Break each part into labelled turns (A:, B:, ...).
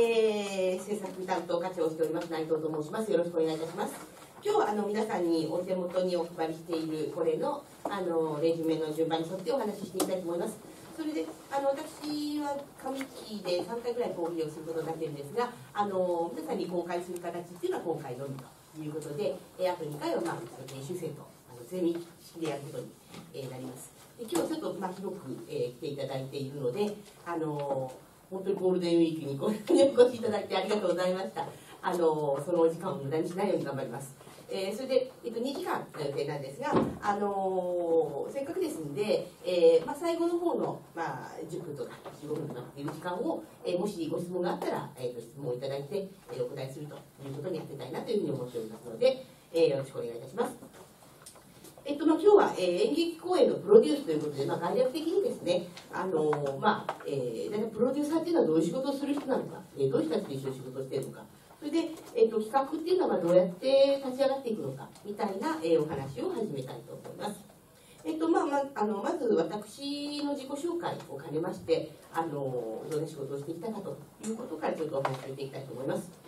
A: えー、制作担当課長をしております内藤と申します。よろしくお願いいたします。今日はあの皆さんにお手元にお配りしているこれのあのレジュメの順番に沿ってお話ししていきたいと思います。それであの私は上期で3回ぐらい講義をすることになってるんですがあの皆さんに公開する形っていうのは今回のみということで、えあと2回はまあ研修生とあのゼミ式でやることに、えなります。で今日ちょっと、まあ、広く、えー、来ていただいているのであの本当にゴールデンウィークにこんなにお越しいただいてありがとうございました。あのそのお時間を無駄にしないように頑張ります。えー、それで、えっと、2時間の予定なんですが、あのー、せっかくですんで、えーまあ、最後の方の、まあ、10分とか15分とかっていう時間を、えー、もしご質問があったら、えー、と質問をいただいて、えー、お答えするということに当てたいなというふうに思っておりますので、えー、よろしくお願いいたします。えっとまあ、今日は、えー、演劇公演のプロデュースということで、まあ、概略的にですね、あのー、まあえー、だいプロデューサーっていうのはどういう仕事をする人なのか、えー、どういう人たちと一緒に仕事をしているのか、それで、えーと、企画っていうのはどうやって立ち上がっていくのかみたいな、えー、お話を始めたいと思います。えっとまあまあ、のまず私の自己紹介を兼ねましてあのどんな仕事をしてきたかということからちょっとお話しされていきたいと思います。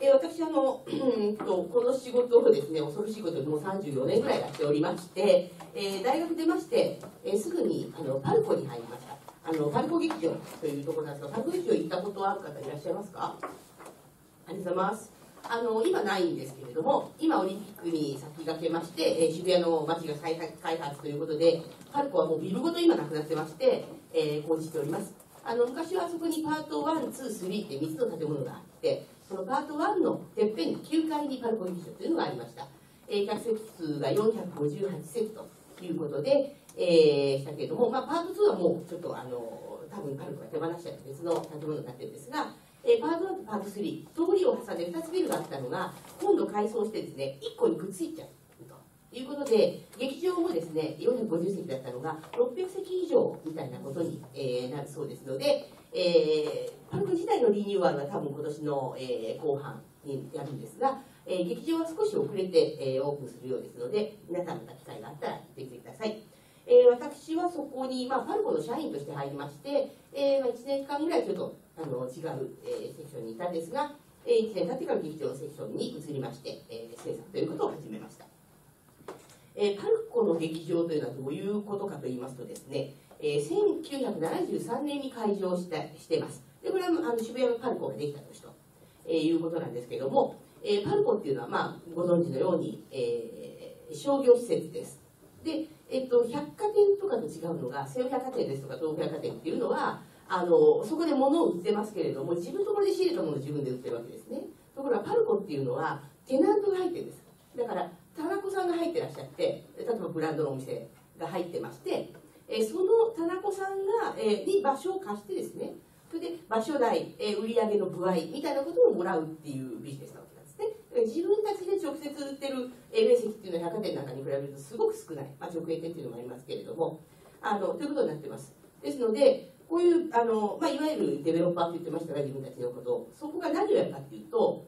A: えー、私あの、この仕事をですね恐ろしいことにもう34年ぐらいやっておりまして、えー、大学出まして、えー、すぐにあのパルコに入りましたあのパルコ劇場というところなんですがパルコ劇場行ったことある方いらっしゃいますか？ありがとうございます。あの今ないんですけれども、今オリンピックに先駆けまして、えー、渋谷の街が再開発ということで、パルコはもうビルごと今なくなってまして、えー、工事しております。あの昔はあそこにパート1、2、3って3つの建物があって、そのパート1のてっぺんに9階にパルコ劇場というのがありました。えー、客席数が458席ということで、えー、したけれども、まあ、パート2はもうちょっとあの多分パルコが手放しちゃって別の建物になってるんですが、えー、パート1とパート3、通りを挟んで2つビルがあったのが、今度改装してですね、1個にくっついちゃうということで、劇場もですね、450席だったのが、600席以上みたいなことに、えー、なるそうですので、えー、パルコ自体のリニューアルは多分今年の、えー、後半にやるんですが、えー、劇場は少し遅れて、えー、オープンするようですので、皆さんまた機会があったら行ってきてください。えー、私はそこに、まあ、パルコの社員として入りまして、えーまあ、1年間ぐらいちょっとあの違う、えー、セクションにいたんですが、えー、1年経ってから劇場セクションに移りまして、えー、制作ということを始めました。えー、パルコの劇場というのはどういうことかと言いますとですね、えー、1973年に開場してしてます。でこれはあの渋谷のパルコができた年と、えー、いうことなんですけども、えー、パルコっていうのは、まあ、ご存知のように、えー、商業施設です。でえっと、百貨店とかと違うのが西洋百貨店ですとか東京百貨店っていうのはあのそこで物を売ってますけれども自分のところで仕入れたものを自分で売ってるわけですねところがパルコっていうのはテナントが入ってるんですだから田中さんが入ってらっしゃって例えばブランドのお店が入ってましてえその田中さんが、えに場所を貸してですねそれで場所代、え売上の具合みたいなことをもらうっていうビジネスなわけなんですね。自分たちで直接売ってる、え面積っていうのは百貨店なんかに比べるとすごく少ない、まあ、直営店っていうのもありますけれども。あのということになってます。ですのでこういうあの、まあ、いわゆるデベロッパーって言ってましたが自分たちのことを。そこが何をやるかっていうと、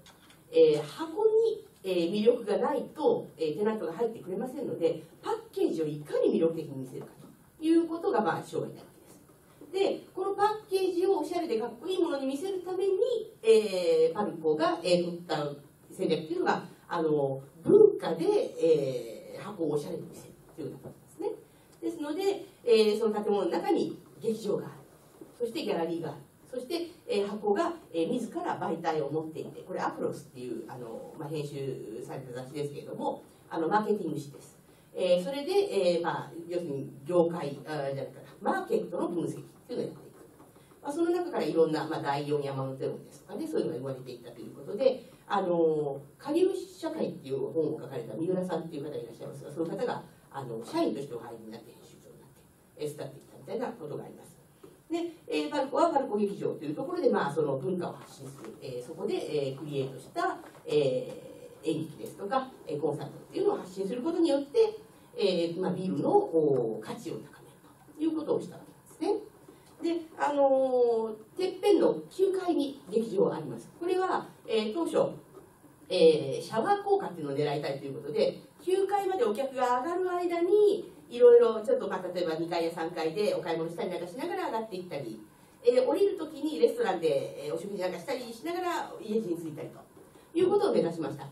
A: えー、箱に、え、魅力がないと、えー、テナントが入ってくれませんのでパッケージをいかに魅力的に見せるかということが、まあ、商売になる。でこのパッケージをおしゃれでかっこいいものに見せるために、えー、パルコが、えー、取った戦略っていうのがあの文化で、えー、箱をおしゃれに見せるということですね。ですので、えー、その建物の中に劇場がある。そしてギャラリーがある。そして、えー、箱が、えー、自ら媒体を持っていてこれアプロスっていうあの、まあ、編集された雑誌ですけれどもあのマーケティング誌です、えー、それで、えーまあ、要するに業界あじゃないかな。マーケットの分析。っていうのをやっていく、まあ、その中からいろんな、まあ、第4山手論ですとかねそういうのが生まれていったということであの下流社会っていう本を書かれた三浦さんっていう方がいらっしゃいますがその方があの社員としてお入りになって編集長になって巣立っていったみたいなことがありますで、えー、パルコはパルコ劇場というところで、まあ、その文化を発信する、えー、そこで、えー、クリエイトした、えー、演劇ですとか、えー、コンサートっていうのを発信することによって、えーまあ、ビルの価値を高めるということをしたわけですね。で、あのー、てっぺんの9階に劇場があります。これは、えー、当初、えー、シャワー効果っていうのを狙いたいということで、9階までお客が上がる間に、いろいろちょっとまあ例えば2階や3階でお買い物したりなんかしながら上がっていったり、えー、降りる時にレストランで、お食事なんかしたりしながら家路に着いたりということを目指しました。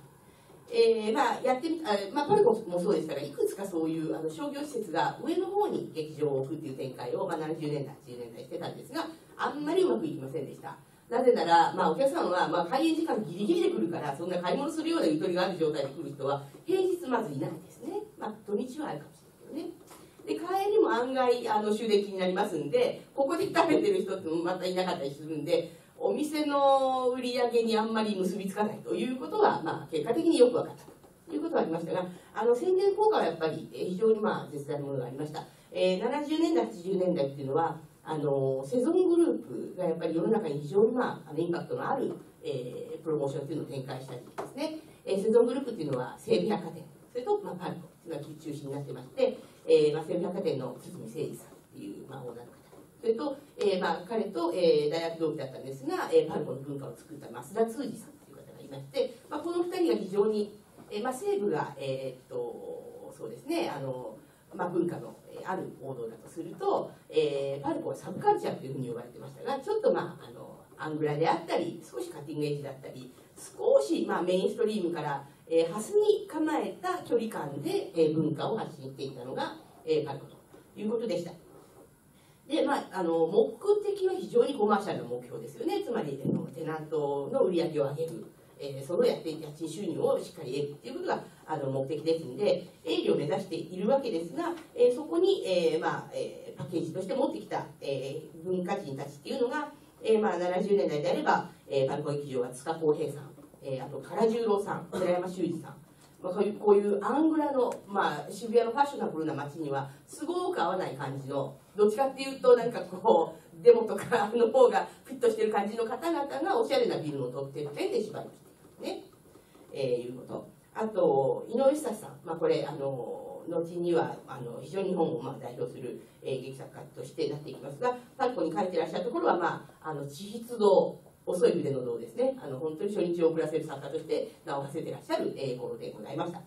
A: えーまあ、やってみあ、まあ、パルコもそうでしたがいくつかそういうあの商業施設が上の方に劇場を置くっていう展開を、まあ、70年代80年代してたんですがあんまりうまくいきませんでしたなぜなら、まあ、お客さんは、まあ、開演時間ギリギリで来るからそんな買い物するようなゆとりがある状態で来る人は平日まずいないですね、まあ、土日はあるかもしれないけどね。で帰りも案外あの終電気になりますんでここで食べてる人ってもまたいなかったりするんでお店の売り上げにあんまり結びつかないということが、まあ、結果的によく分かったということがありましたがあの宣伝効果はやっぱり非常にまあ絶大なものがありました、えー、70年代80年代っていうのはあのセゾングループがやっぱり世の中に非常に、まあ、あのインパクトのある、えー、プロモーションっていうのを展開したりですね、えー、セゾングループっていうのは西武百貨店。それと、まあ、パルコっていうのが中心になってまして、えーまあ、西武百貨店の堤誠二さんっていう、まあ、オーナーの方それと、えーまあ、彼と、えー、大学同期だったんですが、えー、パルコの文化を作った増田通二さんという方がいまして、まあ、この2人が非常に、えーまあ、西部が、えー、っとそうですねあの、まあ、文化のある報道だとすると、えー、パルコはサブカルチャーというふうに呼ばれてましたがちょっとまああのアングラであったり少しカッティングエッジだったり少し、まあ、メインストリームから、えー、ハスに構えた距離感で、えー、文化を発信していたのが、えー、パルコということでした。で、まあ、あの目的は非常にコマーシャルな目標ですよね。つまりテナントの売り上げを上げる、えー、そのやって家賃収入をしっかり得るっていうことがあの目的ですので営業を目指しているわけですが、えー、そこに、えーまあえー、パッケージとして持ってきた、えー、文化人たちっていうのが、えーまあ、70年代であれば、えー、パルコ劇場は塚公平さん、えー、あと唐十郎さん村山修司さん、そういうこういうアングラの、まあ、渋谷のファッショナブルな街にはすごく合わない感じのどっちかっていうとなんかこうデモとかの方がフィットしてる感じの方々がおしゃれなビルの取ってってで芝居をしてね、えー、いうこと。あと井上久さん、まあ、これあの後にはあの非常に日本をまあ代表する、えー、劇作家としてなっていきますがパルコに書いてらっしゃるところは、まあ、あの地筆堂遅い筆の道ですねあの本当に初日を遅らせる作家として名を馳せてらっしゃる、えー、頃でございました。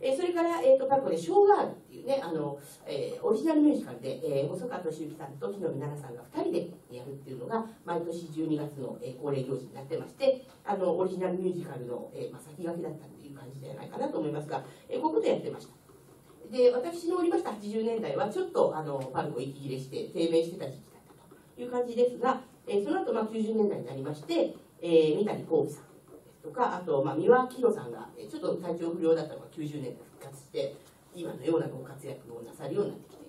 A: えー、それから、えーと、パルコで「ショーガール」っていうねあの、えー、オリジナルミュージカルで、えー、細川俊之さんと木の実奈々さんが2人でやるっていうのが毎年12月の、えー、恒例行事になってましてあのオリジナルミュージカルの、えーまあ、先駆けだったっていう感じじゃないかなと思いますが、えー、ここでやってました。で私のおりました80年代はちょっとあのパルコ息切れして低迷してた時期だったという感じですが、え、その後、まあ90年代になりまして、えー、三谷幸喜さんとかあと、まあ、三輪明宏さんがちょっと体調不良だったのが90年代復活して今のようなご活躍をなさるようになってきて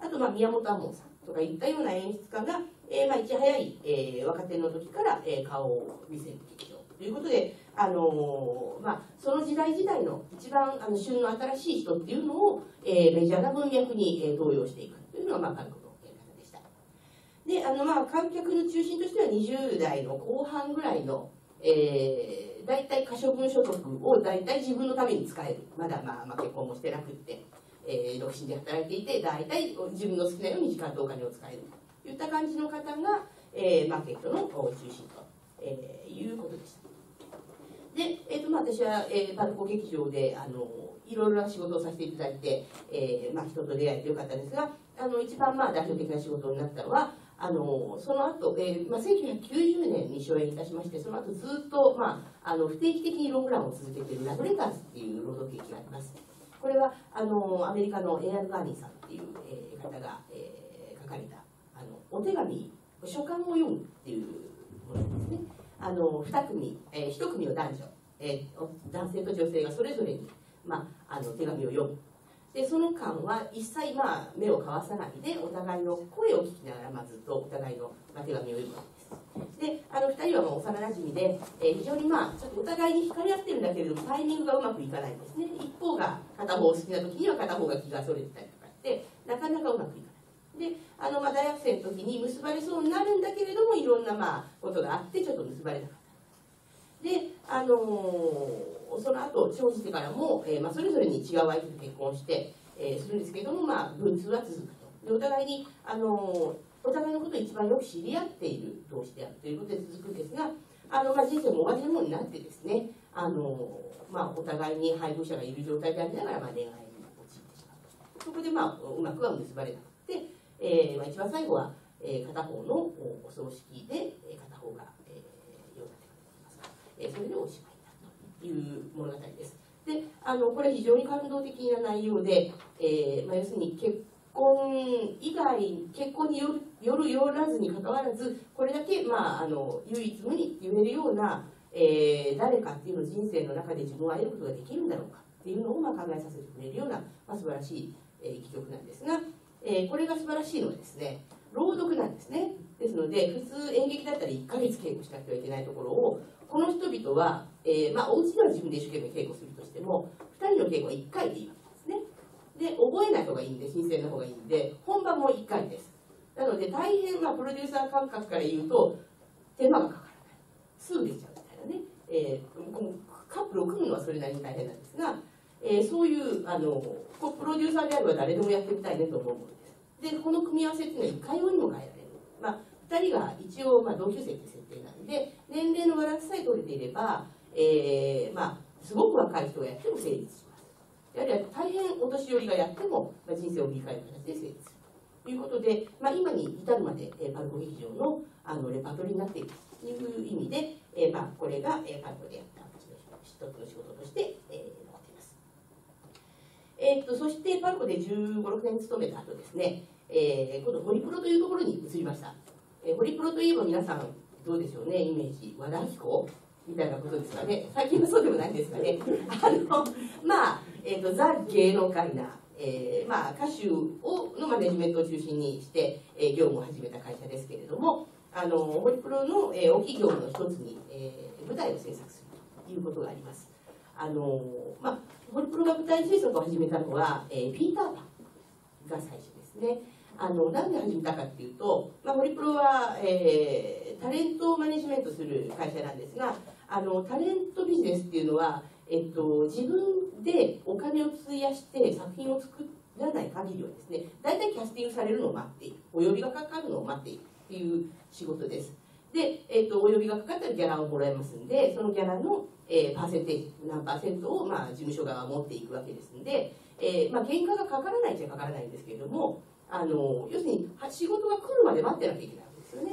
A: あと、まあ、宮本亞門さんとかいったような演出家が、えーまあ、いち早い、えー、若手の時から、えー、顔を見せる劇場ということで、あのー、まあ、その時代時代の一番あの旬の新しい人っていうのを、えー、メジャーな文脈に、えー、動揺していくというのが、まあ、韓国の。であのまあ観客の中心としては20代の後半ぐらいのえー、大体可処分所得を大体自分のために使えるまだまあ、まあ、結婚もしてなくって、えー、独身で働いていて大体自分の好きなように時間とお金を使えるといった感じの方が、えー、マーケットの中心と、えー、いうことでした。で、えーとまあ、私は、えー、パルコ劇場であのいろいろな仕事をさせていただいて、えーまあ、人と出会えてよかったですがあの一番まあ代表的な仕事になったのはあのその後、えーまあ、1990年に初演いたしましてその後ずっと、まあ、あの不定期的にロングランを続けている「ラブレターズ」っていう朗読劇があります。これはあのアメリカのエアル・ガーニーさんっていう、えー、方が、えー、書かれたあのお手紙書簡を読むっていうものですね。あの2組、えー、1組の男女、えー、男性と女性がそれぞれに、まあ、あの手紙を読む。でその間は一切まあ目を交わさないでお互いの声を聞きながらまずっとお互いの手紙を読むわけです。であの2人はもう幼なじみで、えー、非常にまあちょっとお互いに惹かれ合ってるんだけれどもタイミングがうまくいかないんですね。一方が片方好きな時には片方が気がそれてたりとかしてなかなかうまくいかない。であのまあ大学生の時に結ばれそうになるんだけれどもいろんなまあことがあってちょっと結ばれなかった。であのーその後生じてからも、えーまあ、それぞれに違う相手と結婚して、えー、するんですけども、まあ、文通は続くと。でお互いに、あのお互いのことを一番よく知り合っている同士であるということで続くんですがあの、まあ、人生も終わりのものになってですねあの、まあ、お互いに配偶者がいる状態でありながら、まあ、恋愛に陥ってしまう。そこで、まあ、うまくは結ばれなくて、えーまあ、一番最後は、えー、片方のお葬式で、片方が、えー、用立てます。が、えー、それでおしまいいう物語です。であのこれ非常に感動的な内容で、えーまあ、要するに結婚以外結婚によるよるよらずにかかわらずこれだけ、まあ、あの唯一無二って言えるような、えー、誰かっていうの人生の中で自分を会えることができるんだろうかっていうのを、まあ、考えさせてくれるような、まあ、素晴らしい、えー、戯曲なんですが、えー、これが素晴らしいのはですね朗読なんですねですので普通演劇だったら1ヶ月稽古しなくてはいけないところをこの人々は、えー、まあお家では自分で一生懸命稽古するとしても2人の稽古は1回でいいわけですね。で覚えない方がいいんで新鮮な方がいいんで本番も1回です。なので大変、まあ、プロデューサー感覚から言うと手間がかからない。すぐできちゃうみたいなね、えー、カップルを組むのはそれなりに大変なんですが、えー、そういうあのプロデューサーであれば誰でもやってみたいねと思うものです。でこの組み合わせっていうのはいかようにも変えられる、まあ、2人が一応、まあ、同級生っていう設定なんで年齢のバランスさえ取れていれば、えー、まあすごく若い人がやっても成立しますやはり大変お年寄りがやっても、まあ、人生を振り返る形で成立するということで、まあ、今に至るまで、えー、パルコ劇場のあのレパートリーになっているという意味で、えーまあ、これが、えー、パルコでやった私の一つの仕事として、えー、残っています。えー、っとそしてパルコで15、6年勤めた後ですね、えー、今度ホリプロというところに移りました。え、ホリプロといえば皆さんどうでしょうねイメージ。和田アキ子みたいなことですかね。最近はそうでもないんですかね。あのまあ、えーと、ザ芸能界な、えー、まあ、歌手をのマネジメントを中心にして、えー、業務を始めた会社ですけれどもあのホリプロの、えー、大きい業務の一つに、えー、舞台を制作するということがあります。あのまあホリプロが舞台制作を始めたのは、えー、ピーターパンが最初ですね。あのなんで始めたかっていうと、まあ、ホリプロは、えー、タレントをマネジメントする会社なんですがあのタレントビジネスっていうのは、えっと、自分でお金を費やして作品を作らない限りはですね大体キャスティングされるのを待っている。お呼びがかかるのを待っているっていう仕事です。で、えっと、お呼びがかかったらギャラをもらえますんでそのギャラの、えー、パーセンテージ何パーセントを、まあ、事務所側は持っていくわけですんで、えーまあ、原価がかからないっちゃかからないんですけれどもあの要するに仕事が来るまで待ってなきゃいけないわけですよね。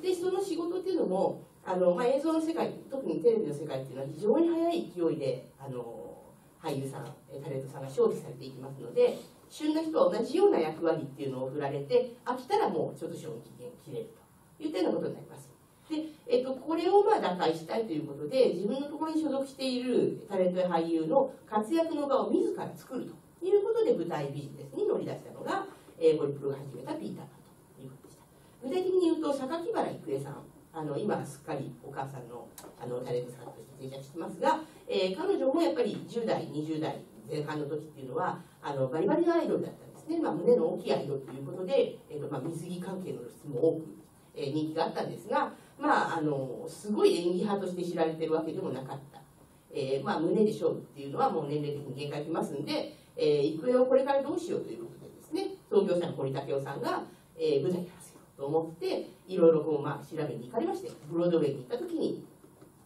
A: でその仕事っていうのもあの、まあ、映像の世界特にテレビの世界っていうのは非常に速い勢いであの俳優さんタレントさんが消費されていきますので旬な人は同じような役割っていうのを振られて飽きたらもうちょっと賞味期限切れるといったようなことになります。で、えっと、これをまあ打開したいということで自分のところに所属しているタレントや俳優の活躍の場を自ら作るということで舞台ビジネスに乗り出したのが、えー、ホリプロが始めたピーターパンということでした具体的に言うと榊原郁恵さんあの今すっかりお母さんのあのタレントさんとして定着してますが、えー、彼女もやっぱり10代20代前半の時っていうのはあのバリバリのアイドルだったんですね、まあ、胸の大きいアイドルということで、えーとまあ、水着関係の露出も多く、えー、人気があったんですが、まあ、あのすごい演技派として知られてるわけでもなかった、えーまあ、胸で勝負っていうのはもう年齢的に限界きますんで、えー、育英をこれからどうしようということでですね創業者の堀武雄さんが、えー、舞台やらせよと思っていろいろこう、まあ、調べに行かれましてブロードウェイに行った時に、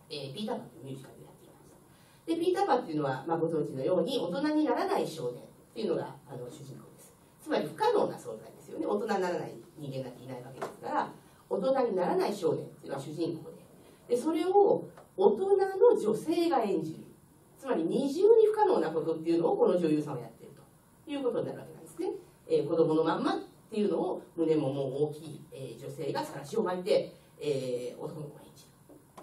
A: えー、ピーターパンというミュージカルをやっていましたでピーターパンっていうのは、まあ、ご存知のように大人にならない少年っていうのがあの主人公です。つまり不可能な存在ですよね。大人にならない人間なんていないわけですから大人にならない少年っていうのは主人公で。でそれを大人の女性が演じる。つまり二重に不可能なことっていうのをこの女優さんはやってるということになるわけです、えー、子供のまんまっていうのを胸ももう大きい、えー、女性がさらしを巻いて、えー、男の子を演じ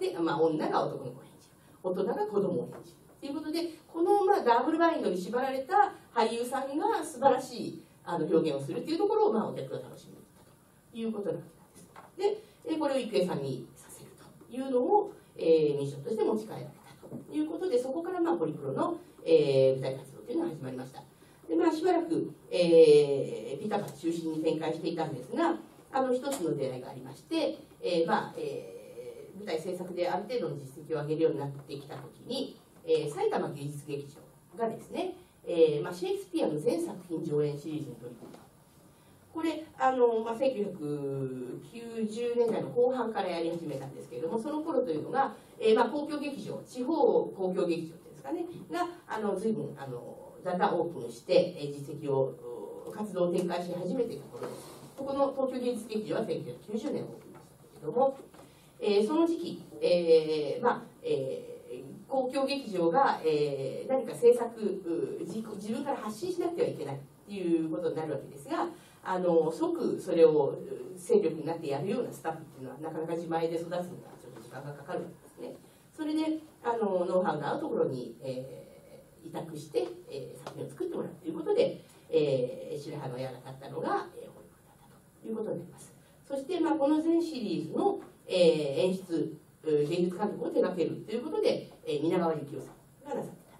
A: るで、まあ、女が男の子を演じる大人が子供を演じるということでこの、まあ、ダブルバインドに縛られた俳優さんが素晴らしいあの表現をするっていうところを、まあ、お客が楽しみにったということなわけなんです。でこれを郁恵さんにさせるというのを、えー、ミッションとして持ち帰られたということでそこから、まあ、ホリプロの、えー、舞台活動というのが始まりました。でまあ、しばらく、えー、ピタパ中心に展開していたんですがあの一つの出会いがありまして、えーまあえー、舞台制作である程度の実績を上げるようになってきた時に、えー、埼玉芸術劇場がですね、えーまあ、シェイクスピアの全作品上演シリーズに取り組んだ。これあの、まあ、1990年代の後半からやり始めたんですけれどもその頃というのが、えーまあ、公共劇場地方公共劇場っていうんですかねがあの随分あのだんだんオープンして、え実績を活動を展開し始めていたことですここの東京芸術劇場は1990年オープンしたけども、えー、その時期、えー、まあ、えー公共劇場が、えー、何か制作自自分から発信しなくてはいけないっていうことになるわけですがあの即それを勢力になってやるようなスタッフっていうのはなかなか自前で育つのがちょっと時間がかかるわけですね。それであのノウハウのあるところに、えー、委託して、えー、作品を作ってもらうということで、えー、白羽の矢が立ったのが、えー、ホリプロだったということになります。そして、まあ、この全シリーズの、えー、演出芸術監督を手掛けるということで、えー、皆川幸雄さんがなさってた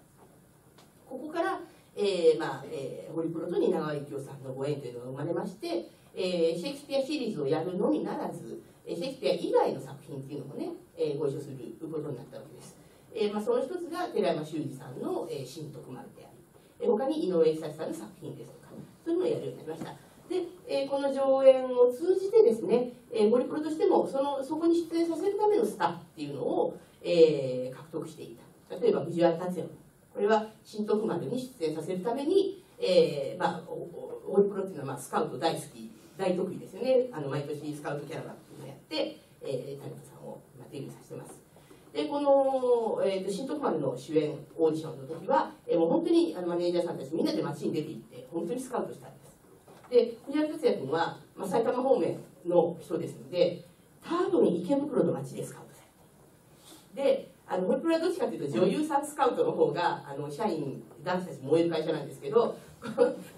A: ここから、えーまあえー、ホリプロと蜷川幸雄さんのご縁というのが生まれまして、えー、シェイクスピアシリーズをやるのみならずシェイクスピア以外の作品っていうのもね、えー、ご一緒することになったわけです、えーまあ、その一つが寺山修司さんの「えー、新徳丸」であり、えー、他に井上久さんの作品ですとかそういうのをやるようになりました。で、えー、この上演を通じてですね、えー、ゴリプロとしてもそのそこに出演させるためのスタッフっていうのを、えー、獲得していた。例えば藤原達也。これは新徳丸に出演させるために、えーまあ、ゴリプロっていうのは、まあ、スカウト大好き大得意ですよね。あの毎年スカウトキャラバンっていうのをやって、えー、谷田さんを、まあ、デビューさせてます。でこの、えーと、新徳丸の主演オーディションの時は、えー、もう本当にあのマネージャーさんたちみんなで街に出て行って本当にスカウトしたんです。で藤原達也君は、まあ、埼玉方面の人ですので多分池袋の街でスカウトされてであのホイプロはどっちかというと女優さんスカウトの方があの社員男子たち燃える会社なんですけど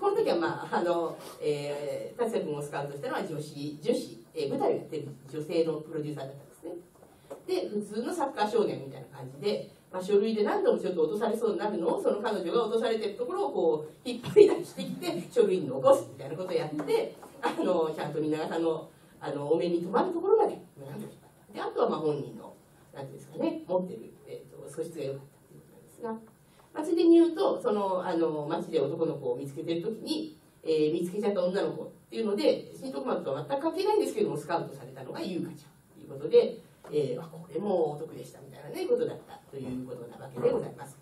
A: この時はまああの、えー、達也君をスカウトしたのは女子女子、えー、舞台をやってる女性のプロデューサーだったんですね。で普通のサッカー少年みたいな感じでまあ、書類で何度もちょっと落とされそうになるのをその彼女が落とされてるところをこう引っ張り出してきて書類に残すみたいなことをやってあのちゃんと皆さんのあのお目に留まるところまで何度引っ張ったであとはまあ本人の何ていうんですかね持ってる、えーと、素質が良かったっていうことなんですが、まあ、ついでに言うとそのあの街で男の子を見つけてる時に、えー、見つけちゃった女の子っていうので新徳丸とは全く関係ないんですけどもスカウトされたのが優香ちゃんということで。えー、これもお得でしたみたいな、ね、ことだったということなわけでございます。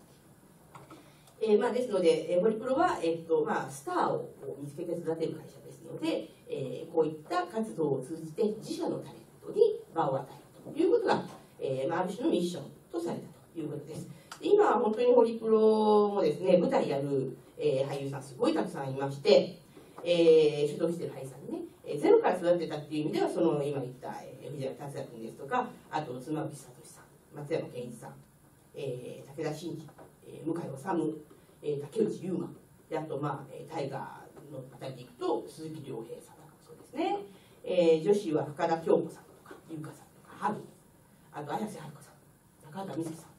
A: えーまあ、ですので、えー、ホリプロは、えーとまあ、スターを見つけて育てる会社ですので、えー、こういった活動を通じて自社のタレントに場を与えるということが、えーまあ、ある種のミッションとされたということです。で今は本当にホリプロもですね舞台やる、えー、俳優さんすごいたくさんいまして、えー、所属している俳優さんねえゼロから育てたっていう意味ではその今言った、えー、藤原達也君ですとかあと妻夫木聡さん松山ケンイチさん、えー、武田真治、えー、向井治、えー、竹内優馬であとまあ、えー、タイガーの方でいくと鈴木亮平さんとかそうですね、えー、女子は深田恭子さんとか優香さんとかハギあと綾瀬はるかさん高畑充希さん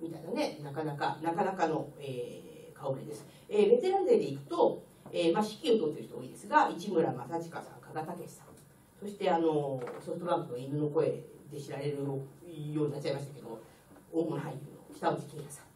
A: みたいなねなかなかなかなかの、えー、顔ぶれです、えー、ベテラン勢でいくとえーまあ、指揮を執ってる人多いですが市村正親さん加賀武さんそしてあのソフトバンクの犬の声で知られるようになっちゃいましたけど大物俳優の北内恵也さん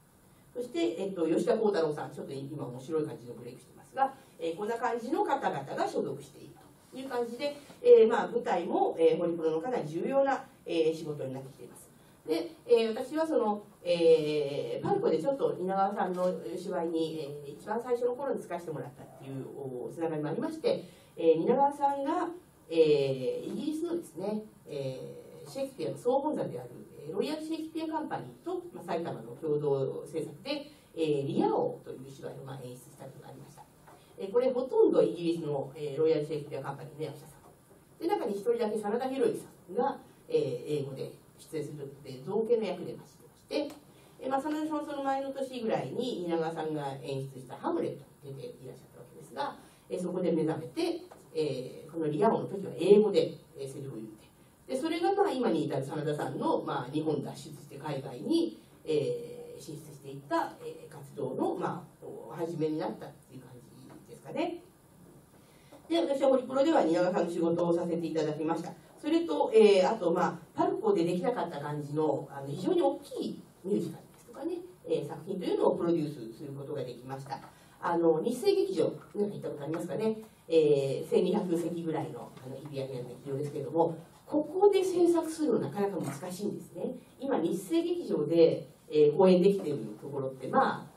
A: そして、えっと、吉田鋼太郎さんちょっと今面白い感じのブレイクしてますが、えー、こんな感じの方々が所属しているという感じで、えーまあ、舞台も、えー、ホリプロのかなり重要な、えー、仕事になってきています。で、えー、私はその、えー、パルコでちょっと蜷川さんの芝居に、えー、一番最初の頃に使わせてもらったっていうおつながりもありまして、えー、蜷川さんが、えー、イギリスのですね、えー、シェイクスピアの総本山であるロイヤル・シェイクスピア・カンパニーと、まあ、埼玉の共同制作で「えー、リア王」という芝居をまあ演出したことがありました、えー、これほとんどイギリスの、えー、ロイヤル・シェイクスピア・カンパニーの役者さん。で中に一人だけ真田広之さんが、えー、英語で出演するとで造形の役で走ってまして、えーまあ、そのその前の年ぐらいに蜷川さんが演出した「ハムレット」に出ていらっしゃったわけですが、えー、そこで目覚めて、え、このリア王の時は英語で、え、セリフを言ってでそれがまあ今に至る真田さんの、まあ、日本脱出して海外に、え、進出していった、え、活動の、まあ、始めになったっていう感じですかね。で私はホリプロでは蜷川さんの仕事をさせていただきました。それと、えー、あと、まあ、パルコでできなかった感じのあの非常に大きいミュージカルですとかね、えー、作品というのをプロデュースすることができましたあの日生劇場皆さん行ったことありますかね、えー、1200席ぐらいのあの日比谷の劇場ですけれどもここで制作するのはなかなか難しいんですね。今日生劇場で、えー、公演できているところってまあ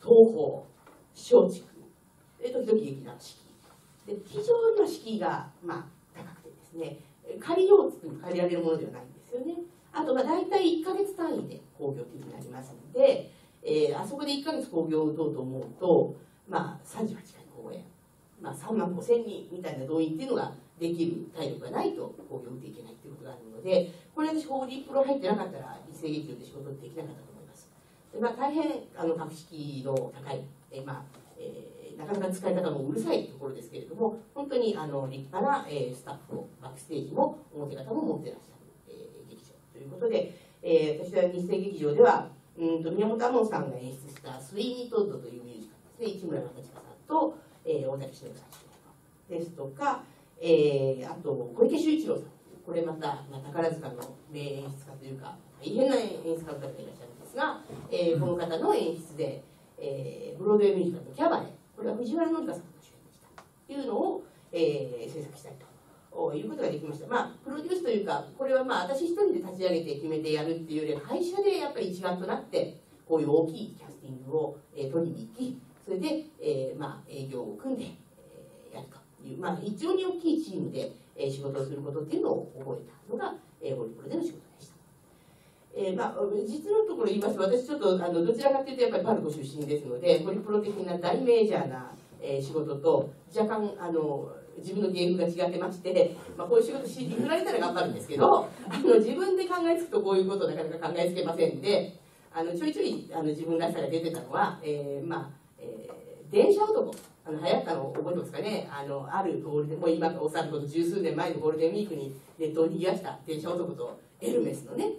A: 東宝松竹時々劇団四季。で非常に敷居が、まあ、高くてですね。借りようって借りられるものではないんですよね。あとまあ大体1か月単位で興行というふうになりますので、えー、あそこで1か月興行を打とうと思うと、まあ、38回公演、まあ、3万5千人みたいな動員っていうのができる体力がないと興行打っていけないということがあるのでこれ私ホーリープロ入ってなかったら一斉劇場で仕事できなかったと思います。で、まあ、大変あの格式の高い、え、まあえー、なかなか使い方もうるさいところですけれども本当にあの立派な、えー、スタッフをバックステージも表方も持ってらっしゃる、えー、劇場ということで、えー、私は日生劇場ではうんと宮本亞門さんが演出した「スイートッド」というミュで市村正親さんと、えー、大竹しのぶさんですとか、えー、あと小池秀一郎さん。これまた、まあ、宝塚の名演出家というか大変な演出家の方がいらっしゃるんですが、えー、この方の演出で、えー、ブロードウェイミュージカルの「キャバレー」これは藤原紀香さんの主演でした。というのを、えー、制作したいということができました。まあプロデュースというかこれはまあ私一人で立ち上げて決めてやるっていうよりは会社でやっぱり一丸となってこういう大きいキャスティングを、えー、取りに行きそれで、えーまあ、営業を組んで、えー、やるという、まあ、非常に大きいチームで、えー、仕事をすることっていうのを覚えたのが、えー、ホリプロでの仕事でした。えーまあ、実のところ言いますと私ちょっとあのどちらかというとやっぱりパルコ出身ですのでホリプロ的な大メジャーな、えー、仕事と若干あの自分の芸風が違ってまして、まあ、こういう仕事しに振られたら頑張るんですけどあの自分で考えつくとこういうことなかなか考えつけませんであのちょいちょいあの自分らしさが出てたのは、えー、まあ、電車男あの流行ったの覚えてますかね？あのあるゴールデンもう今おさること十数年前のゴールデンウィークにネットを賑わした電車男とエルメスのね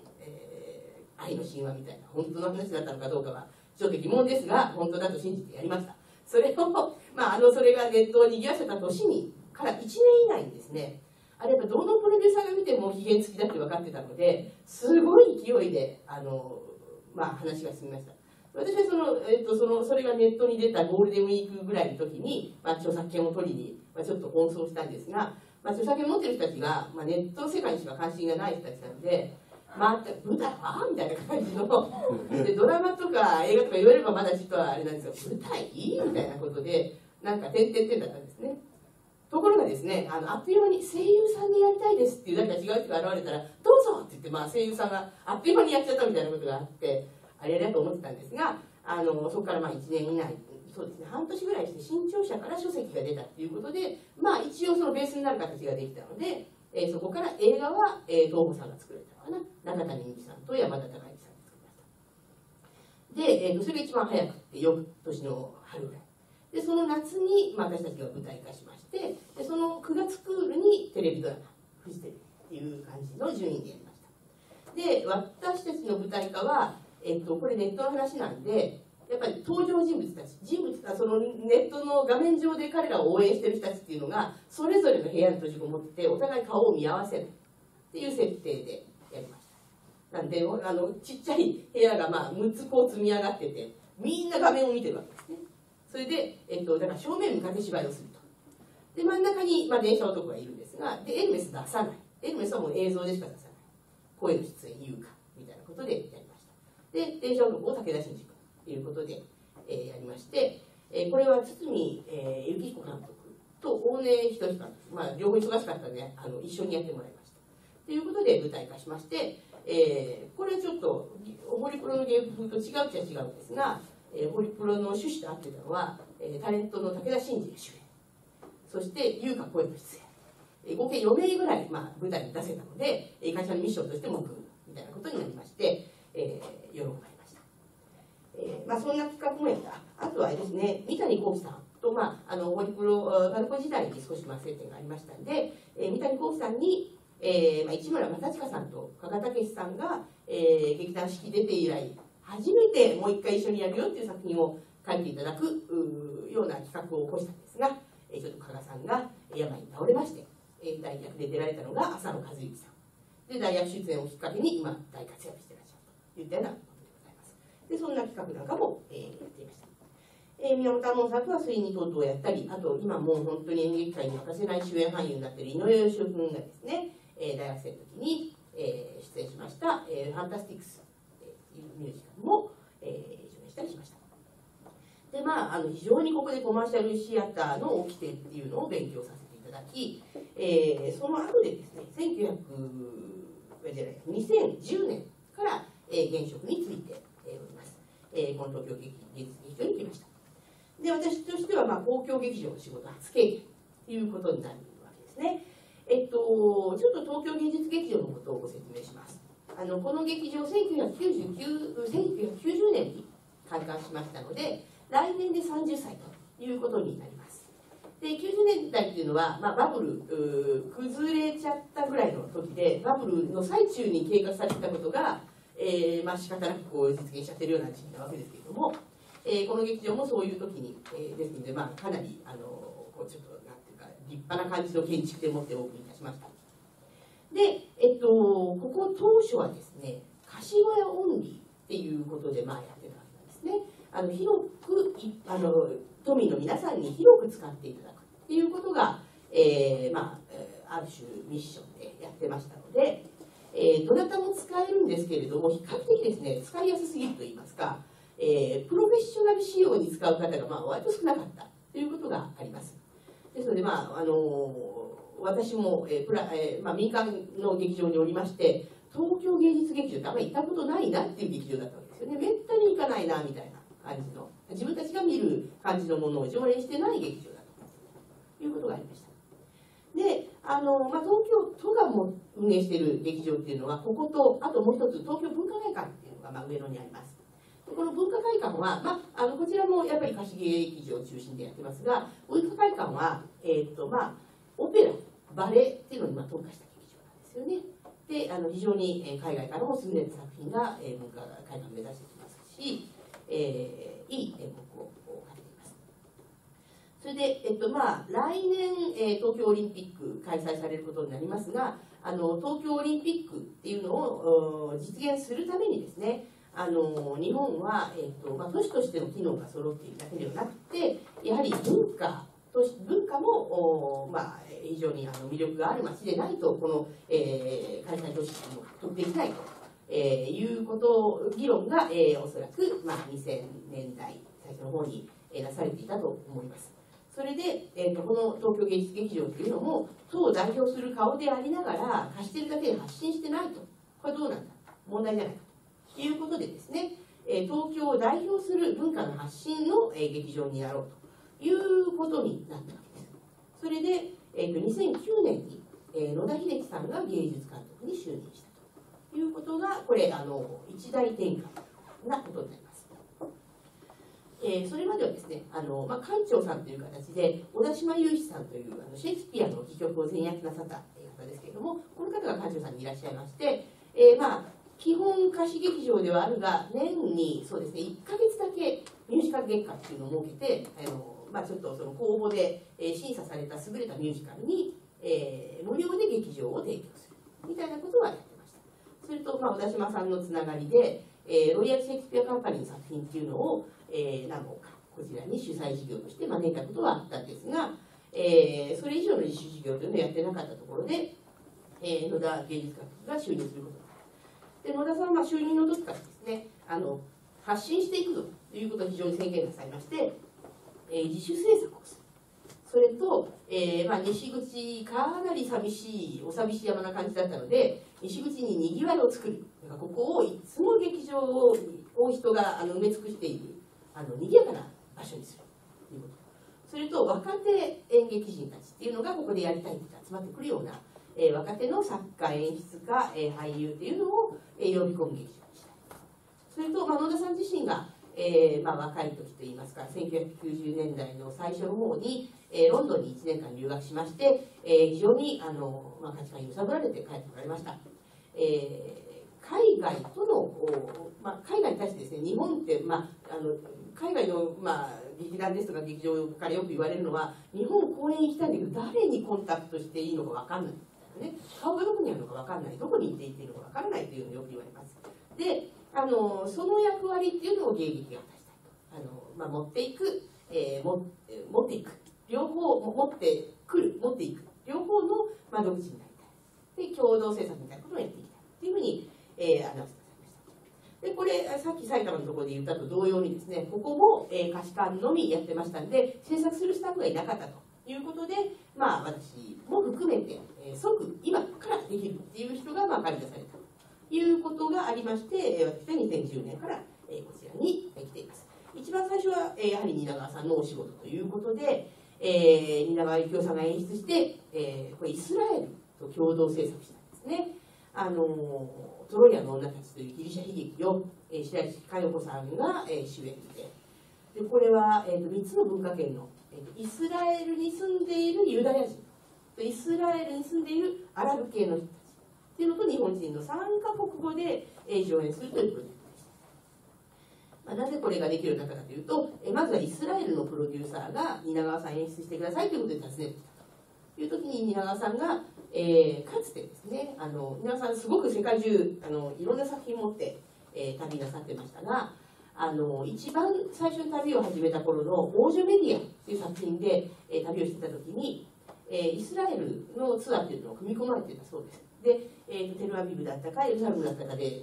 A: 愛の神話みたいな本当の話だったのかどうかはちょっと疑問ですが本当だと信じてやりました。それを、まあ、あのそれがネットを賑わせた年にから1年以内にですねあれやっぱどのプロデューサーが見ても期限付きだって分かってたのですごい勢いであの、まあ、話が進みました。私はその,、えっと、そのそれがネットに出たゴールデンウィークぐらいの時に、まあ、著作権を取りに、まあ、ちょっと奔走したんですが、まあ、著作権を持ってる人たちが、まあ、ネットの世界にしか関心がない人たちなのでまあ、舞台はみたいな感じの でドラマとか映画とか言われればまだちょっとあれなんですが舞台いいみたいなことでなんか「点々点」だったんですねところがですねあのあっという間に声優さんでやりたいですっていう誰か違う人が現れたら「どうぞ!」って言って、まあ、声優さんがあっという間にやっちゃったみたいなことがあってあれやと思ってたんですがあのそこからまあ1年以内そうですね半年ぐらいして新潮社から書籍が出たっていうことでまあ一応そのベースになる形ができたので、えー、そこから映画は、えー、東宝さんが作られたのかな中谷美紀さんと山田孝之さんが作りました。で、えー、それが一番早くて翌年の春ぐらい。でその夏に、まあ、私たちが舞台化しましてでその9月クールにテレビドラマ「フジテレビ」っていう感じの順位でやりました。で私たちの舞台化は、えっと、これネットの話なんでやっぱり登場人物たち人物がそのネットの画面上で彼らを応援してる人たちっていうのがそれぞれの部屋に閉じこもってお互い顔を見合わせるっていう設定でやりました。なんであのちっちゃい部屋がまあ6つこう積み上がっててみんな画面を見てるわけですね。それで、えっと、だから正面向かって芝居をすると。で真ん中に、まあ、電車男がいるんですがでエルメス出さない。エルメスはもう映像でしか出さない。声の出演言うかみたいなことでやりましたで電車男を武田真治君ということで、えー、やりまして、えー、これは堤、えー、幸彦監督と大根仁監督、まあ、両方忙しかったんであの一緒にやってもらいました。ということで舞台化しまして、えー、これはちょっとホリプロの芸風と違うっちゃ違うんですが、えー、ホリプロの趣旨と合ってたのは、えー、タレントの武田真治が主演。そして優香声の出演。合計4名ぐらい、まあ、舞台に出せたので会社のミッションとしてもみたいなことになりまして、えー、喜ばれました、えーまあ、そんな企画もやった。あとはですね三谷幸喜さんと、まあ、あのホリプロパルコ時代に少しまあ接点がありましたんで、えー、三谷幸喜さんに、えーまあ、市村正親さんと加賀武さんが、えー、劇団四季出て以来初めてもう一回一緒にやるよっていう作品を書いていただくような企画を起こしたんですが、えー、ちょっと加賀さんが病に倒れまして、えー、大役で出られたのが浅野和之さん。で大役出演をきっかけに今大活躍してらっしゃるといったようなでそんな企画なんかも、えー、やっていました。えー、宮本門さんとは水に等々やったりあと今もう本当に演劇界に欠かせない主演俳優になっている井上芳雄君がですね、えー、大学生の時に、えー、出演しました「えー、ファンタスティックス」というミュージカルも、えー、上演したりしました。でまあ、あの非常にここでコマーシャルシアターの掟っていうのを勉強させていただき、えー、その後でですね1900じゃない2010年から、えー、現職について、えー、この東京劇場に来ました。で私としては、まあ、公共劇場の仕事初経験ということになるわけですね。えっと、ちょっと東京芸術劇場のことをご説明します。あのこの劇場1999 1990年に開館しましたので来年で30歳ということになります。で90年代っていうのは、まあ、バブル崩れちゃったぐらいの時でバブルの最中に計画されたことが、えー、まあ仕方なくこう実現しちゃってるような時期なわけですけれども、えー、この劇場もそういう時に、えー、ですので、まあ、かなりあのこうちょっとなんていうか立派な感じの建築でもってオープンいたしました。で、えっと、ここ当初はですね貸小屋オンリーっていうことでまあやってたわけなんですね。あの広くあの都民の皆さんに広く使っていただくっていうことが、えー、まあ、ある種ミッションでやってましたので、えー、どなたも使えるんですけれども比較的ですね使いやすすぎるといいますか、えー、プロフェッショナル仕様に使う方がまあ割と少なかったということがあります。ですのでまああの私も、えープラえーまあ、民間の劇場におりまして東京芸術劇場ってあんまり行ったことないなっていう劇場だったわけですよね。めったに行かないなみたいな感じの自分たちが見る感じのものを上演してない劇場だということがありました。であの、まあ、東京都がも運営している劇場っていうのはこことあともう一つ東京文化会館っていうのがまあ上野にありますこの文化会館は、まあ、あのこちらもやっぱり貸し劇場を中心でやってますが文化会館は、えーとまあ、オペラバレエっていうのにまあ特化した劇場なんですよねであの非常に海外からも住んで作品が、え文化会館を目指してきますしえー、いい演目。れで、えっとまあ、来年、えー、東京オリンピック開催されることになりますがあの東京オリンピックっていうのを実現するためにですねあの日本は、えっとまあ、都市としての機能が揃っているだけではなくてやはり文化とし文化もお、まあ、非常にあの魅力がある街でないとこの、えー、開催都市も獲得できないとえー、いうこと議論が、えー、おそらく、まあ、2000年代最初の方に、えー、なされていたと思います。それで、えーと、この東京芸術劇場っていうのも党を代表する顔でありながら貸してるだけで発信してないとこれはどうなんだ？問題じゃないかということでですね、えー、東京を代表する文化の発信の、えー、劇場になろうということになったわけです。それで、えーと、2009年に、えー、野田秀樹さんが芸術監督に就任したと。いうことがこれあの一大転換なことになります。えー、それまではですねあの、まあ、館長さんという形で小田島雄一さんというあのシェイクスピアの戯曲を前訳なさった方ですけれどもこの方が館長さんにいらっしゃいまして、えー、まあ基本貸し劇場ではあるが年にそうですね1か月だけミュージカル月間っていうのを設けてあの、まあ、ちょっとその公募で、審査された優れたミュージカルに、えー、無料で劇場を提供するみたいなことはやってました。それと、まあ、小田島さんのつながりで、えー、ロイヤル・シェイクスピア・カンパニーの作品っていうのを、えー、何本かこちらに主催事業として招いたことはあったんですが、えー、それ以上の自主事業というのをやってなかったところで、えー、野田芸術家が就任することで野田さんは就任の時からですね。あの発信していくぞということを非常に宣言なさいまして、えー、自主制作をする。それと、えーまあ、西口かなり寂しいお寂しい山な感じだったので西口ににぎわいを作る。ここをいつも劇場を人があの埋め尽くしている。あの賑やかな場所にする。ということそれと若手演劇人たちっていうのがここでやりたいって集まってくるような、えー、若手の作家演出家、えー、俳優っていうのを、えー、呼び込む劇場にしたい。それと、まあ、野田さん自身がえーまあ、若い時といいますか1990年代の最初の方に、えー、ロンドンに1年間留学しまして、えー、非常にあの、まあ、価値観揺さぶられて帰ってこられました、えー、海外との、まあ、海外に対してですね日本って、まあ、あの海外の、まあ、劇団ですとか劇場からよく言われるのは日本公演行きたいんだけど誰にコンタクトしていいのか分かんないね、顔がどこにあるのか分かんないどこに行っていっていいのか分からないというのをよく言われます。であのその役割っていうのを芸劇が果たしたいと。あの、まあ、持っていく、えー、も持っていく両方持ってくる持っていく両方の窓口になりたい。で共同制作みたいなことをやっていきたい。というふうに、えー、表してくださいましたでこれさっき埼玉のところで言ったと同様にですねここも、えー、可視化のみやってましたんで制作するスタッフがいなかったということでまあ私も含めて、えー、即今からできるっていう人がまあ借り出されたということがありまして私は2010年から、えー、こちらに来ています。一番最初は、えー、やはり蜷川さんのお仕事ということで、えー、蜷川幸雄さんが演出して、えー、これイスラエルと共同制作したんですね。あのトロイアの女たちというギリシャ悲劇を、えー、白石佳代子さんが、えー、主演ででこれは、えーと、3つの文化圏の、えーと、イスラエルに住んでいるユダヤ人とイスラエルに住んでいるアラブ系の人たちっていうのと日本人の3カ国語で、えー、上演するというプロジェクトでした。まあ、なぜこれができるようになったかというと、えー、まずはイスラエルのプロデューサーが蜷川さん演出してくださいということで訪ねてきたという時に蜷川さんがえー、かつてですねあの皆さんすごく世界中あのいろんな作品持って、えー、旅なさってましたがあの一番最初に旅を始めた頃の「オージョメディア」という作品で、えー、旅をしてた時に、えー、イスラエルのツアーっていうのを組み込まれていたそうです。で、えー、テルアビブだったかエルサレムだったかで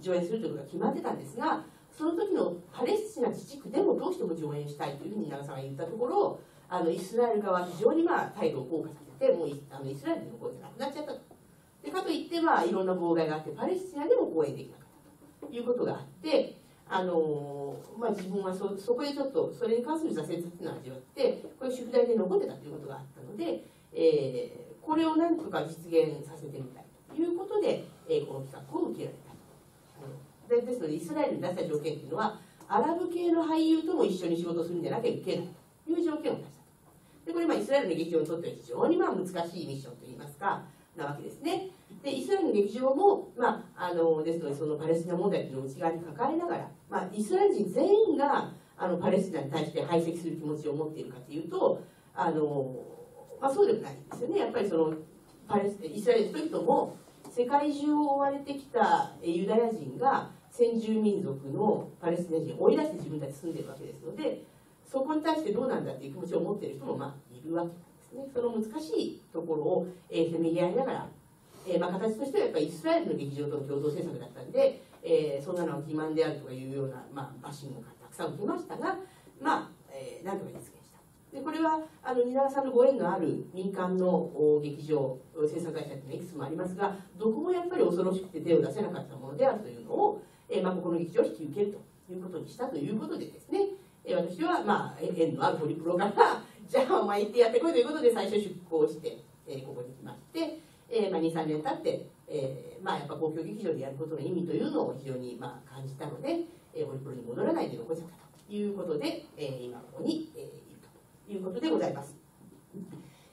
A: 上演するということが決まってたんですがその時のパレスチナ自治区でもどうしても上演したいというふうに皆さんが言ったところあのイスラエル側は非常にまあ態度を硬化させてもうあのイスラエルの公演がなくなっちゃったと。でかといってまあいろんな妨害があってパレスチナでも公演できなかったということがあってあのまあ、自分はそそこでちょっとそれに関する挫折っていうのを味わってこれ宿題で残ってたということがあったので、えー、これをなんとか実現させてみたいということで、えー、この企画を受けられた。でですのでイスラエルに出した条件というのはアラブ系の俳優とも一緒に仕事するんじゃなきゃいけないという条件を出した。でこれまあイスラエルの劇場にとっては非常にまあ難しいミッションといいますかなわけですね。でイスラエルの劇場も、まあ、あのですのでそのパレスチナ問題というのを内側に抱えながら、まあ、イスラエル人全員があのパレスチナに対して排斥する気持ちを持っているかというとあの、まあ、そうでもないんですよね。やっぱりそのパレスイスラエル人々も世界中を追われてきたユダヤ人が先住民族のパレスチナ人を追い出して自分たち住んでるわけですのでそこに対してどうなんだっていう気持ちを持っている人もまあいるわけなんですね。その難しいところを、えー、せめぎ合いながら、えー、まあ、形としてはやっぱりイスラエルの劇場との共同制作だったんで、えー、そんなのは欺瞞であるとかいうような、まあ、バッシングがたくさん受けましたが、まあ、えー、なんとか実現した。でこれはあの蜷川さんのご縁のある民間の劇場制作会社っていうのはいくつもありますがどこもやっぱり恐ろしくて手を出せなかったものであるというのを、えーまあ、ここの劇場を引き受けるということにしたということでですね私は、まあ、縁のあるホリプロから じゃあお前行ってやってこいということで最初出向して、えー、ここに来まして、えーまあ、23年経って、えーまあ、やっぱ公共劇場でやることの意味というのを非常に、まあ、感じたので、えー、ホリプロに戻らないで残っちゃったということで、えー、今ここに、えー、いるということでございます。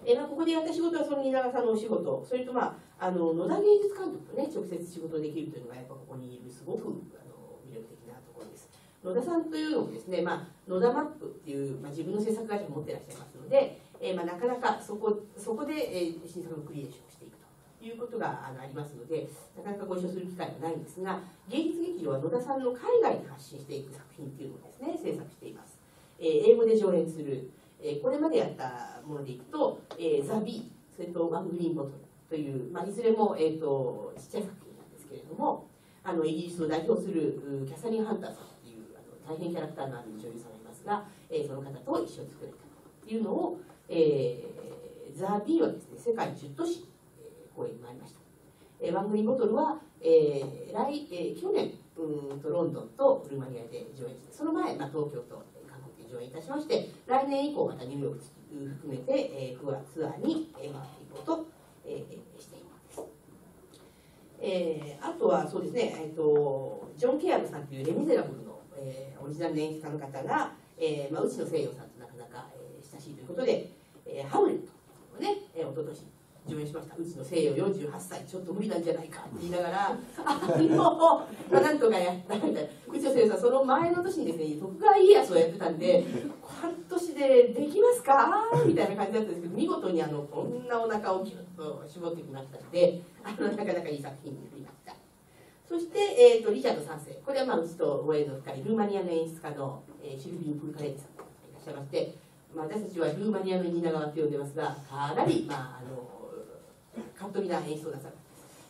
A: えーまあ、ここでやった仕事はその蜷川さんのお仕事それと、まあ、あの野田芸術監督とね直接仕事できるというのがやっぱここにいるすごくあの魅力的なところです。野田さんというのもですね、まあ、野田マップっていう、まあ、自分の制作会社を持ってらっしゃいますので、えー、まあ、なかなかそこそこで、えー、新作のクリエーションをしていくということがあのありますのでなかなかご一緒する機会はないんですが芸術劇場は野田さんの海外に発信していく作品っていうのをですね制作しています、えー、英語で上演する、えこれまでやったものでいくと「えザ・ビー」それと「ワングリーンボトル」という、まあ、いずれも、えーと、ちっちゃい作品なんですけれどもあのイギリスを代表するキャサリン・ハンターさん大変キャラクターのある女優さんがいますが、えー、その方と一緒に作れたというのを、えー、ザ・ビーはですね世界10都市、えー、公演に参りました、えー、ワングリーンボトルは、えー来えー、去年うんとロンドンとルーマニアで上演してその前、まあ、東京と韓国で上演いたしまして来年以降またニューヨーク含めて、えー、ツアーに、えー、回っていこうと、えー、しています。えー、あとはそうですね、えーと、ジョン・ケアルさんというレ・ミゼラブルのえー、オリジナルの演出家の方が、えーまあ、内野聖陽さんとなかなか、えー、親しいということで「えー、ハムレット」をね、えー、一昨年上演しました。内野聖陽48歳。ちょっと無理なんじゃないかって言いながらあの、まあ、なんとかやったみたいな。内野聖陽さんその前の年にですね徳川家康をやってたんで半年でできますか？みたいな感じだったんですけど見事にあのこんなお腹をギュッと絞ってきましたのであのなかなかいい作品になりました。そして、えーと、リチャード3世これはまあうちとご縁の深いルーマニアの演出家の、えー、シルビン・プルカレッテさんがいらっしゃいまして、まあ、私たちはルーマニアの蜷川と呼んでますがかなり、まあ、あのカットリな演出をなさる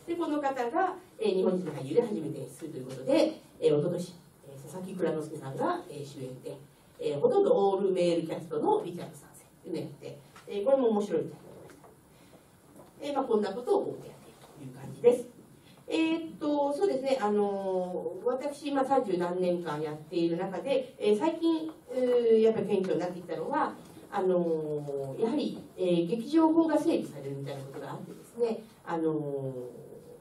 A: でこの方が、えー、日本人の俳優で初めて演出するということで、えー、おととし、えー、佐々木蔵之介さんが、えー、主演で、えー、ほとんどオールメールキャストのリチャード参戦っていうのをやって、えー、これも面白いみたいな思いました。えーまあ、こんなことをやっているという感じです。えー、っとそうですね、あの私、まあ、30何年間やっている中で、えー、最近、えー、やっぱり顕著になってきたのは、あのやはり、えー、劇場法が整備されるみたいなことがあってですね、あの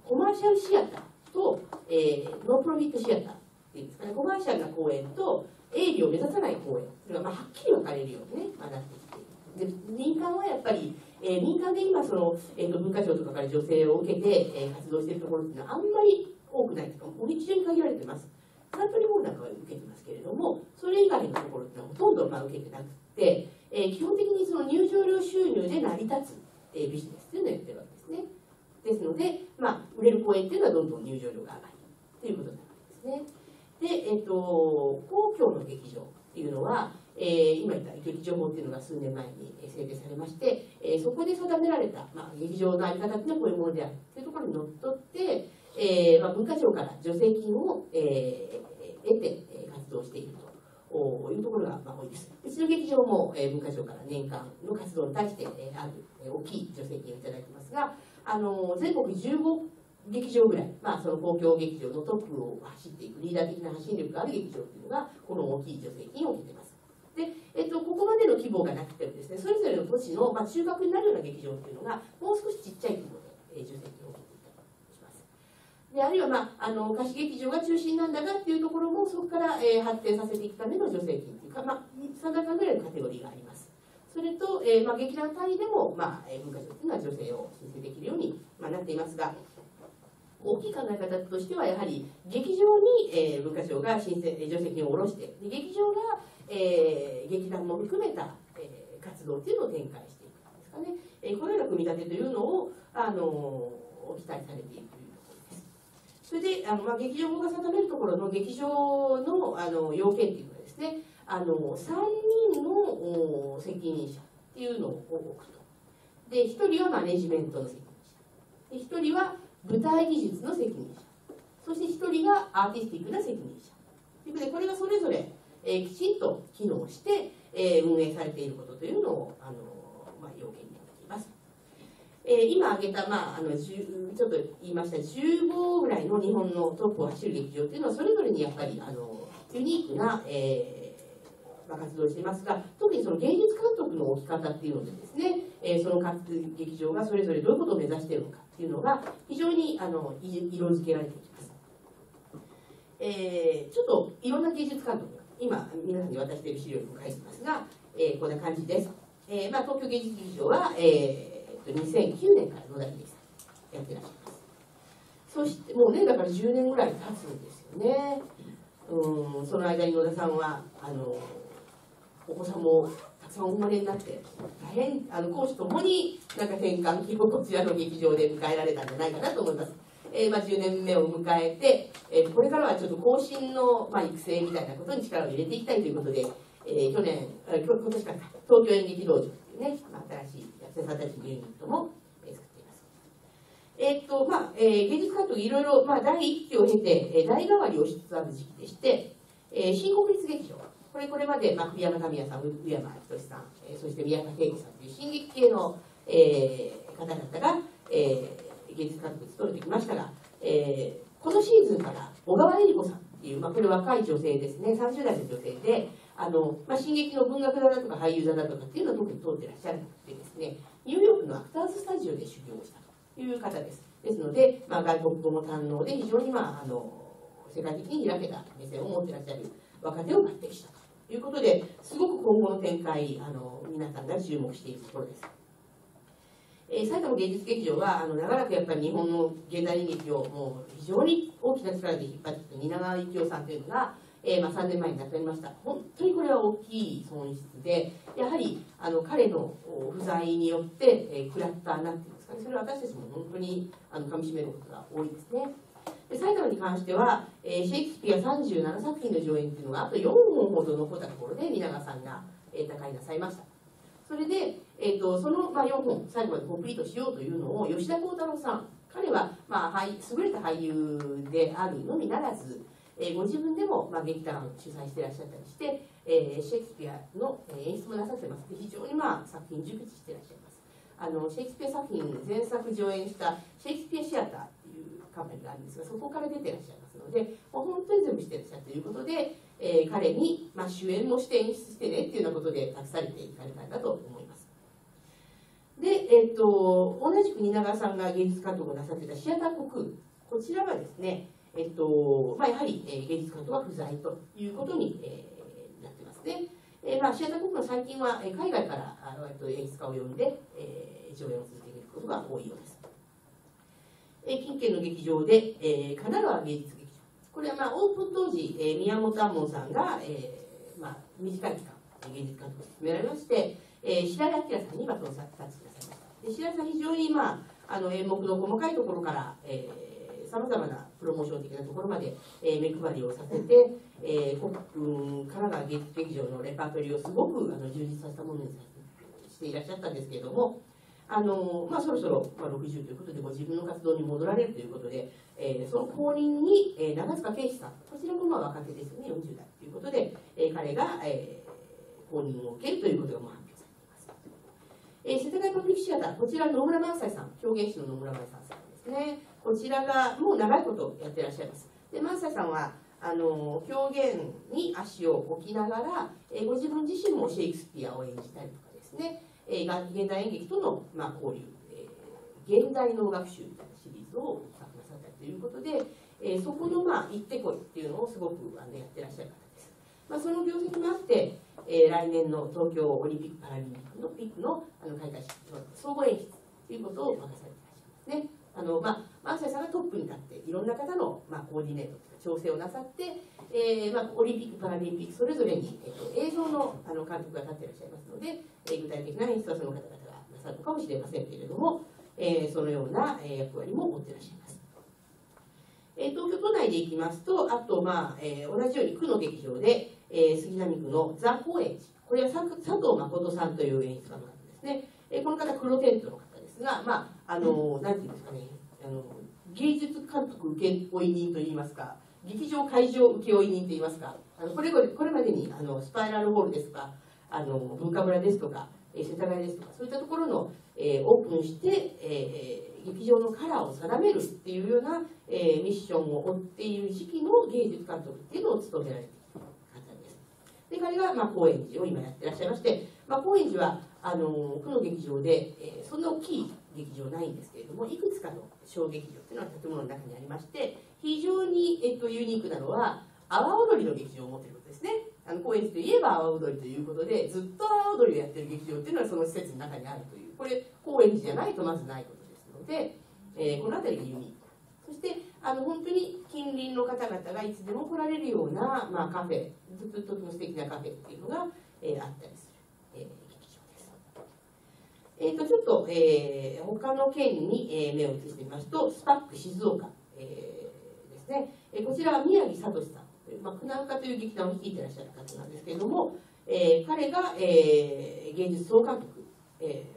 A: コマーシャルシアターと、えー、ノープロフィットシアターっていうんですかね、コマーシャルな公演と営利を目指さない公演それがまあはっきり分かれるようにね、まあ、なってきてで民間はやっぱりえー、民間で今その、えーと、文化庁とかから助成を受けて、えー、活動しているところっていうのはあんまり多くないというかもう非常に限られてます。サントリーホールなんかは受けてますけれどもそれ以外のところっていうのはほとんどまあ受けてなくて、えー、基本的にその入場料収入で成り立つ、えー、ビジネスっていうのをやってるわけですね。ですので、まあ、売れる公演っていうのはどんどん入場料が上がりということになるわけですね。で、えーと公共の劇場っていうのはえー、今言った劇場法っていうのが数年前に制定されまして、えー、そこで定められた、まあ、劇場の在り方っていうのはこういうものであるというところにのっとって、えーまあ、文化庁から助成金を、えー、得て活動しているというところが、まあ、多いです。うちの劇場も、えー、文化庁から年間の活動に対して、えー、ある、えー、大きい助成金をいただいてますが、あの全国15劇場ぐらい、まあ、その公共劇場のトップを走っていくリーダー的な発信力がある劇場っていうのがこの大きい助成金を受けてます。で、えっと、ここまでの規模がなくてもですね、それぞれの都市の、まあ、中核になるような劇場っていうのが、もう少しちっちゃい規模で、えー、重責を受けていたりします。で、あるいは、まあ、あの、貸し劇場が中心なんだがっていうところも、そこから、えー、発展させていくための助成金というか、まあ、3段階ぐらいのカテゴリーがあります。それと、えーまあ、劇団単位でも、まあ、文化庁というのは助成を申請できるように、まあ、なっていますが、大きい考え方としてはやはり劇場に、えー、文化庁が申請助成金を下ろしてで劇場がえー、劇団も含めた、えー、活動っていうのを展開していくんですかね、えー、このような組み立てというのを、あの期待されているというところです。それであの、まあ、劇場法が定めるところの劇場のあの要件っていうのはですねあの3人の責任者っていうのを置くと。で1人はマネジメントの責任者。で1人は舞台技術の責任者。そして1人がアーティスティックな責任者。ということでこれがそれぞれえー、きちんと機能して、えー、運営されていることというのを、あのまあ、要件になっています。えー、今挙げた、まあ、あのちょっと言いました15ぐらいの日本のトップを走る劇場というのはそれぞれにやっぱりあのユニークな、えーまあ、活動をしていますが特にその芸術監督の置き方っていうのでですね、えー、その劇場がそれぞれどういうことを目指しているのかっていうのが非常にあの色付けられていきます。えー、ちょっといろんな芸術監督今皆さんに渡している資料にも書いてますが、えー、こんな感じです、えーまあ、東京芸術劇場は、えー、2009年から野田秀樹さんやってらっしゃいます。そしてもうねだから10年ぐらい経つんですよね。うんその間に野田さんはあのお子さんもたくさんお生まれになって大変あの講師ともになんか転換期をこちらの劇場で迎えられたんじゃないかなと思います。えーまあ、10年目を迎えて、えー、これからはちょっと後進の、まあ、育成みたいなことに力を入れていきたいということで、えー、去年あ今今年から東京演劇道場っていうね、まあ、新しい役者さんたちのユニットも、えー、作っています。えー、っとまあえー、芸術監督いろいろ、まあ、第1期を経て、えー、代替わりをしつつある時期でして、えー、新国立劇場これこれまで、まあ、栗山民也さん、宇山仁さん、えー、そして宮田圭司さんという新劇系の、えー、方々が、えー、芸術監督務めてきましたが、えー、このシーズンから小川恵理子さんっていう、まあ、これ若い女性ですね30代の女性であの、まあ、進撃の文学座だとか俳優座だとかっていうのは特に通ってらっしゃらなくてですねニューヨークのアクターズスタジオで修行したという方ですですので、まあ、外国語も堪能で非常に、まあ、あの世界的に開けた目線を持ってらっしゃる若手を抜擢したということですごく今後の展開あの皆さんが注目しているところです。えー、埼玉芸術劇場はあの長らくやっぱり日本の現代演劇をもう非常に大きな力で引っ張ってきた蜷川幸雄さんというのが、えーまあ、3年前に亡くなりました本当にこれは大きい損失でやはりあの彼の不在によって、えー、食らったなっていうんですかねそれは私たちも本当にあの噛みしめることが多いですね。で埼玉に関しては、えー、シェイクスピア37作品の上演っていうのがあと4本ほど残ったところで蜷川さんが、えー、他界なさいました。それで、えーと、その、まあ、4本最後までコンプリートしようというのを吉田鋼太郎さん彼は、まあ、優れた俳優であるのみならず、えー、ご自分でも、まあ、劇団主催していらっしゃったりして、えー、シェイクスピアの演出もなさってます。非常に、まあ、作品熟知していらっしゃいます。あのシェイクスピア作品前作上演したシェイクスピアシアターっていうカンパニーがあるんですがそこから出ていらっしゃいますのでもう本当に全部していらっしゃるということで、えー、彼に、まあ、主演もして演出してねっていうようなことで託されていかれたんだと思いますで、えーと、同じく蜷川さんが芸術監督をなさってたシアター国こちらはですねえっとまあ、やはり、えー、芸術監督は不在ということに、えー、なってますね。えーまあ、シアター国は最近は、えー、海外からあの、えっと、演出家を呼んで、えー、上演を続けていくことが多いようです。えー、近県の劇場で、えー、神奈川芸術これは、まあ、オープン当時、えー、宮本亞門さんが、えーまあ、短い期間芸術監督を進められまして、えー、白井明さんにバトンタッチなさいました。で白井さん非常に、まあ、あの演目の細かいところから、さまざまなプロモーション的なところまで、えー、目配りをさせて、えー、うん、神奈川劇場のレパートリーをすごくあの充実させたものにしていらっしゃったんですけれども、あのまあ、そろそろ、まあ、60ということでご自分の活動に戻られるということで、えー、その後任に、えー、長塚圭史さんこちらもまあ若手ですよね40代ということで、えー、彼が、えー、後任を受けるということがもう発表されています、えー、世田谷パブリックシアターこちら野村萬斎さん表現師の野村萬斎さんですね。こちらがもう長いことやってらっしゃいます。で萬斎さんはあの狂言に足を置きながら、えご自分自身もシェイクスピアを演じたりとかですね、え現代演劇との、まあ、交流、え現代能学習みたいなシリーズを作なさったということで、えそこの、まあ、行ってこいっていうのをすごくあのやってらっしゃる方です。まあ、その業績もあって、えー、来年の東京オリンピック・パラリンピックのピックのあの開会式の総合演出ということを任されていらっしゃいますね。あのまあ、マーサイさんがトップに立っていろんな方の、まあ、コーディネート調整をなさって、えーまあ、オリンピック・パラリンピックそれぞれに、えーと、映像のあの監督が立っていらっしゃいますので、えー、具体的な演出はその方々がなさるかもしれませんけれども、えー、そのような、役割も持っていらっしゃいます。えー、東京都内でいきますとあと、まあえー、同じように区の劇場で、えー、杉並区のザ・高円寺これは佐藤誠さんという演出家の方ですね、えー、この方黒テントの方ですが、まあ、あのなんていうんですかねあの芸術監督請負人といいますか劇場会場請負人といいますかあのこれこれまでにあのスパイラルホールですとかあの文化村ですとか、え世田谷ですとかそういったところの、えー、オープンして、えー、劇場のカラーを定めるっていうような、えー、ミッションを追っている時期の芸術監督っていうのを務められている方です。で彼が、まあ、高円寺を今やってらっしゃいまして、まあ、高円寺はあの区の劇場で、えー、そんな大きい劇場ないんですけれどもいくつかの小劇場っていうのは建物の中にありまして非常に、えっと、ユニークなのは阿波踊りの劇場を持っていることですね。あの高円寺といえば阿波踊りということでずっと阿波踊りをやってる劇場っていうのはその施設の中にあるというこれ高円寺じゃないとまずないことですので、えー、この辺りがユニーク。そしてあの本当に近隣の方々がいつでも来られるような、まあ、カフェずっととても素敵なカフェっていうのが、えー、あったりする、えーえー、とちょっと、えー、他の県に、えー、目を移してみますとスパック静岡、えー、ですね、え、こちらは宮城聡さん、まあ、船岡という劇団を率いてらっしゃる方なんですけれども、えー、彼が、えー、芸術総監督。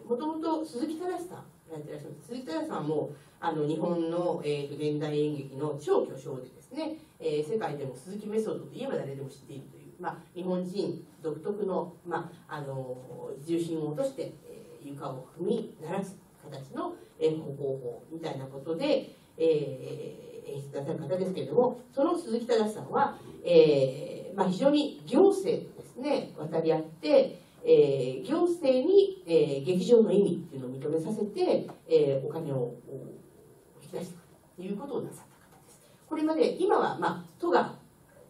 A: もともと鈴木忠さんやってらっしゃる。鈴木忠さんもあの日本の、えーと、現代演劇の超巨匠でですね、えー、世界でも鈴木メソッドといえば誰でも知っているという、まあ、日本人独特の,、まあ、あの重心を落として、え床を踏み鳴らす形の演法方法みたいなことで、えー、演出なさる方ですけれどもその鈴木忠さんは、えーまあ、非常に行政とですね渡り合って、えー、行政に、えー、劇場の意味っていうのを認めさせて、えー、お金を引き出してくということをなさった方です。これまで今は、まあ、都が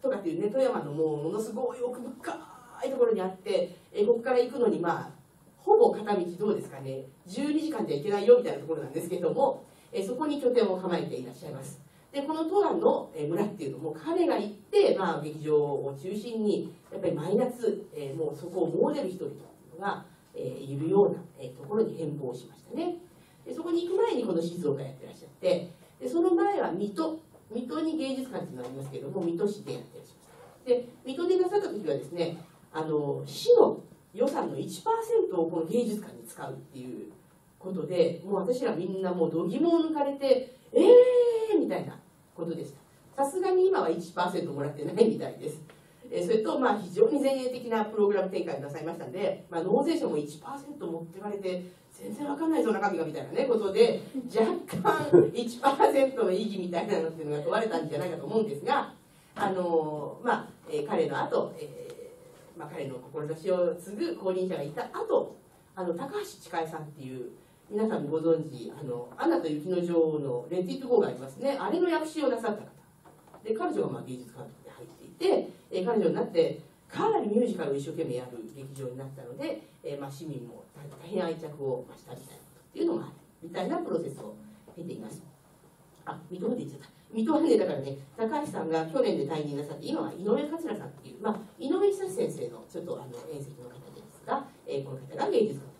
A: 都がというね富山のもうものすごい奥深いところにあって、えー、ここから行くのにまあほぼ片道どうですかね12時間じゃ行けないよみたいなところなんですけども、えそこに拠点を構えていらっしゃいますでこの戸賀の村っていうのも彼が行って、まあ、劇場を中心にやっぱり毎夏、えもうそこを詣でる人々が、えいるような、えところに変貌しましたね。でそこに行く前にこの静岡やってらっしゃってでその前は水戸。水戸に芸術館っていうのがありますけども水戸市でやってらっしゃいました。で水戸でなさった時はですねあの市の予算の1%をこの芸術館に使うっていうことでもう私らみんなもう度肝を抜かれてええーみたいな。ことでしたさすがに今は1%もらってないみたいです。えそれとまあ非常に前衛的なプログラム展開なさいましたんで、まあ、納税者も1%持ってかれて全然わかんないぞ中身がみたいなねことで 若干1%の意義みたいなのっていうのが問われたんじゃないかと思うんですがあのまあ、えー、彼の後、えーまあ、彼の志を継ぐ後任者がいた後あの高橋千佳恵さんっていう皆さんご存知あの「アナと雪の女王」の「レッティット・ゴー」がありますねあれの役詞をなさった方で彼女がまあ芸術監督で入っていて、えー、彼女になってかなりミュージカルを一生懸命やる劇場になったので、えー、まあ市民も大変愛着を増したみたいなことっていうのもあるみたいなプロセスを経ています。あ、水戸まで言っちゃった。水戸はね、だからね、高橋さんが去年で退任なさって、今は井上桂さんっていう、まあ、井上久先生のちょっとあの遠戚の方ですが、えー、この方が芸術家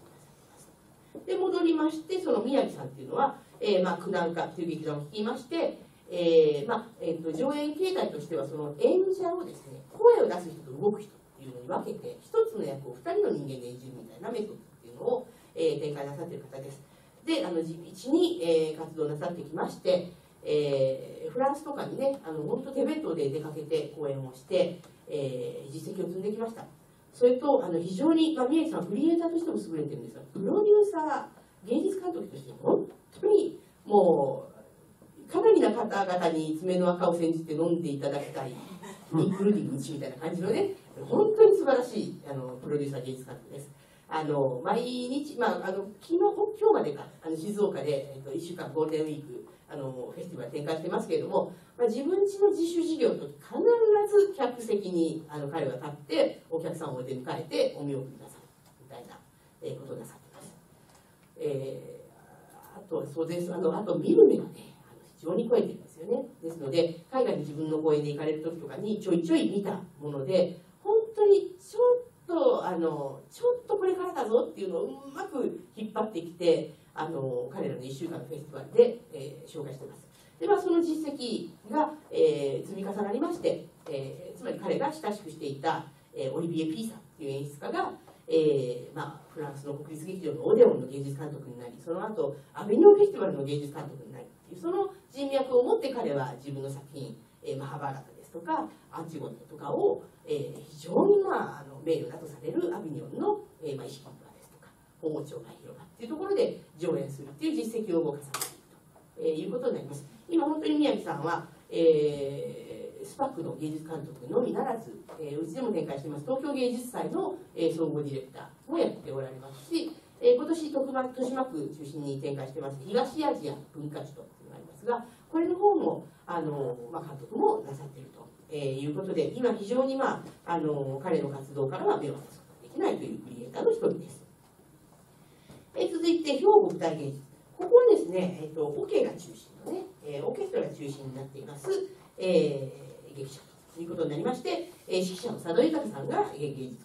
A: で戻りましてその宮城さんっていうのは、えーまあ、九段家っていう劇団を率いまして、えーまあえーと、上演形態としてはその演者をですね声を出す人と動く人っていうのに分けて一つの役を2人の人間で演じるみたいなメソッドっていうのを、えー、展開なさっている方です。であの地道に、えー、活動なさってきまして、えー、フランスとかにねあの本当手弁当で出かけて講演をして、えー、実績を積んできました。それとあの非常に、まあ、宮城さんはクリエイターとしても優れてるんですがプロデューサー芸術監督として本当にもうかなりな方々に爪の赤を煎じて飲んでいただきたいインクルーディングうちみたいな感じのね本当に素晴らしいあのプロデューサー芸術監督です。あの毎日、まあ、あの昨日今日までかあの静岡で、えっと、1週間ゴールデンウィークあのフェスティバル展開してますけれども、まあ、自分家の自主事業と必ず客席にあの彼は立ってお客さんを出迎えてお見送りなさるみたいな、え、ことなさってます。えー、あとそうですあのあと見る目がね非常に超えてるんですよね。ですので海外に自分の公演で行かれる時とかにちょいちょい見たもので本当にちょっとあのちょっとこれからだぞっていうのをうまく引っ張ってきてあの彼らの1週間のフェスティバルで、えー、紹介してます。でまあ、その実績が、えー、積み重なりまして、えー、つまり彼が親しくしていた、えー、オリビエ・ピーさんという演出家が、えーまあ、フランスの国立劇場のオデオンの芸術監督になりその後アベニオンフェスティバルの芸術監督になりっていうその人脈を持って彼は自分の作品「えー、マハバラタ」ですとか「アンチゴネ」とかを、えー、非常に、まあ、あの名誉だとされるアビニョンの、えーまあ、石川ですとか宝町が広がっていうところで上演するっていう実績を動かされていると、え、いうことになります。今本当に宮城さんは、えー、スパックの芸術監督のみならず、えー、うちでも展開しています東京芸術祭の、えー、総合ディレクターもやっておられますし、えー、今年徳間豊島区中心に展開してます東アジア文化地というのがありますがこれの方もあの、まあ、監督もなさっていると、えー、いうことで今非常に、まあ、あの彼の活動からは目を離すことができないというクリエイターの一人です。え、続いて兵庫舞台芸術ここはですね、えーと、オケが中心のね、えー、オーケストラが中心になっています、えー、劇者ということになりまして、えー、指揮者の佐渡豊さんが芸術家という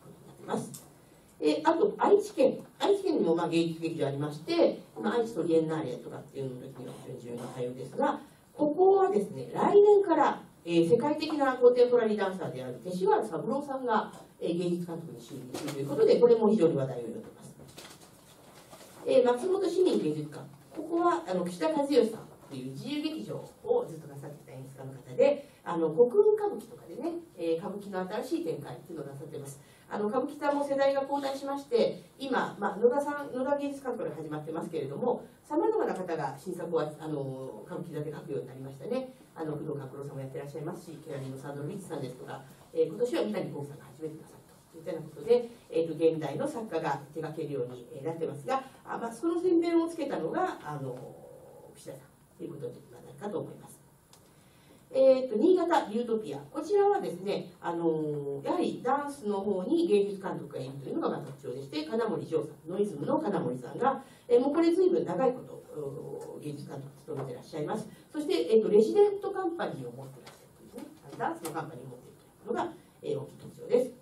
A: ことになっています。えあと愛知県愛知県にもまあ芸術劇場ありまして、まあ、愛知トリエンナーレとかっていうの時には非常に重要な対応ですがここはですね来年から、えー、世界的なコンテンポラリーダンサーである勅使川三郎さんが、えー、芸術監督に就任するということでこれも非常に話題を呼んでいます。えー、松本市民芸術館。ここはあの岸田和義さんという自由劇場をずっとなさってた演出家の方であの国運歌舞伎とかでね、えー、歌舞伎の新しい展開っていうのをなさってます。あの歌舞伎座も世代が交代しまして今、まあ、野田さん野田芸術館から始まってますけれどもさまざまな方が新作をあの歌舞伎座で書くようになりましたね。あの工藤官九郎さんもやってらっしゃいますしケラリンのサンドル・リッチさんですとか、えー、今年は三谷幸さんが初めてなさったといったようなことで、えーと、現代の作家が手掛けるようになってますがあ、まあ、その宣伝をつけたのがあの岸田さんということではないかと思います。えーと、新潟ユートピアこちらはですねあのやはりダンスの方に芸術監督がいるというのが特徴でして金森丈さんノイズムの金森さんが、えー、もうこれ随分長いこと芸術監督を務めていらっしゃいますそして、えーと、レジデントカンパニーを持っていらっしゃるというねダンスのカンパニーを持っているというのが、えー、大きい特徴です。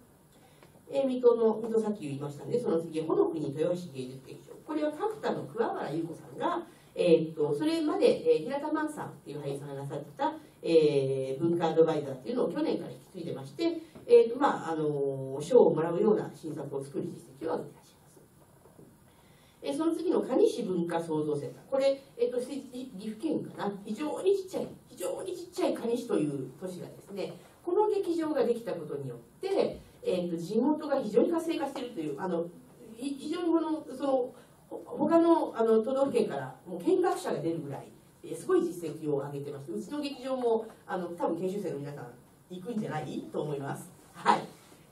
A: えー、水戸の水戸さっき言いましたんでその次ほの国豊橋芸術劇場。これは角田の桑原優子さんがえー、っとそれまで、えー、平田万さんっていう俳優さんがなさってた、えー、文化アドバイザーっていうのを去年から引き継いでまして、えーとまああの賞をもらうような新作を作る実績を上げていらっしゃいます。えー、その次の蟹市文化創造センター。これ、えーと、岐阜県かな。非常にちっちゃい非常にちっちゃい蟹市という都市がですねこの劇場ができたことによって、えーと、地元が非常に活性化しているというあの非常にこのその他のあの都道府県からもう見学者が出るぐらい、えー、すごい実績を上げてましてうちの劇場もあの多分研修生の皆さん行くんじゃない？と思います。はい、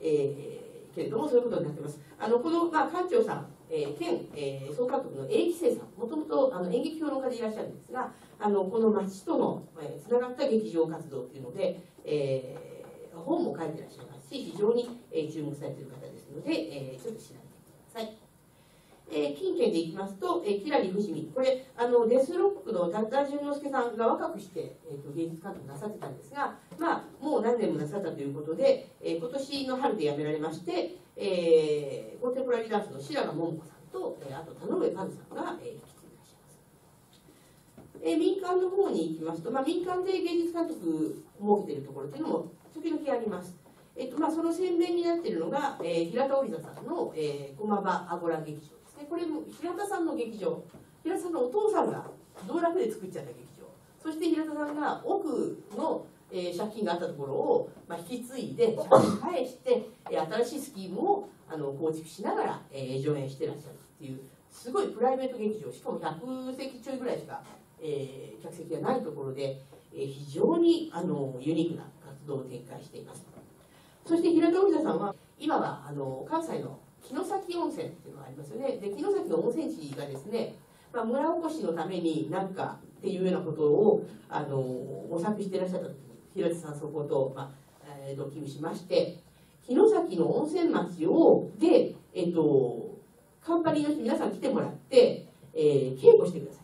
A: えー、けれどもそういうことになってます。あのこの、まあ、館長さん、えー、県、えー、総監督の英樹生さんもともと演劇評論家でいらっしゃるんですがあのこの町とのつな、えー、がった劇場活動っていうので、えー、本も書いてらっしゃいますし非常に、えー、注目されている方ですので、えー、ちょっと調べてください。えー、近県でいきますと、えー、キラリ・フジミこれあのデスロックのダ淳之介さんが若くして、えーと、芸術監督なさってたんですが、まあ、もう何年もなさったということで、えー、今年の春で辞められまして、えー、コンテンポラリーダンスの白髪桃子さんと、えー、あと田上和さんが、えー、引き継いでいらっしゃいます。えー、民間の方に行きますと、まあ、民間で芸術監督を設けているところというのも時々あります。えっとまあ、その宣伝になっているのが、えー、平田織田さんの、えー、駒場アゴラ劇場ですね。これも平田さんの劇場。平田さんのお父さんが道楽で作っちゃった劇場。そして平田さんが奥の、えー、借金があったところを、まあ、引き継いで借金返して、えー、新しいスキームをあの構築しながら、えー、上演してらっしゃるっていうすごいプライベート劇場。しかも100席ちょいぐらいしか、えー、客席がないところで、えー、非常にあのユニークな活動を展開しています。そして平田織田さんは今はあの関西の城崎温泉っていうのがありますよね。で城崎の温泉地がですね、まあ、村おこしのために何かっていうようなことをあの模索していらっしゃった時に広瀬さんそこと、まあえー、ドッキングしまして城崎の温泉町をで、えっ、とカンパニーの人皆さん来てもらって、えー、稽古してくださ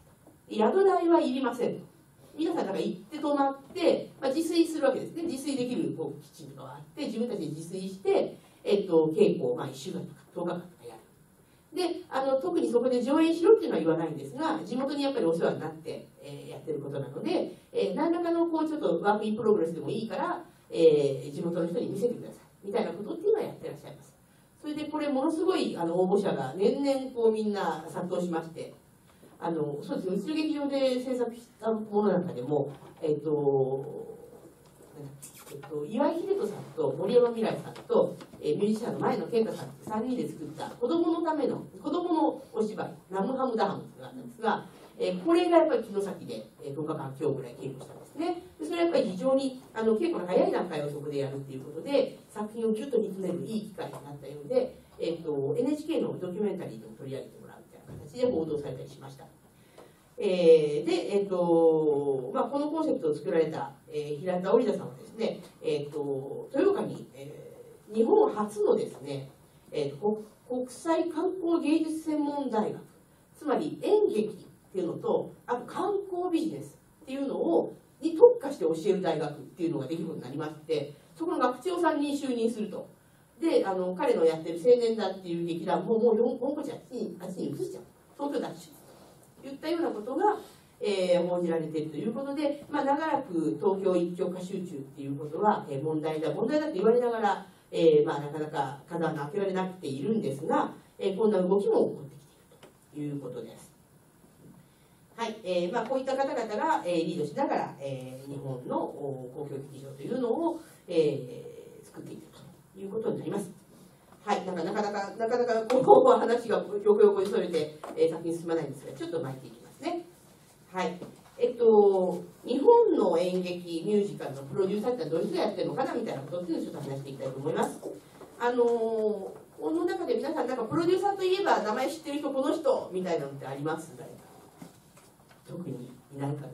A: い宿代はいりませんと。皆さんなんか行って泊まって、まあ、自炊するわけですね。自炊できるこうキッチンとかがあって自分たちで自炊して、えっ、と稽古をまあ1週間とか10日間とかやる。であの特にそこで上演しろっていうのは言わないんですが地元にやっぱりお世話になって、えー、やってることなので、えー、何らかのこうちょっとワークインプログレスでもいいから、えー、地元の人に見せてください。みたいなことっていうのはやってらっしゃいます。それでこれものすごいあの応募者が年々こうみんな殺到しましてあのそうですね。うちの劇場で制作したものなんかでもえっ、とえっと、岩井秀人さんと森山未来さんと、えー、ミュージシャンの前野健太さんって3人で作った子供のための子供のお芝居「ナムハムダハム」ってのがあったんですが、えー、これがやっぱり城崎で、えー、10日間今日ぐらい稽古したんですね。でそれはやっぱり非常にあの稽古の早い段階をそこでやるっていうことで作品をぎゅっと煮詰めるいい機会になったようで、えーと、NHK のドキュメンタリーでも取り上げてもらうみたいな形で報道されたりしました。えー、で、えーとまあ、このコンセプトを作られた、えー、平田織田さんはですね、えーと、豊岡に、えー、日本初のですね、えーと、国際観光芸術専門大学つまり演劇っていうのとあと観光ビジネスっていうのをに特化して教える大学っていうのができることになりましてそこの学長さんに就任すると。であの彼のやってる青年団っていう劇団ももう4本個地あっちにあっちに移しちゃう。東京だし言ったようなことが、えー、報じられているということで、まあ、長らく東京一極化集中っていうことは、えー、問題だ問題だって言われながら、えーまあ、なかなか風穴開けられなくているんですが、えー、こんな動きも起こってきているということです。はいえーまあ、こういった方々が、えー、リードしながら、えー、日本の公共劇場というのを、えー、作っていくということになります。はい、なんかなかなか、なかなかこう話が横横にそれて、えー、先に進まないんですが、ちょっと巻いていきますね。はい。えっと、日本の演劇、ミュージカルのプロデューサーってどういう人やってるのかなみたいなことっていうのをちょっと話していきたいと思います。あのー、この中で皆さん、なんかプロデューサーといえば名前知ってる人、この人みたいなのってあります誰か？特にいないかな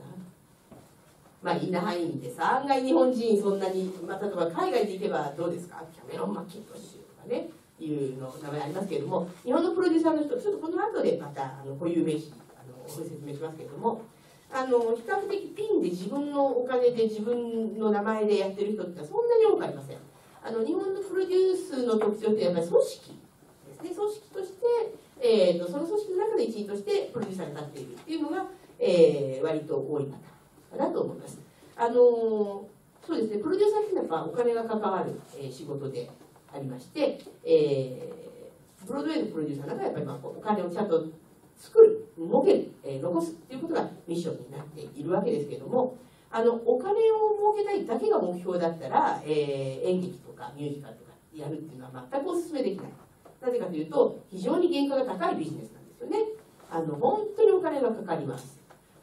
A: まあいないんです案外日本人そんなに、まあ、例えば海外で行けばどうですか？キャメロン・マッキントッシュとかねいうの名前ありますけれども日本のプロデューサーの人ちょっとこの後でまたあの固有名詞あのご説明しますけれどもあの比較的ピンで自分のお金で自分の名前でやってる人ってそんなに多くありません。あの日本のプロデュースの特徴ってやっぱり組織ですね。組織として、えーと、その組織の中で一員としてプロデューサーが立っているっていうのが、えー、割と多い方だと思います。あのそうですね。プロデューサーっていうのはやっぱお金が関わる、えー、仕事でありまして、えー、ブロードウェイのプロデューサーなんかやっぱりまあお金をちゃんと作る儲ける、えー、残すっていうことがミッションになっているわけですけれどもあのお金を儲けたいだけが目標だったら、えー、演劇とかミュージカルとかやるっていうのは全くお勧めできない。なぜかというと非常に原価が高いビジネスなんですよね。あの本当にお金がかかります。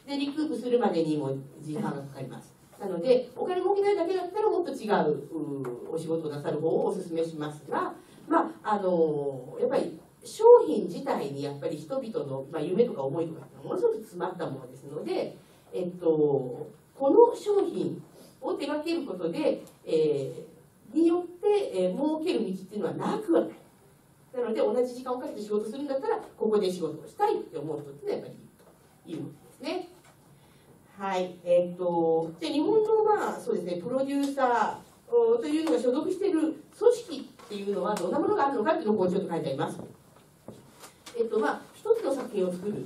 A: でリクープするまでにも時間がかかります。なのでお金儲けたいだけだったらもっと違うお仕事をなさる方をお勧めしますがまああのやっぱり商品自体にやっぱり人々の、まあ、夢とか思いとかものすごく詰まったものですので、えっと、この商品を手掛けることで、えー、によって、えー、儲ける道っていうのはなくはない。なので同じ時間をかけて仕事するんだったらここで仕事をしたいって思う人っていうのはやっぱりいるということですね。はい、えっ、とで日本のまあそうですねプロデューサーというのが所属している組織っていうのはどんなものがあるのかっていうのをこうちょっと書いてあります。えっ、とまあ一つの作品を作る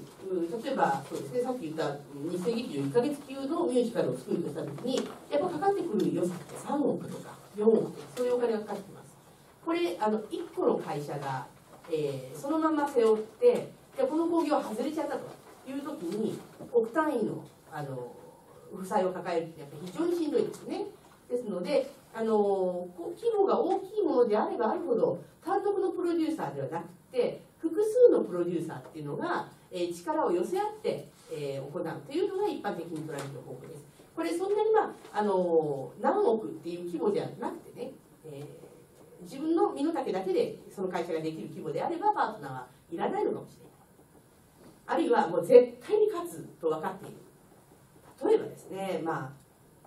A: 例えばそうですねさっき言った日生劇場1か月級のミュージカルを作るとした時にやっぱかかってくる予算って3億とか4億とかそういうお金がかかってます。これあの1個の会社が、えー、そのまま背負ってでこの興行外れちゃったという時に億単位のあの負債を抱えるってやっぱり非常にしんどいですね。ですのであの規模が大きいものであればあるほど単独のプロデューサーではなくて複数のプロデューサーっていうのが、えー、力を寄せ合って、えー、行うというのが一般的に取られる方法です。これそんなにまああの何億っていう規模ではなくてね、えー、自分の身の丈だけでその会社ができる規模であればパートナーはいらないのかもしれない。あるいはもう絶対に勝つと分かっている。例えばですね、まあ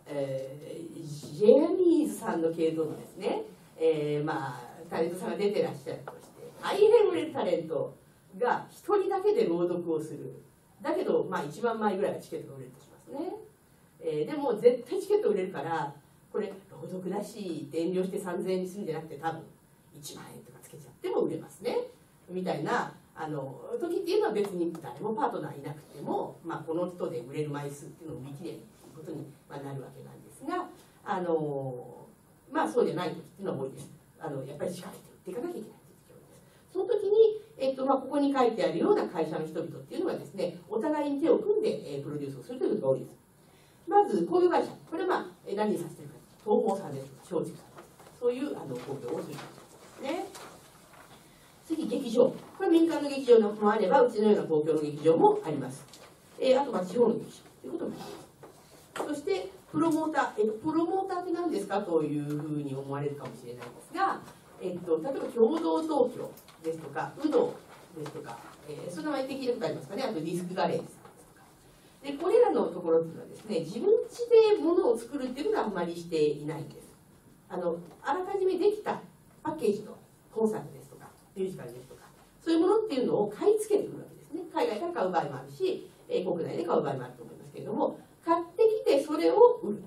A: えー、ジェニーズさんの系統のですね、えー、まあタレントさんが出てらっしゃるとして大変売れるタレントが1人だけで朗読をする。だけど、まあ、1万枚ぐらいはチケットが売れるとしますね、えー、でも絶対チケット売れるからこれ朗読だし遠慮して3000円にするんじゃなくて多分1万円とかつけちゃっても売れますね。みたいなあの時っていうのは別に誰もパートナーいなくても、まあ、この人で売れる枚数っていうのを見切れるっていうことになるわけなんですがあのまあそうじゃない時っていうのは多いです。あのやっぱり仕掛けて売っていかなきゃいけないという状況です。その時に、えっとまあ、ここに書いてあるような会社の人々っていうのはですねお互いに手を組んで、えー、プロデュースをするということが多いです。まず工業会社。これはまあ何にさせてるか東宝さんですとか松竹さんそういうあの工業をするですね。次劇場。これ民間の劇場もあればうちのような公共の劇場もあります、えー、あとは地方の劇場ということもあります。そしてプロモーター、えっと、プロモーターって何ですかというふうに思われるかもしれないんですが、えっと、例えば共同東京ですとか有働ですとか、えー、その前的なことありますかね。あとディスクガレージですとか。でこれらのところっていうのはですね自分家で物を作るっていうのはあんまりしていないんです。あのあらかじめできたパッケージのコンサートミュージカルですとかそういうものっていうのを買い付けてくるわけですね。海外から買う場合もあるし、えー、国内で買う場合もあると思いますけれども買ってきてそれを売る。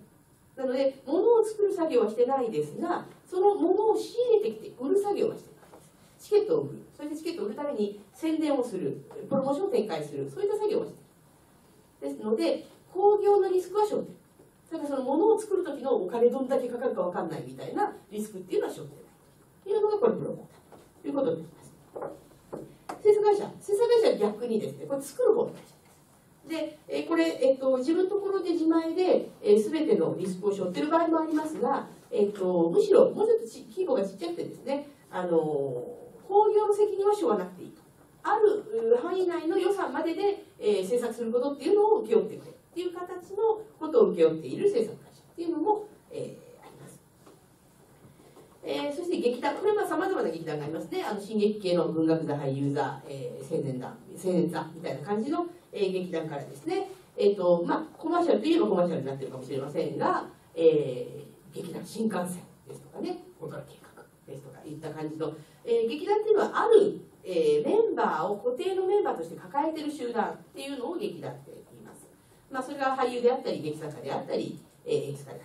A: なので物を作る作業はしてないですがその物を仕入れてきて売る作業はしてるわけです。チケットを売る。それでチケットを売るために宣伝をする。プロモーションを展開する。そういった作業をしてるですので興行のリスクは小点だからその物を作る時のお金どんだけかかるか分かんないみたいなリスクっていうのは小点ない。というのがこれプロモーター。いうことになります。制作会社、制作会社は逆にですね、これ作る方の会社です。で、えこれ、えっと、自分のところで自前で、えー、全てのリスクを背負ってる場合もありますが、えっと、むしろもうちょっと規模がちっちゃくてですね、あの工業の責任は背負わなくていいと。ある範囲内の予算までで、えー、制作することっていうのを請け負ってくれっていう形のことを請け負っている制作会社っていうのも、えーえー、そして劇団これはさまざまな劇団がありますね。あの進撃系の文学座俳優座、えー、青年団青年座みたいな感じの、えー、劇団からですね。えっ、ー、とまあコマーシャルといえばコマーシャルになってるかもしれませんが、えー、劇団新幹線ですとかね。大空計画ですとかいった感じの、えー、劇団っていうのはある、えー、メンバーを固定のメンバーとして抱えてる集団っていうのを劇団って言います、まあ、それが俳優であったり劇作家であったり、えー、演出家であっ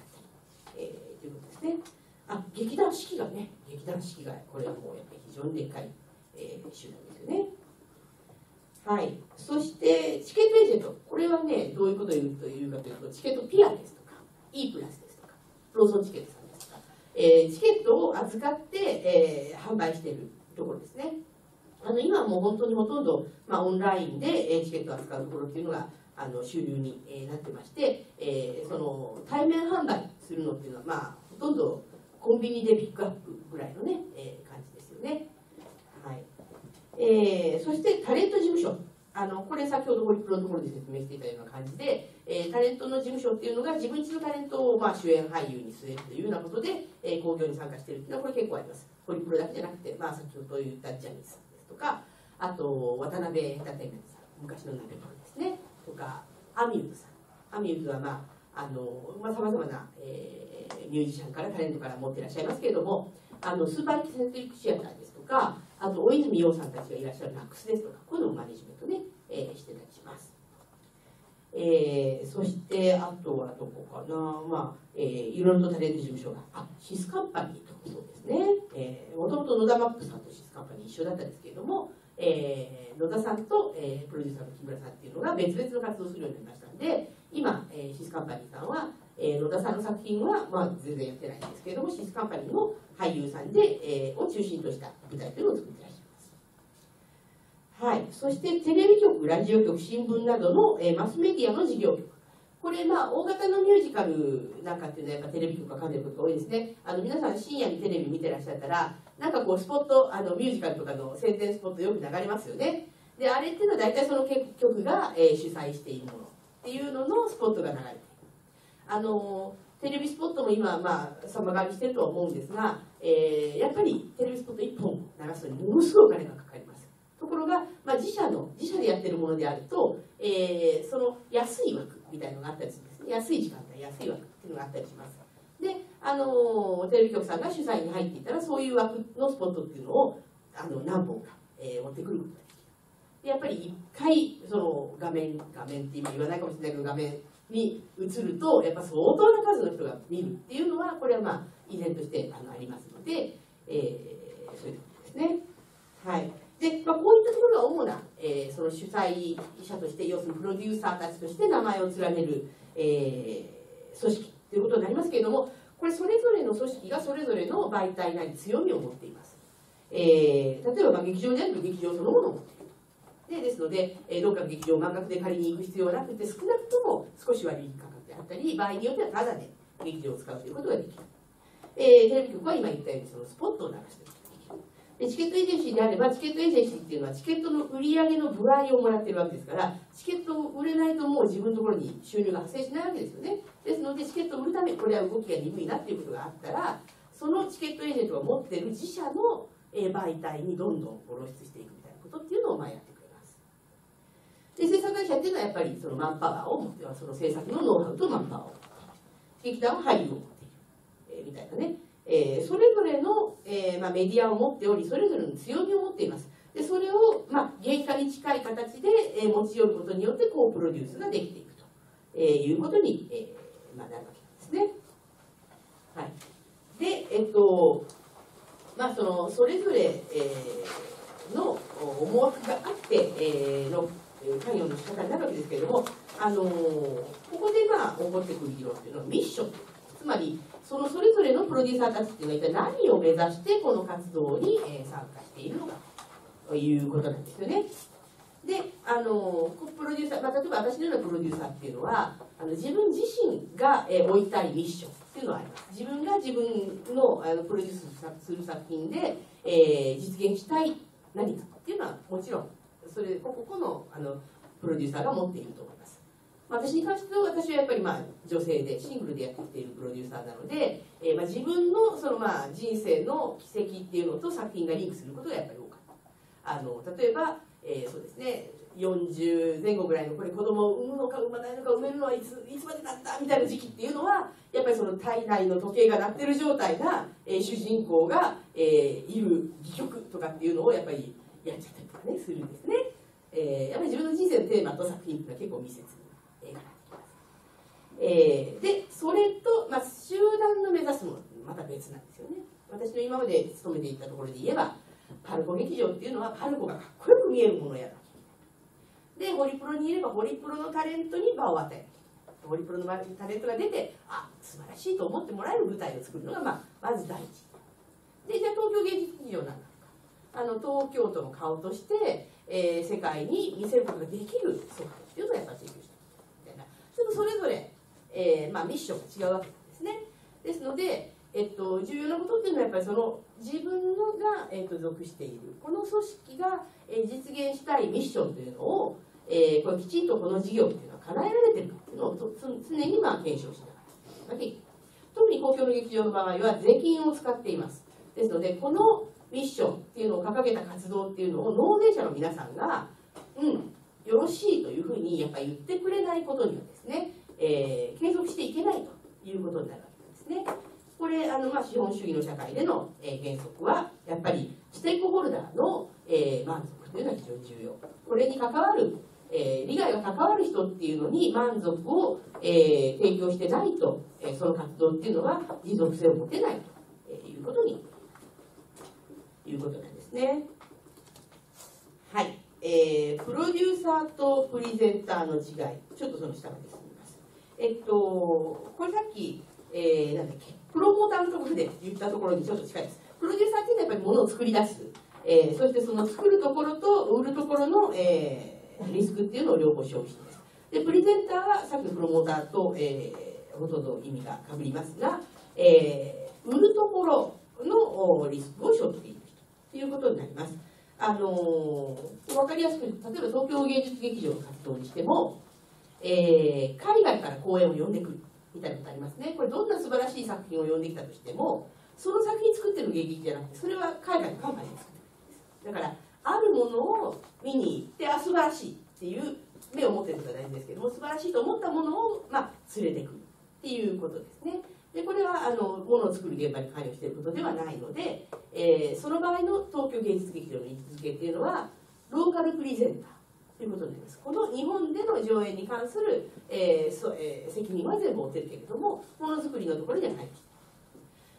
A: たり、えー、ということですね。あ劇団四季がね劇団四季がこれはもうやっぱり非常にでかい、えー、集団ですよね。はい。そしてチケットエージェント。これはねどういうことを言うというかというとチケットピアですとか E プラスですとかローソンチケットさんですとか、えー、チケットを預かって、えー、販売しているところですね。あの今もう本当にほとんど、まあ、オンラインで、えチケットを扱うところっていうのがあの主流に、えー、なってまして、えー、その対面販売するのっていうのは、まあ、ほとんどコンビニでピックアップぐらいのね、えー、感じですよね。はい。えー、そしてタレント事務所。あのこれ先ほどホリプロのところで説明していたような感じで、えー、タレントの事務所っていうのが自分ちのタレントを、まあ、主演俳優に据えるというようなことで、えー、興行に参加しているっていうのはこれ結構あります。ホリプロだけじゃなくて、まあ、先ほど言ったジャニーさんですとかあと渡辺エンターテインメントさん昔の鍋プロですね。とかアミューズさん。アミューズはまああのまあ、さまざまな、えー、ミュージシャンからタレントから持ってらっしゃいますけれどもあのスーパーエキセントリックシアターですとかあと大泉洋さんたちがいらっしゃるナックスですとかこういうのをマネジメントね、えー、してたりします。えー、そしてあとはどこかな、まあえー、いろいろとタレント事務所があシスカンパニーともそうですね、えもともと野田マップさんとシスカンパニー一緒だったんですけれども、えー、野田さんと、えー、プロデューサーの木村さんっていうのが別々の活動をするようになりましたんで今、えー、シスカンパニーさんは、えー、野田さんの作品は、まあ、全然やってないんですけれどもシスカンパニーの俳優さんで、えー、を中心とした舞台というのを作ってらっしゃいます。はい。そしてテレビ局ラジオ局新聞などの、えー、マスメディアの事業局。これまあ大型のミュージカルなんかっていうのはやっぱテレビ局が噛んでることが多いですね。あの皆さん深夜にテレビ見てらっしゃったらなんかこうスポットあのミュージカルとかの宣伝スポットよく流れますよね。であれっていうのは大体その局が、えー、主催しているものっていうののスポットが流れている。あのテレビスポットも今まあ様変わりしてるとは思うんですが、えー、やっぱりテレビスポット1本流すのにものすごいお金がかかります。ところが、まあ、自社の自社でやってるものであると、えー、その安い枠みたいなのがあったりするんですね。安い時間帯安い枠っていうのがあったりします。であのテレビ局さんが取材に入っていたらそういう枠のスポットっていうのをあの何本か、えー、持ってくることができる。やっぱり1回その画面画面って今言わないかもしれないけど画面に映るとやっぱ相当な数の人が見るっていうのはこれはまあ依然としてあのありますので、えー、そういうことですね。はいでまあ、こういったところが主な、えー、その主催者として要するにプロデューサーたちとして名前を連ねる、えー、組織ということになりますけれどもこれそれぞれの組織がそれぞれの媒体なり強みを持っています。えー、例えば劇場である劇場そのものを持っているでですので、えー、どっか劇場満額で借りに行く必要はなくて少なくとも少し割引価格であったり場合によってはタダで劇場を使うということができる、えー、テレビ局は今言ったようにそのスポットを流してるでチケットエージェンシーであればチケットエージェンシーっていうのはチケットの売り上げの歩合をもらってるわけですからチケットを売れないともう自分のところに収入が発生しないわけですよね。ですのでチケットを売るためこれは動きが鈍いなっていうことがあったらそのチケットエージェントが持ってる自社の媒体にどんどん露出していくみたいなことっていうのをまあやってで制作会社っていうのはやっぱりそのマンパワーを持ってはその制作のノウハウとマンパワーを。持って劇団は俳優を持っている、えー、みたいなね。えー、それぞれの、えーまあ、メディアを持っておりそれぞれの強みを持っています。でそれを、まあ、芸家に近い形で、えー、持ち寄ることによってこうプロデュースができていくと、えー、いうことに、えーまあ、なるわけですね。はい、でえっとまあそのそれぞれ、えー、の思惑があって、えー、の関与の仕方になるわけですけれども、あの、ここでまあ起こってくる議論というのはミッションつまりそのそれぞれのプロデューサーたちっていうのは一体何を目指してこの活動に、参加しているのかということなんですよね。であのプロデューサー、まあ、例えば私のようなプロデューサーっていうのはあの自分自身が、え置いたいミッションっていうのはあります自分が自分のあのプロデュースする作品で、えー、実現したい何かっていうのはもちろんそれここのあのプロデューサーが持っていると思います。私に関しては私はやっぱりまあ女性でシングルでやってきているプロデューサーなので、えー、まあ自分のそのまあ人生の軌跡っていうのと作品がリンクすることがやっぱり多かった。あの例えば、えー、そうですね40前後ぐらいのこれ子供を産むのか産まないのか産めるのはいついつまでだったみたいな時期っていうのはやっぱりその体内の時計が鳴ってる状態が、えー、主人公が、えー、いる戯曲とかっていうのをやっぱりやっちゃったりねするんですね、えー、やっぱり自分の人生のテーマと作品っていうのは結構密接えー、でそれと、まあ、集団の目指すものまた別なんですよね。私の今まで勤めていたところで言えばパルコ劇場っていうのはパルコがかっこよく見えるものやでホリプロにいればホリプロのタレントに場を与える。ホリプロのタレントが出てあ素晴らしいと思ってもらえる舞台を作るのが、まあ、まず第一。でじゃあ東京芸術劇場なんだ。あの東京都の顔として、えー、世界に見せることができるそうっていうのをやっぱ追求してそれぞれ、えーまあ、ミッションが違うわけですね。ですので、えっと、重要なことっていうのはやっぱりその自分のが、えっと、属している。この組織が、えー、実現したいミッションというのを、えー、これきちんとこの事業っていうのは叶えられてるかっていうのを常にまあ検証しながら特に公共の劇場の場合は税金を使っています。ですのでこのミッションっていうのを掲げた活動っていうのを納税者の皆さんがうんよろしいというふうにやっぱり言ってくれないことにはですね、えー、継続していけないということになるわけですね。これあの、まあ、資本主義の社会での、えー、原則はやっぱりステークホルダーの、えー、満足というのは非常に重要。これに関わるえー、利害が関わる人っていうのに満足を、えー、提供してないと、えー、その活動っていうのは持続性を持てないということにいうことなんですね。はい、えー、プロデューサーとプレゼンターの違い、ちょっとその下まで進みます。えっと、これさっき、えー、なんだっけ、プロモーターのところで言ったところにちょっと近いです。プロデューサーっていうのはやっぱりものを作り出す、えー、そしてその作るところと売るところの、えー、リスクっていうのを両方消費してます。で、プレゼンターはさっきのプロモーターと、えー、ほとんど意味がかぶりますが、えー、売るところのリスクを背負っている。ということになります。あの分かりやすく例えば東京芸術劇場の活動にしても、えー、海外から公演を呼んでくるみたいなことありますねこれどんな素晴らしい作品を呼んできたとしてもその作品作ってる劇じゃなくてそれは海外のカンパニーで作ってるんですだからあるものを見に行ってあ素晴らしいっていう目を持ってることが大事ですけども素晴らしいと思ったものを、まあ、連れてくるっていうことですね。でこれはあのものを作る現場に関与していることではないので、えー、その場合の東京芸術劇場の位置づけっていうのはローカルプレゼンターということになります。この日本での上演に関する、えーそえー、責任は全部負ってるけれどもものづくりのところには入ってきて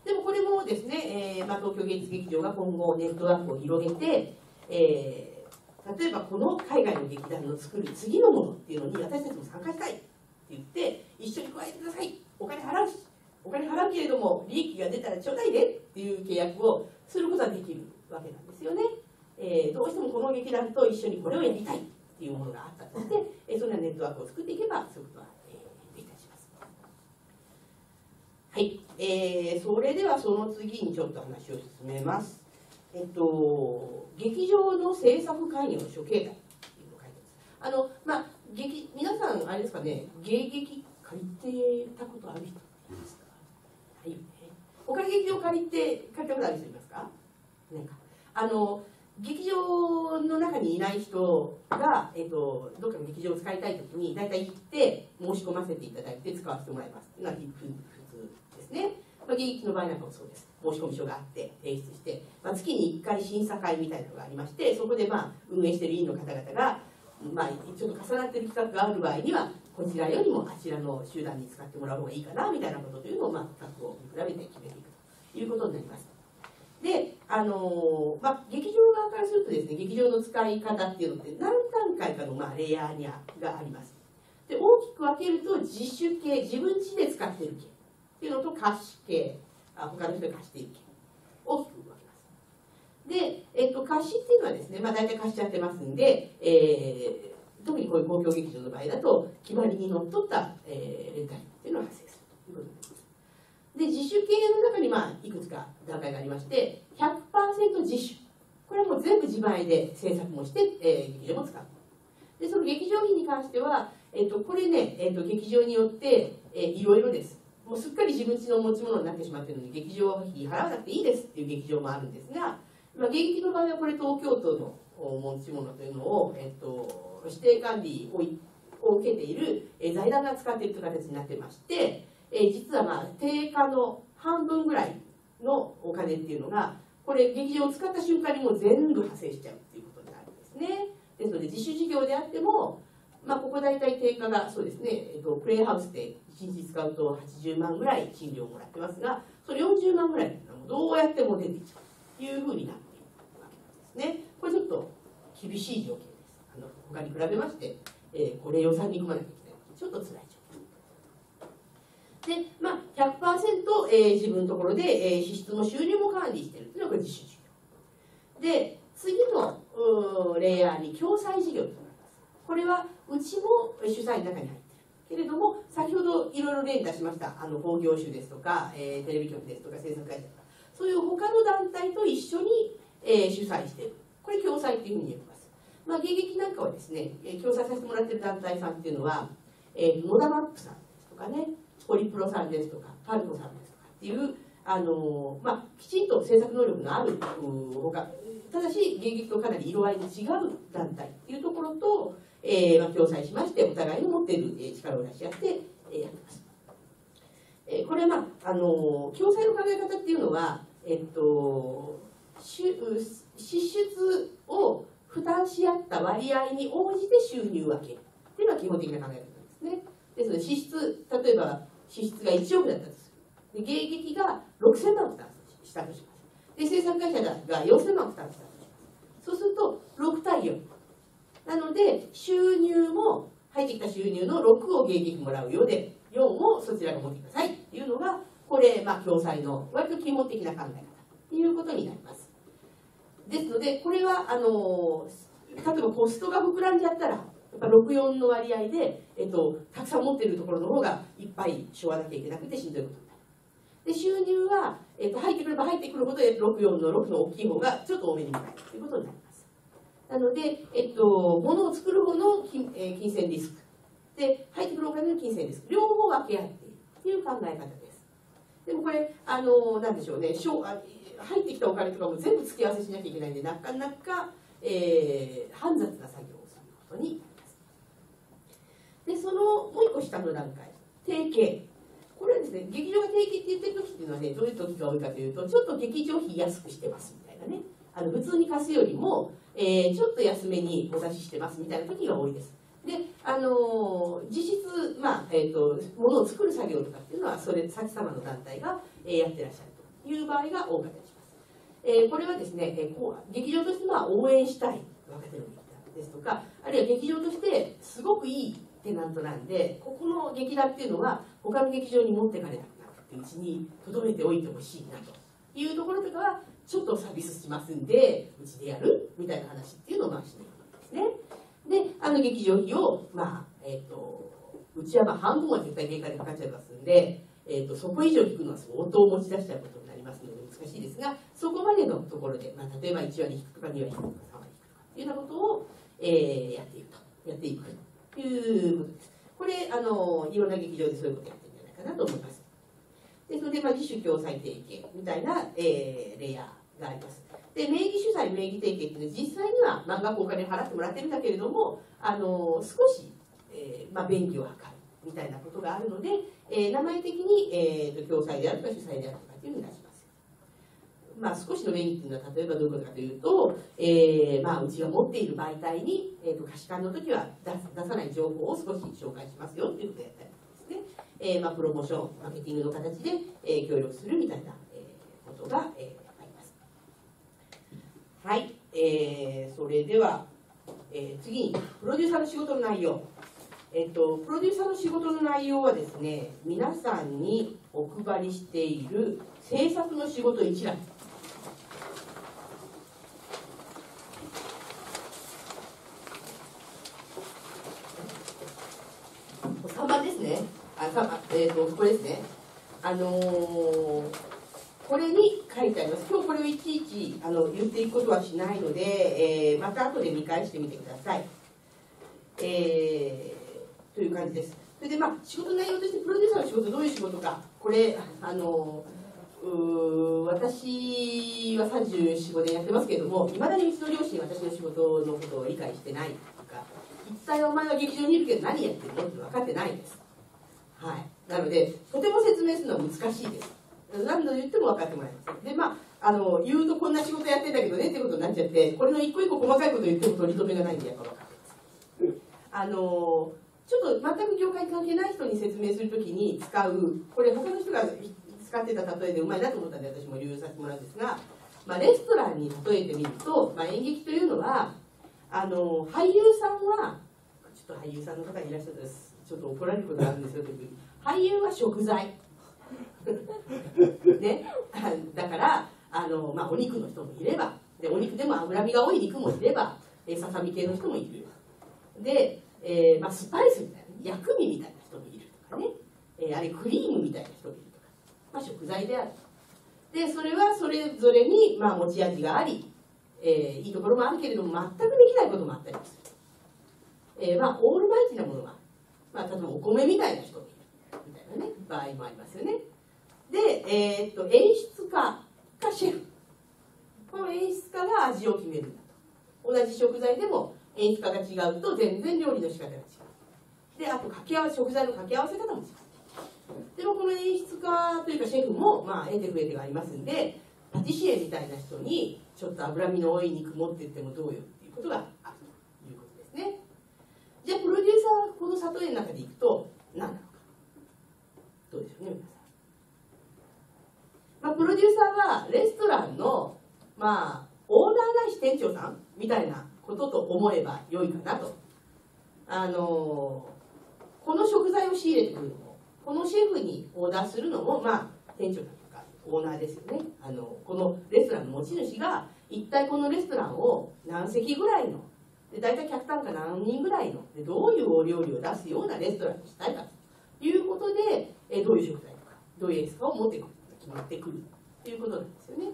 A: でもこれもですね、えーまあ、東京芸術劇場が今後ネットワークを広げて、えー、例えばこの海外の劇団の作る次のものっていうのに私たちも参加したいって言って一緒に加えてください。お金払うし。お金払うけれども利益が出たらちょうだいねっていう契約をすることができるわけなんですよね、えー、どうしてもこの劇団と一緒にこれをやりたいっていうものがあったとして、えー、そんなネットワークを作っていけばそういうことは、えー、できたりします。はい、えー、それではその次にちょっと話を進めます。えっと劇場の制作会議の諸形態っていうのを書いてます。あのまあ劇皆さんあれですかね芸劇借りてたことある人他の劇場借りて借りたことある人いますか？なんか。あの劇場の中にいない人が、えっと、どっかの劇場を使いたい時に大体行って申し込ませていただいて使わせてもらいますが普通ですね、まあ、劇の場合なんかもそうです。申込書があって提出して、まあ、月に1回審査会みたいなのがありましてそこでまあ運営している委員の方々が、まあ、ちょっと重なってる企画がある場合にはこちらよりもあちらの集団に使ってもらう方がいいかなみたいなことというのを、まあ、企画を見比べて決めていくということになります。で、あのまあ、劇場側からするとですね劇場の使い方っていうのって何段階かの、まあ、レイヤーにがあります。で大きく分けると自主系自分家で使ってる系っていうのと貸し系他の人が貸している系。で、えっと、貸しっていうのはですね、まあ、大体貸しちゃってますんで、えー特にこういう公共劇場の場合だと決まりにのっとった、えー、レンタルっていうのが発生するということになります。で自主経営の中にまあいくつか段階がありまして100%自主。これはもう全部自前で制作もして、えー、劇場も使う。でその劇場費に関しては、えーと、これね、えーと、劇場によって、えー、いろいろです。もうすっかり自分家の持ち物になってしまっているのに劇場費払わなくていいですっていう劇場もあるんですが、まあ、現役の場合はこれ東京都の持ち物というのを、えーと指定管理をを受けている、え財団が使っているという形になってまして、え実はまあ定価の半分ぐらいのお金っていうのがこれ劇場を使った瞬間にもう全部発生しちゃうっていうことになるんですね。ですので自主事業であってもまあ、ここ大体定価がそうですね、えっと、プレイハウスで1日使うと80万ぐらい賃料をもらってますがそれ40万ぐらいというのはどうやっても出ていっちゃうというふうになるわけなんですね。これちょっと厳しい条件です。あの他に比べまして、えー、これ予算に組まなきゃい。けないちょっと辛い状況。でまあ100%、えー、自分のところで、えー、支出も収入も管理しているというのがこれ自主事業。で次のレイヤーに共済事業となります。これはうちも主催の中に入っているけれども先ほどいろいろ例に出しましたあの工業種ですとか、えー、テレビ局ですとか制作会社とかそういう他の団体と一緒に、えー、主催しているこれ共催っていうふうに言えます、まあ、芸劇なんかはですね、えー、共催させてもらってる団体さんっていうのは、えー、野田マップさんですとかねホリプロさんですとかパルコさんですとかっていうあのまあ、きちんと制作能力のあるほかただし芸劇とかなり色合いの違う団体っていうところと、えーまあ、共催しましてお互いに持っている力を出し合って、えー、やってます。えー、これは、まあ、あの共催の考え方っていうのは、えっと、支出を負担し合った割合に応じて収入分けっていうのは基本的な考え方なんですね。ですので支出例えば支出が1億だったとするで芸劇が6000万負担したとします。で制作会社が4000万負担したとします。そうすると6対4なので収入も入ってきた収入の6を芸劇もらうようで4をそちらが持ってくださいっていうのがこれ、まあ、共済の割と基本的な考え方っていうことになります。ですのでこれはあの例えばコストが膨らんじゃったらやっぱ64の割合で、えっと、たくさん持っているところの方がいっぱいしょわなきゃいけなくてしんどいことになる。で収入は、えっと、入ってくれば入ってくるほど64の6の大きい方がちょっと多めにもらえるということになります。なので、えっと、物を作る方の金,、えー、金銭リスク。で入ってくるお金の金銭リスク。両方分け合っている。という考え方です。でもこれあのなんでしょうね。入ってきたお金とかも全部付け合わせしなきゃいけないんでなかなか、えー、煩雑な作業をすることになります。でそのもう一個下の段階。定型これはですね劇場が定期って言ってる時っていうのはねどういう時が多いかというとちょっと劇場費安くしてますみたいなね。あの普通に貸すよりも、えー、ちょっと安めにお出ししてますみたいな時が多いです。であのー、実質まあえ、ー、と物を作る作業とかっていうのはそれ先様の団体が、えー、やってらっしゃるという場合が多かった、えー、これはですね、えー、こう劇場としては応援したい若手の劇団ですとかあるいは劇場としてすごくいいテナントなんでここの劇団っていうのは他の劇場に持ってかれなくなってうちに留めておいてほしいなというところとかはちょっとサービスしますんでうちでやるみたいな話っていうのをしていくんですね。であの劇場費をまあえっ、ー、とうちはまあ半分は絶対原価でかかっちゃいますんで、えーと、そこ以上引くのは相当持ち出しちゃうことになりますので難しいですがそこまでのところで、まあ、例えば1割引くか2割引くか3割引くとかっていうようなことを、えー、やっていくとやっていくということです。これあのいろんな劇場でそういうことやってるんじゃないかなと思います。ですので、まあ、自主共済提携みたいな、えー、レイヤーがあります。で名義主催名義提携っていうのは実際には漫画お金払ってもらってるんだけれどもあの少し、えーまあ、便宜を図るみたいなことがあるので、えー、名前的に、えー、共催であるとか主催であるとかっていうふうに出します。まあ、少しの便宜っていうのは例えばどういうことかというと、えーまあ、うちが持っている媒体に、えーと、貸し館の時は出出さない情報を少し紹介しますよっていうことをやったりですね、えーまあ、プロモーションマーケティングの形で、えー、協力するみたいな、えー、ことが、えー、あります。はい、えー、それでは、えー、次にプロデューサーの仕事の内容。えっと、プロデューサーの仕事の内容はですね皆さんにお配りしている制作の仕事一覧。えーと、これですね。あのー、これに書いてあります。今日これをいちいちあの言っていくことはしないので、えー、また後で見返してみてください、えー、という感じです。それでまあ仕事内容としてプロデューサーの仕事どういう仕事か。これあの私は34、5年やってますけれどもいまだにうちの両親私の仕事のことを理解してないとか一体お前は劇場にいるけど何やってるのって分かってないです。はい、なのでとても説明するのは難しいです。何度言っても分かってもらえますでまああの言うとこんな仕事やってんだけどねってことになっちゃってこれの一個一個細かいこと言っても取り留めがないんでやっぱ分かってます。あのちょっと全く業界関係ない人に説明するときに使うこれ他の人が使ってた例えでうまいなと思ったんで私も流用させてもらうんですが、まあ、レストランに例えてみると、まあ、演劇というのはあの俳優さんはちょっと俳優さんの方いらっしゃるんですちょっと怒られることがあるんですよ俳優は食材。ね。だからあの、まあ、お肉の人もいればでお肉でも脂身が多い肉もいればささみ系の人もいる。で、えーまあ、スパイスみたいな薬味みたいな人もいる。ね。えー、あれクリームみたいな人がいるとか、まあ、食材である。でそれはそれぞれに、まあ、持ち味があり、えー、いいところもあるけれども全くできないこともあったりする、えー、まあオールマイティなものが、まあ、例えばお米みたいな人がいる。みたいなね場合もありますよね。で、えー、っと演出家かシェフ。この演出家が味を決めるんだと。同じ食材でも演出家が違うと全然料理の仕方が違う。であと掛け合わせ食材の掛け合わせ方も違う。でもこの演出家というかシェフも、まあ、得て増えてがありますんでパティシエみたいな人にちょっと脂身の多い肉持ってってもどうよっていうことがあるということですね。じゃあプロデューサーはこの里絵の中でいくと何なのかどうでしょうね皆さん、まあ、プロデューサーはレストランのまあオーナーないし店長さんみたいなことと思えば良いかなと。あのこの食材を仕入れてくるのもこのシェフにオーダーするのもまあ店長さんとかオーナーですよね。あのこのレストランの持ち主が一体このレストランを何席ぐらいので大体客単価何人ぐらいのでどういうお料理を出すようなレストランにしたいかということでえどういう食材とかどういうエスカを持ってく決まってくるということなんですよね。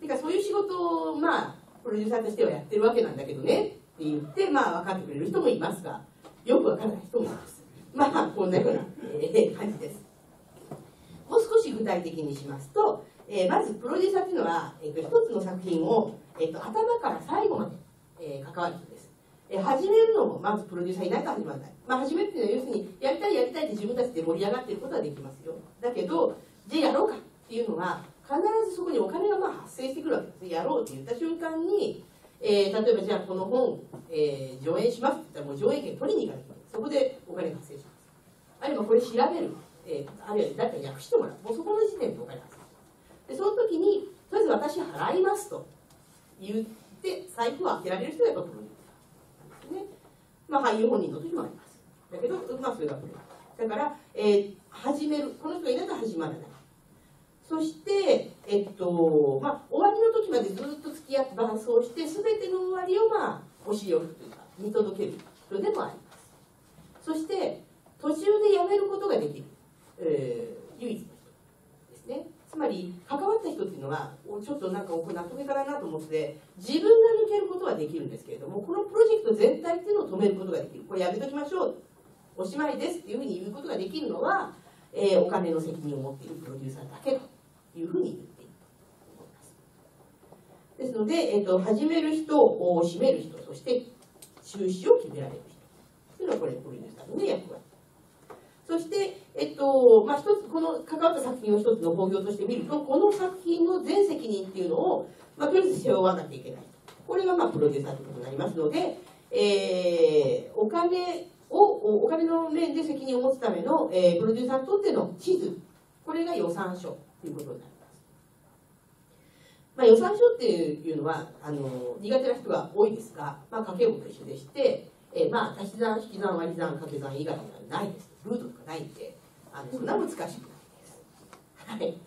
A: てかそういう仕事をまあプロデューサーとしてはやってるわけなんだけどねって言ってまあ分かってくれる人もいますがよく分からない人もいます。まあこんなような、えー、感じです。もう少し具体的にしますと、えー、まずプロデューサーっていうのは、えーと、一つの作品を、えーと、頭から最後まで、えー、関わる人です、えー、始めるのもまずプロデューサーいないと始まらない、まあ、始めるっていうのは要するにやりたいやりたいって自分たちで盛り上がっていることはできますよ。だけどじゃあやろうか。っていうのは必ずそこにお金がまあ発生してくるわけですやろうって言った瞬間に、えー、例えばじゃあこの本、えー、上演しますって言ったらもう上演権取りに行かなきゃそこでお金が発生します。あるいはこれ調べる、えー、あるいは誰か訳してもらう。もうそこの時点でお金が発生でその時にとりあえず私払いますと言って財布を開けられる人がやっぱプロデューサーね。まあ俳優本人の時もあります。だけどまあそれがプロデューサーだから、えー、始める。この人がいないと始まらない。そして、えっとまあ、終わりの時までずっと付き合って伴走して全ての終わりを、まあ、お尻を吹くというか見届ける人でもあります。そして途中でやめることができる、えー、唯一の人ですね。つまり関わった人っていうのはちょっとなんか納得いかないなと思って自分が抜けることはできるんですけれどもこのプロジェクト全体っていうのを止めることができる。これやめときましょう。おしまいですっていうふうに言うことができるのは、えー、お金の責任を持っているプロデューサーだけと。いうふうに言っていると思います。ですので、えーと、始める人を締める人そして中止を決められる人というのはこれプロデューサーの、役割。そして、えっとまあ、一つこの関わった作品を一つの興行として見るとこの作品の全責任っていうのを、まあ、とりあえず背負わなきゃいけないこれがまあプロデューサーということになりますので、えー、お金をお金の面で責任を持つための、えー、プロデューサーにとっての地図これが予算書いうことになります。まあ、予算書っていうのはあの苦手な人が多いですが、まあ、家計簿と一緒でして、えー、まあ足し算引き算割り算掛け算以外にはないですルートとかないんであのそんな難しくないです。はい、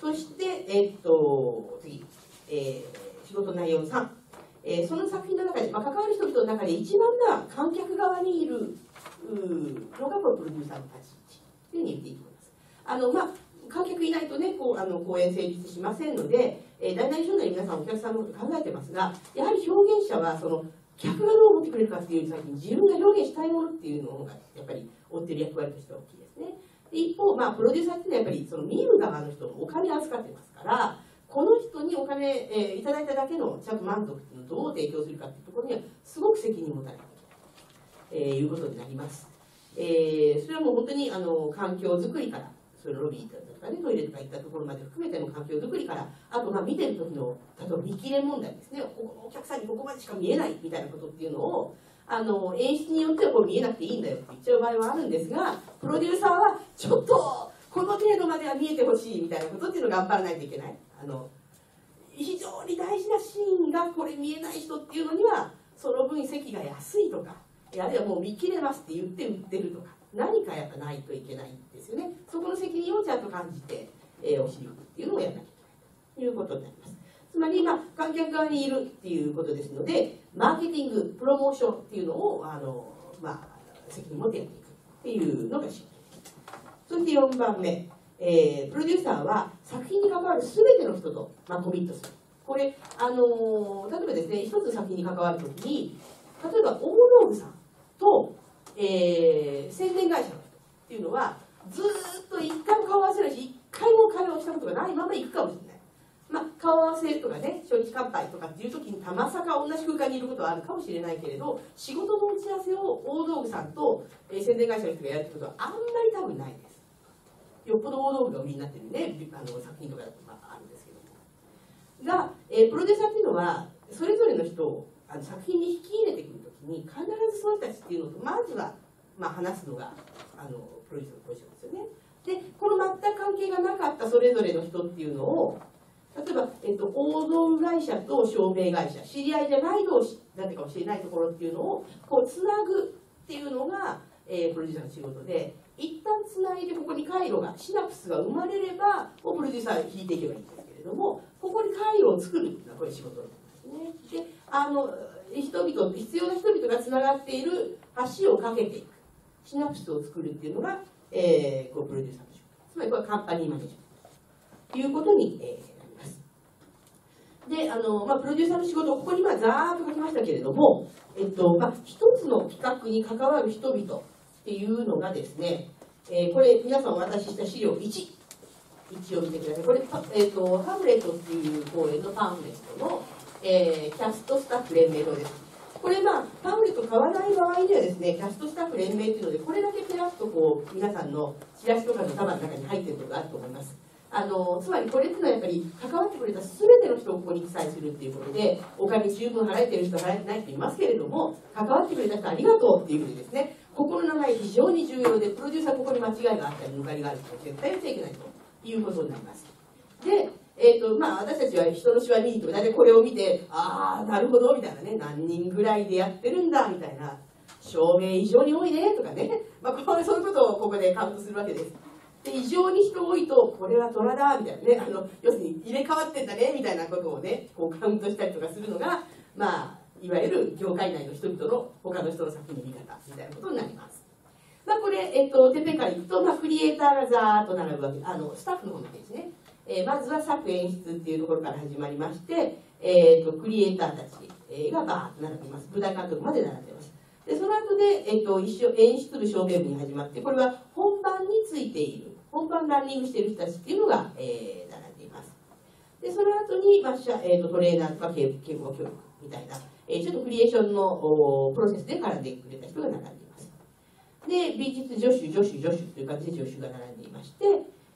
A: そして、えー、っと次、えー、仕事内容3、えー、その作品の中で、まあ、関わる人々の中で一番な観客側にいるのがこのプロデューサーの立ち位置というふうに言っていいと思います。あのまあ観客いないとねこうあの公演成立しませんので、えー、大なり小な皆さんお客さんのこと考えてますがやはり表現者はその客がどう思ってくれるかっていうより先に自分が表現したいものっていうのがやっぱり負ってる役割としては大きいですね。で一方、まあ、プロデューサーっていうのはやっぱりその見る側の人のお金預かってますからこの人にお金、えー、いただいただけのちゃんと満足っていうのをどう提供するかっていうところにはすごく責任を持たなきゃいけない、え、いうことになります。えー、それはもう本当にあの環境づくりからそのロビーだとかねトイレとか行ったところまで含めての環境づくりからあとまあ見てる時の例えば見切れ問題ですね。お客さんにここまでしか見えないみたいなことっていうのをあの演出によってはこれ見えなくていいんだよって言っちゃう場合はあるんですがプロデューサーはちょっとこの程度までは見えてほしいみたいなことっていうのを頑張らないといけない。あの非常に大事なシーンがこれ見えない人っていうのにはその分席が安いとかあるいはもう見切れますって言って売ってるとか何かやっぱないといけないんですよね。そこの責任をちゃんと感じて、えー、お尻をっていうのをやらなきゃいけないということになります。つまり、まあ、観客側にいるっていうことですのでマーケティングプロモーションっていうのをあの、まあ、責任を持ってやっていくっていうのが仕事そして4番目、えー、プロデューサーは作品に関わる全ての人と、まあ、コミットする。これ、あのー、例えばですね一つ作品に関わるときに例えば大道具さんと、えー、宣伝会社の人っていうのはずっと一回も顔合わせないし一回も会話をしたことがないまま行くかもしれない。まあ、顔合わせとかね初日乾杯とかっていう時にたまさか同じ空間にいることはあるかもしれないけれど仕事の打ち合わせを大道具さんと、えー、宣伝会社の人がやるってことはあんまり多分ないです。よっぽど大道具が売りになってるねあの作品とかだとまああるんですけども。が、えー、プロデューサーっていうのはそれぞれの人をあの作品に引き入れてくに必ずその人たちっていうのとまずは、まあ、話すのがあのプロデューサーのポジションですよねでこの全く関係がなかったそれぞれの人っていうのを例えば、えっと、合同会社と証明会社知り合いじゃない同士だってかもしれないところっていうのをこうつなぐっていうのが、えー、プロデューサーの仕事で一旦つないでここに回路がシナプスが生まれればもうプロデューサー引いていけばいいんですけれどもここに回路を作るっていうのはこれ仕事なんですね。であの人々必要な人々がつながっている橋を架けていくシナプスを作るっていうのが、えー、こうプロデューサーの仕事。つまりこれはカンパニーマネージメントということに、えーであの、まあ、プロデューサーの仕事ここにまあざーっと書きましたけれども、えっとまあ、一つの企画に関わる人々っていうのがですね、えー、これ皆さんお渡しした資料1一を見てください。これ、えーと、ハムレットっていう公演のパンフレットの、えー、キャストスタッフ連盟表ですこれまあパンフレット買わない場合にはですねキャストスタッフ連盟っていうのでこれだけペラッとこう皆さんのチラシとかの束の中に入ってることがあると思います。あのつまりこれっていうのはやっぱり関わってくれた全ての人をここに記載するっていうことでお金十分払えてる人払えてないって言いますけれども関わってくれた人ありがとうっていうふうにですねここの名前非常に重要でプロデューサーここに間違いがあったり抜かりがある人は絶対やっちゃいけないということになります。でえーとまあ、私たちは人の手話見に行くと大体これを見てああなるほどみたいなね何人ぐらいでやってるんだみたいな。証明異常に多いねとかね、まあ、こそういうことをここでカウントするわけです。で異常に人多いとこれは虎だみたいなね。あの要するに入れ替わってんだねみたいなことをねこうカウントしたりとかするのがまあいわゆる業界内の人々の他の人の作品の見方みたいなことになります。まあ、これ、えっと、てっぺんからいくと、まあ、クリエイターがざーっと並ぶわけあのスタッフの方のページね、えー、まずは作演出っていうところから始まりまして、えー、っとクリエイターたちがバーッと並びます。舞台監督まで並んでます。でその後で、えっと、一緒演出部照明部に始まってこれは本番についている本番ランニングしている人たちっていうのが、えー、並んでいます。でその後に、まあえーと、トレーナーとか警警護教育みたいな、えー、ちょっとクリエーションのおプロセスで絡んでくれた人が並んでいます。で美術助手助手助手という感じで助手が並んでいまして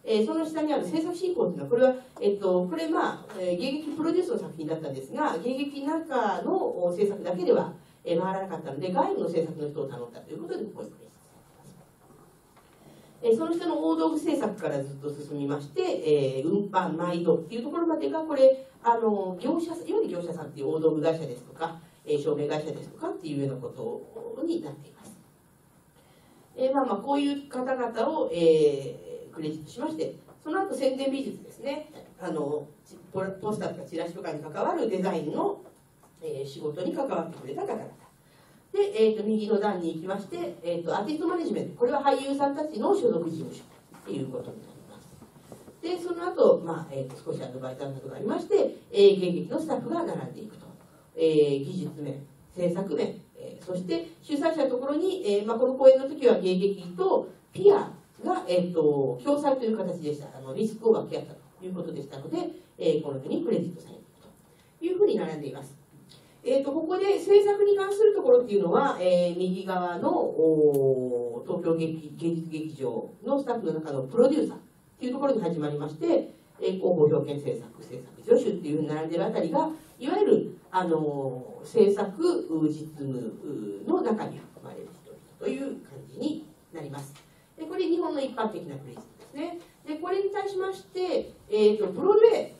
A: えー、その下にある制作進行というのはこれは、えっと、これまあ、えー、芸劇プロデュースの作品だったんですが芸劇の中の制作だけでは、えー、回らなかったので外部の制作の人を頼んだということでここにえその下の大道具製作からずっと進みまして、えー、運搬毎度っていうところまでがこれあの業者いわゆる業者さんっていう大道具会社ですとか、えー、照明会社ですとかっていうようなことになっています、えー、まあまあこういう方々を、えー、クレジットしましてその後宣伝美術ですね。あのポスターとかチラシとかに関わるデザインの、えー、仕事に関わってくれた方々。で、えーと、右の段に行きまして、えーと、アーティストマネジメント。これは俳優さんたちの所属事務所ということになります。でその後、まあえーと、少しアドバイザーなどがありまして、えー、現役のスタッフが並んでいくと、えー、技術面制作面、えー、そして主催者のところに、えーまあ、この公演の時は芸劇とピアが、えー、と共催という形でした。あのリスクを分け合ったということでしたので、えー、このようにクレジットされていくというふうに並んでいます。えーと、ここで制作に関するところっていうのは、えー、右側の東京劇芸術劇場のスタッフの中のプロデューサーっていうところに始まりまして、えー、広報表現制作制作助手っていうふうに並んでいるあたりがいわゆる、あのー、制作実務の中に含まれる人々という感じになります。でこれ日本の一般的なプレイですね。でこれに対しまして、えーと、とブロードウェイ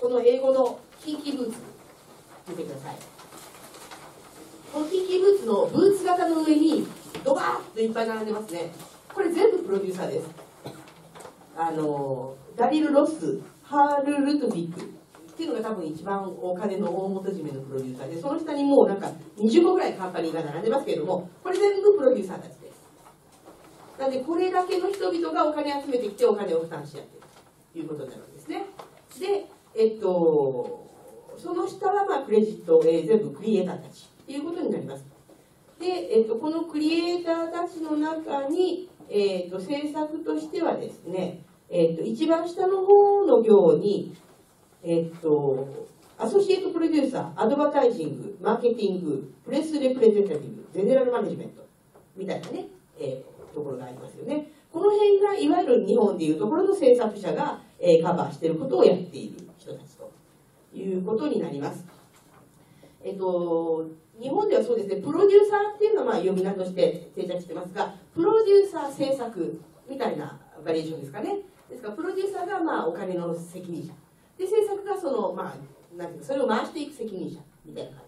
A: この英語のキンキブーツ見てください。このキンキーブーツのブーツ型の上にドバーッといっぱい並んでますね。これ全部プロデューサーです。あのダリル・ロスハール・ルトビックっていうのが多分一番お金の大元締めのプロデューサーでその下にもうなんか20個ぐらいカンパニーが並んでますけれどもこれ全部プロデューサーですなんでこれだけの人々がお金集めてきてお金を負担し合っているということになるわけですね。で、えっと、その下はまあクレジット、えー、全部クリエイターたちということになります。で、えっと、このクリエイターたちの中に、えっと、制作としてはですね、えっと、一番下の方の行に、えっと、アソシエイトプロデューサー、アドバタイジング、マーケティング、プレスレプレゼンタティブ、ゼネラルマネジメントみたいなね、えー、ところがありますよね。この辺がいわゆる日本でいうところの制作者が、えー、カバーしていることをやっている人たちということになります。えっと、日本ではそうですね、プロデューサーっていうのはまあ呼び名として定着してますが、プロデューサー制作みたいなバリエーションですかね。ですからプロデューサーがまあお金の責任者で制作がそのまあなんていうかそれを回していく責任者みたいな感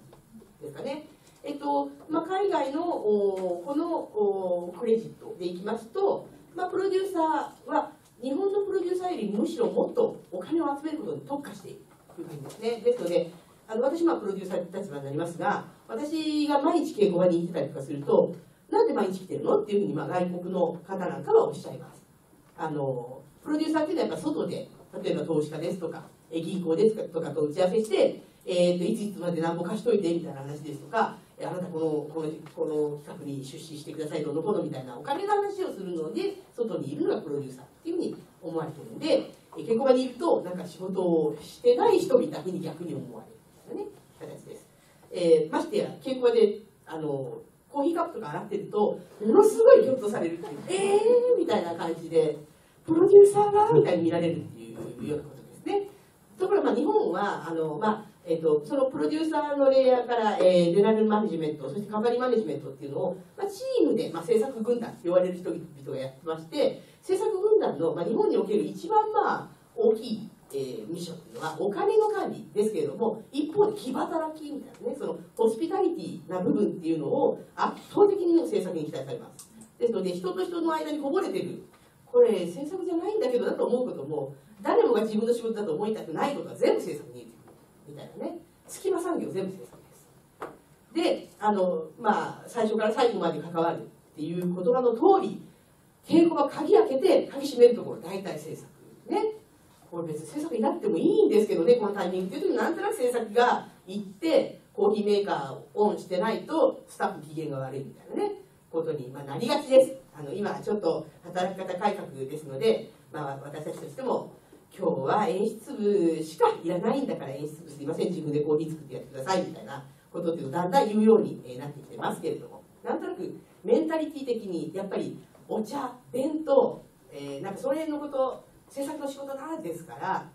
A: じですかね。えっとまあ、海外のおこのおクレジットでいきますと、まあ、プロデューサーは日本のプロデューサーよりむしろもっとお金を集めることに特化しているという感じですね。ですのであの私はプロデューサー立場になりますが私が毎日稽古場に行ってたりとかするとなんで毎日来てるのっていうふうに、まあ、外国の方なんかはおっしゃいます。あのプロデューサーっていうのはやっぱ外で例えば投資家ですとか銀行ですとかと打ち合わせして、えーと、いついつまで何ぼ貸しといてみたいな話ですとかあなたこのこのこの企画に出資してくださいどのこのみたいなお金の話をするので外にいるのがプロデューサーっていうふうに思われてるんで稽古場にいるとなんか仕事をしてない人みたいに逆に思われるみたいなね形です。えー、ましてや稽古場であのコーヒーカップとか洗ってるとものすごいぎょっとされるっていうえーみたいな感じでプロデューサーがみたいに見られるっていうようなことですね。ところがまあ日本はあの、まあえーと、そのプロデューサーのレイヤーから、えー、ゼネラルマネジメントそしてカンパニーマネジメントっていうのを、まあ、チームで、まあ、制作軍団と言われる人々がやってまして制作軍団の、まあ、日本における一番まあ大きい、えー、ミッションというのはお金の管理ですけれども一方で気働きみたいなねそのホスピタリティな部分っていうのを圧倒的に制作に期待されます。ですので人と人の間にこぼれてる。これ制作じゃないんだけどなと思うことも誰もが自分の仕事だと思いたくないことは全部制作。みたいなね。隙間産業全部制作です。であのまあ最初から最後まで関わるっていう言葉の通り稽古場鍵開けて鍵閉めるところ大体制作ね。これ別に制作になってもいいんですけどねこのタイミングっていう時なんとなく制作が行ってコーヒーメーカーをオンしてないとスタッフ機嫌が悪いみたいなねことに、まあ、なりがちです。あの今ちょっと働き方改革ですので、まあ、私たちとしても今日は演出部しかいらないんだから演出部すいません。自分でコーヒー作ってやってくださいみたいなことっていうのをだんだん言うようになってきてますけれども。なんとなくメンタリティ的にやっぱりお茶弁当、えー、なんかその辺のこと制作の仕事なんですから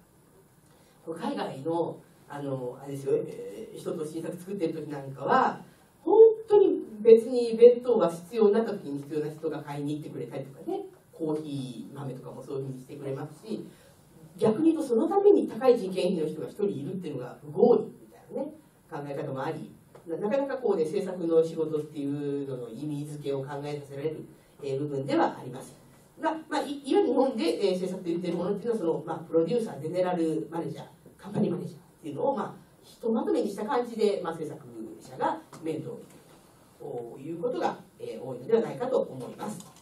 A: 海外のあのあれですよ、えー、人と新作作ってる時なんかは本当に別に弁当が必要になった時に必要な人が買いに行ってくれたりとかね。コーヒー豆とかもそういうふうにしてくれますし逆に言うとそのために高い人件費の人が1人いるっていうのが不合理みたいなね考え方もありなかなかこうね制作の仕事っていうのの意味付けを考えさせられる、えー、部分ではありますが、まあ、いわゆる日本で、えー、制作と言ってるものっていうのはその、まあ、プロデューサーゼネラルマネージャーカンパニーマネージャーっていうのを、まあ、ひとまとめにした感じで、まあ、制作者が面倒を見ているということが、えー、多いのではないかと思います。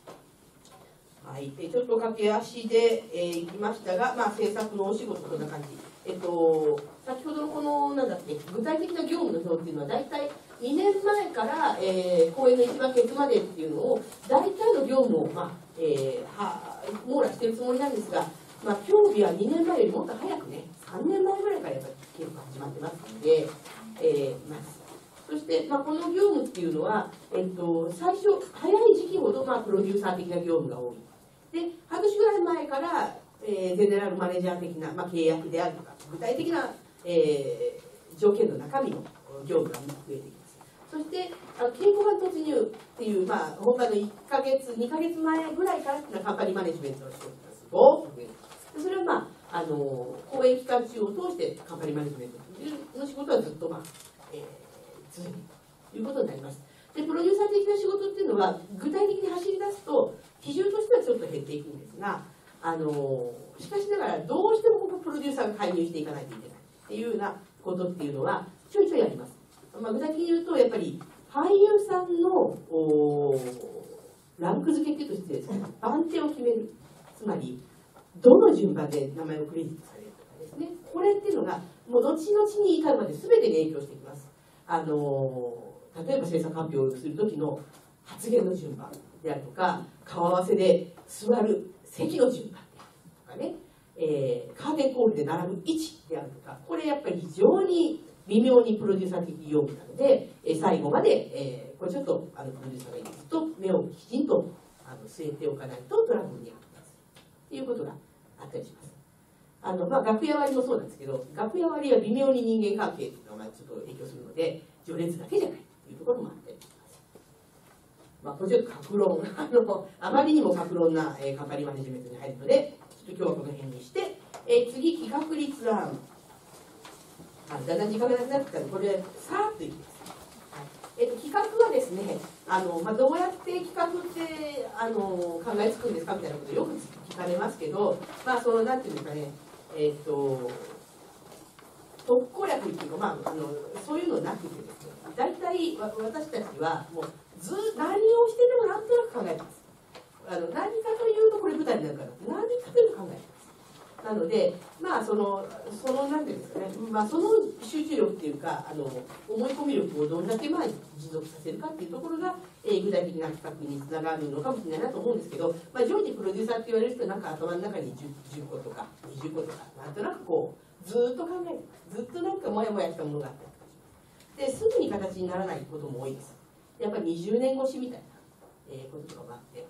A: はい、ちょっと駆け足で、えー、いきましたが、まあ、制作のお仕事こんな感じ。えっと、先ほどのこの、なんだっけ、具体的な業務の表っていうのは、大体2年前から、えー、公演の一番決までっていうのを、大体の業務を、まあ、えー、は網羅してるつもりなんですが、まあ、競技は2年前よりもっと早くね、3年前ぐらいからやっぱり稽古始まってますので、えー、まずそして、まあ、この業務っていうのは、えっと、最初早い時期ほど、まあ、プロデューサー的な業務が多い。で半年ぐらい前から、えー、ゼネラルマネージャー的な、まあ、契約であるとか具体的な、えー、条件の中身の業務が増えてきます。そしてあの稽古版突入っていう、まあ、本番の1か月2か月前ぐらいからカンパニーマネジメントの仕事がす。ごく増えるそれはまああの公演期間中を通してカンパニーマネジメントの仕事はずっと、まあえー、続いていくということになります。でプロデューサー的な仕事っていうのは具体的に走りと減っていくんですがあのしかしながらどうしてもここプロデューサーが介入していかないといけないっていうようなことっていうのはちょいちょいあります、まあ、具体的に言うとやっぱり俳優さんのランク付けっていうとしてですね。番手を決める。つまりどの順番で名前をクレジットされるとかですね。これっていうのがもう後々に至るまで全てに影響してきます。あの例えば政策発表をする時の発言の順番であるとか顔合わせで座る席の順番とかね、えー、カーテンコールで並ぶ位置であるとかこれやっぱり非常に微妙にプロデューサー的用語なので、えー、最後まで、えー、これちょっとあのプロデューサーが言うと目をきちんとあの据えておかないとトラブルに発展するっていうことがあったりします。あのまあ、楽屋割りもそうなんですけど楽屋割りは微妙に人間関係っていうのがちょっと影響するので序列だけじゃないというところもあったりしま。あ、これちょっと格論あのあまりにも格論な、えー、係マネジメントに入るのでちょっと今日はこの辺にして、えー、次企画立案あだんだん時間がなくなってきたのでこれさーっといきます。えっと、企画はですねあの、まあ、どうやって企画ってあの考えつくんですかみたいなことよく聞かれますけど、まあ、そのなんていうんですかねえっと特攻略っていうか、まあ、あのそういうのなくてですね大体私たちはもうず何をしてでもなんとなく考えますあの何かというとこれ舞台になるから何かというと考えますなので、まあ、その、その、なんていうんですかね、まあ、その集中力っていうか、あの、思い込み力をどんだけ、まあ、持続させるかっていうところが、えー、具体的な企画につながるのかもしれないなと思うんですけど、まあ、常時プロデューサーって言われる人なんか頭の中に 10, 10個とか20個とか、なんとなくこう、ずっと考えてます。ずっとなんかモヤモヤしたものがあったりとかします。で、すぐに形にならないことも多いです。やっぱり20年越しみたいな、えー、こととかもあって、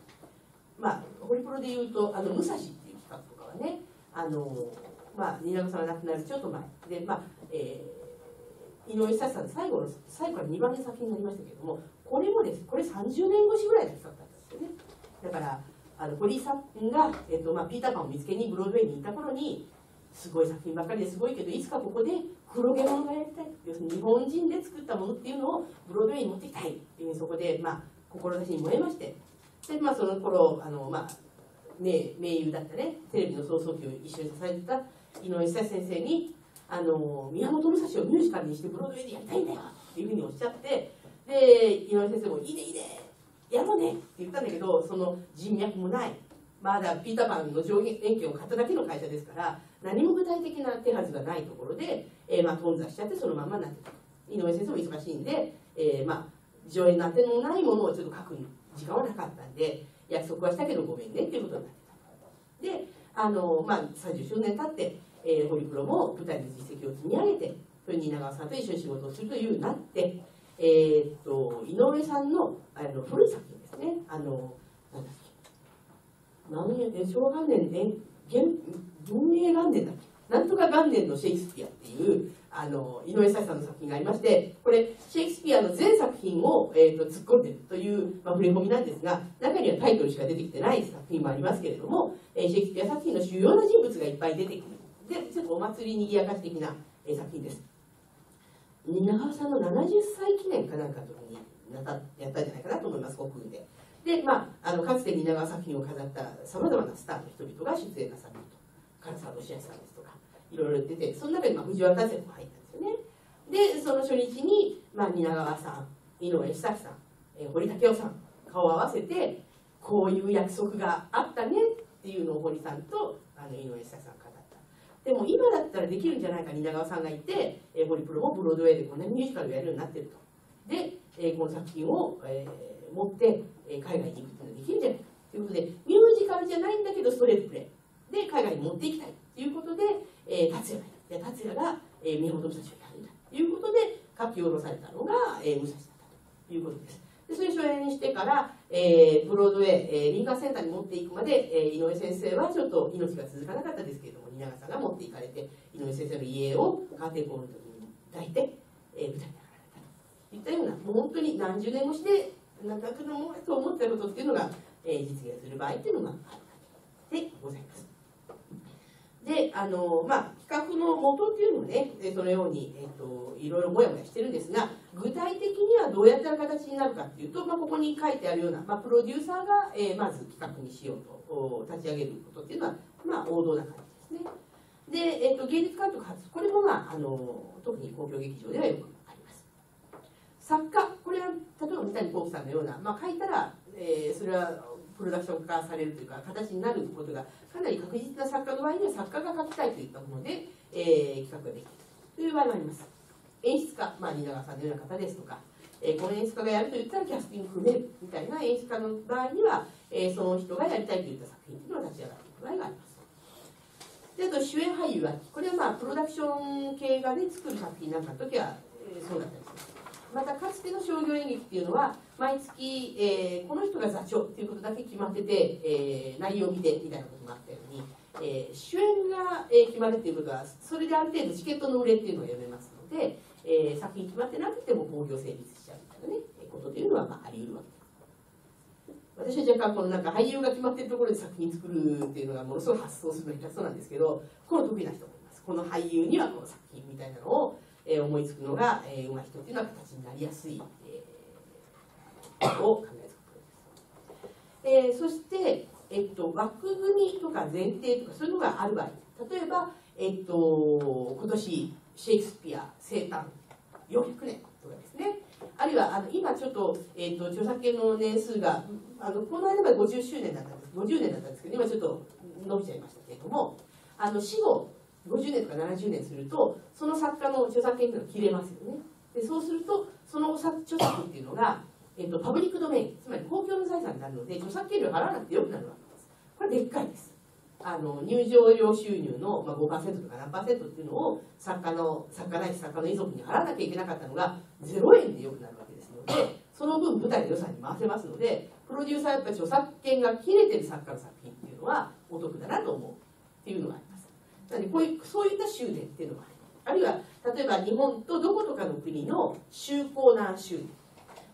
A: まあ、ホリプロで言うと、あの、武蔵っていう企画とかはね、あのまあ、蜷川さんが亡くなるちょっと前。で、まあえー、井上久志さん最後の最後から2番目作品になりましたけれどもこれもですこれ30年越しぐらいの企画だったんですよね。だからあの堀井さんが、えーとまあ、ピーターパンを見つけにブロードウェイに行った頃にすごい作品ばっかりですごいけどいつかここで黒毛物がやりたい。要するに日本人で作ったものっていうのをブロードウェイに持っていきたいっていうふうにそこで、まあ、志に燃えまして。で、まあ、その頃あの、まあ、ね、名優だったね。テレビの創創期を一緒に支えてた井上久先生にあの宮本武蔵をミュージカルにしてブロードウェイでやりたいんだよっていうふうにおっしゃってで井上先生も「いいねいいねやろうね」って言ったんだけどその人脈もない。まだピーターパンの上限連携を買っただけの会社ですから何も具体的な手はずがないところで、えー、まあ頓挫しちゃってそのままになってた。井上先生も忙しいんで、えー、まあ上演になってもないものをちょっと書く時間はなかったんで約束はしたけどごめんねっていうことになってた。であの、まあ、30周年経って、えー、ホリプロも舞台の実績を積み上げてそれに稲川さんと一緒に仕事をするというようになって、えー、っと井上さんのあの古い作品ですね。あの何年昭和元年現文英元年だっけなんとか元年のシェイクスピアっていうあの井上久さんの作品がありましてこれシェイクスピアの全作品を、えーと、突っ込んでるという、まあ、触れ込みなんですが中にはタイトルしか出てきてない作品もありますけれども、えー、シェイクスピア作品の主要な人物がいっぱい出てくる。でちょっとお祭りにぎやかし的な、えー、作品です。蜷川さんの70歳記念かなんかの時にやったやったんじゃないかなと思います国空で。で、まあ、あのかつて蜷川作品を飾ったさまざまなスターの人々が出演なさると。唐沢俊明さんですとかいろいろ出てその中にまあ藤原達也も入ったんですよね。でその初日に、まあ、蜷川さん井上久さん、えー、堀武雄さん顔を合わせてこういう約束があったねっていうのを堀さんとあの井上久さん語った。でも今だったらできるんじゃないか蜷川さんがいて、えー、堀プロもブロードウェイでこんなミュージカルをやるようになってると。で、えー、この作品を、えー、持って、え、海外に行くってのができるんじゃない。かということでミュージカルじゃないんだけどストレートプレイ。で海外に持っていきたい。ということで、え、達也がいる達也が、えー、宮本武蔵をやるんだ。ということで書き下ろされたのが、え、武蔵だったということです。でそれ初演してから、えー、ブロードウェイ、えー、リンカーセンターに持っていくまで、えー、井上先生はちょっと命が続かなかったですけれども蜷川さんが持っていかれて井上先生の家をカーテンコールの時に抱いて、えー、舞台に上がられたといったようなもう本当に何十年越しでなんかのもと思ったことっていうのが、えー、実現する場合っていうのがあるわけでございます。であのまあ企画の元っていうのはねそのように、えーと、いろいろもやもやしてるんですが具体的にはどうやったら形になるかっていうと、まあ、ここに書いてあるような、まあ、プロデューサーが、えー、まず企画にしようと立ち上げることっていうのは、まあ、王道な感じですね。で、えーと、芸術監督発これも、まあ、あの特に公共劇場ではよく。作家これは例えば三谷幸喜さんのような、まあ、書いたらえー、それはプロダクション化されるというか形になることがかなり確実な作家の場合には作家が書きたいといったもので、えー、企画ができるという場合もあります。演出家、まあ、蜷川さんのような方ですとか、えー、この演出家がやると言ったらキャスティング組めるみたいな演出家の場合には、えー、その人がやりたいといった作品というのが立ち上がっていく場合があります。であと主演俳優はこれはまあプロダクション系がね作る作品なんかの時は、えー、そうだったりまたかつての商業演劇っていうのは毎月、えー、この人が座長っていうことだけ決まってて、えー、内容を見てみたいなこともあったように、えー、主演が、え決まるっていうことはそれである程度チケットの売れっていうのを読めますので、え作品決まってなくても興行成立しちゃうみたいなねことというのは、まあ、あり得るわけです。私は若干このなんか俳優が決まってるところで作品作るっていうのがものすごい発想するの下手そうなんですけどこの得意な人もいますこの俳優にはこの作品みたいなのをえ思いつくのが、えー、上手い人っていうのは形になりやすい、えー、を考えつくことです。えー、そして、えっと、枠組みとか前提とかそういうのがある場合例えば、えっと、今年シェイクスピア生誕400年とかですねあるいはあの今ちょっと,、えっと著作権の年数があのこの間まで50周年だったんです50年だったんですけど今ちょっと伸びちゃいましたけれどもあの死後50年とか70年するとその作家の著作権っていうのは切れますよね。でそうするとその著作権っていうのが、えっと、パブリックドメインつまり公共の財産になるので著作権料払わなくてよくなるわけです。これでっかいです。あの入場料収入の、まあ、5%とか何パーセントっていうのを作家の作家ないし作家の遺族に払わなきゃいけなかったのが0円でよくなるわけですのでその分舞台の予算に回せますのでプロデューサーやっぱり著作権が切れてる作家の作品っていうのはお得だなと思う。っていうのがありますなのでこういうそういった修練っていうのがあるあるいは例えば日本とどことかの国の修好難修練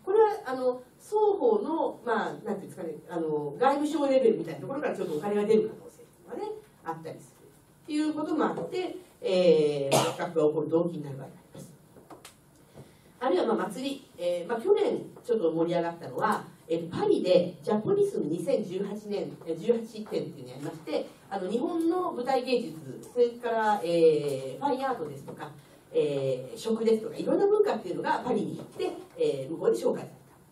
A: これはあの双方のまあなんていうんですかねあの外務省レベルみたいなところからちょっとお金が出る可能性がねあったりするっていうこともあって、えー、比較が起こる動機になる場合があります。あるいはまあ祭り、えーまあ、去年ちょっと盛り上がったのはえパリでジャポニスム2018年18点っていうのがありましてあの日本の舞台芸術それから、えー、ファインアートですとか、えー、食ですとかいろんな文化っていうのがパリに行って、えー、向こうで紹介さ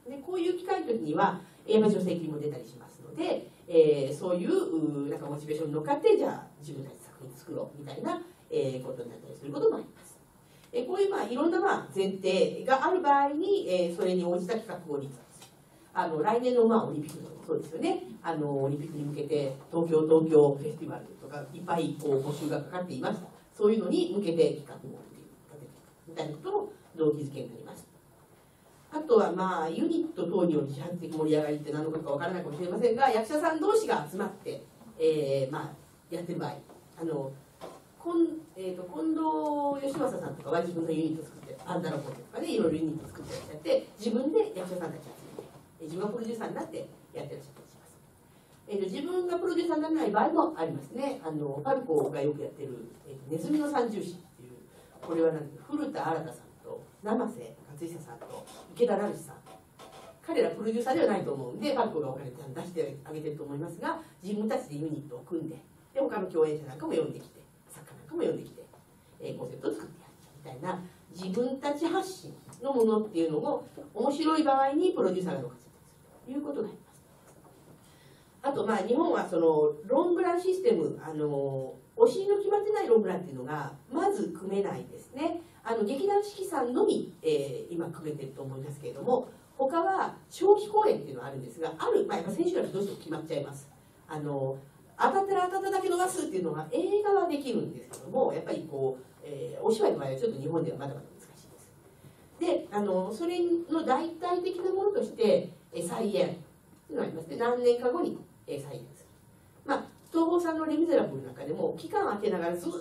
A: れた。でこういう機会の時には、えー、助成金も出たりしますので、えー、そういうなんかモチベーションに乗っかってじゃあ自分たち作品作ろうみたいな、えー、ことになったりすることもあります。えこういうまあいろんなまあ前提がある場合に、えー、それに応じた企画を立案あの来年のまあオリンピックもそうですよね。あのオリンピックに向けて東京東京フェスティバルとかいっぱいこう募集がかかっていましたそういうのに向けて企画を立ててみたいなことの動機づけになりますあとはまあユニット等による自発的盛り上がりって何のことかわからないかもしれませんが役者さん同士が集まって、えー、まあやってる場合あのこん、えーと、近藤義正さんとかは自分のユニット作ってパンダロコとかでいろいろユニット作ってらっしゃって自分で役者さんたち集めて自分がプロデューサーになってやってらっしゃったりします。えーと、自分がプロデューサーにならない場合もありますね。あのパルコがよくやってる、えーと、ネズミの三重士っていうこれはなん古田新さんと生瀬勝久さんと池田成さん彼らプロデューサーではないと思うんでパルコがお金出してあげてると思いますが自分たちでユニットを組んでで他の共演者なんかも呼んできて作家なんかも呼んできて、えー、コンセプトを作ってやるみたいな自分たち発信のものっていうのも面白い場合にプロデューサーがどうかということがあ。とまあ日本はそのロングランシステムあのお尻の決まってないロングランっていうのがまず組めないですね。あの劇団四季さんのみ、えー、今組めてると思いますけれども他は長期公演っていうのはあるんですがある、まあ、やっぱ選手だとどうしても決まっちゃいます。あの当たったら当たっただけ伸ばすっていうのが映画はできるんですけどもやっぱりこう、えー、お芝居の場合はちょっと日本ではまだまだ難しいです。であのそれの代替的なものとして再演というのがあります。ね何年か後に再演するまあ東宝さんの「レ・ミゼラブル」なんかでも期間空けながらずっ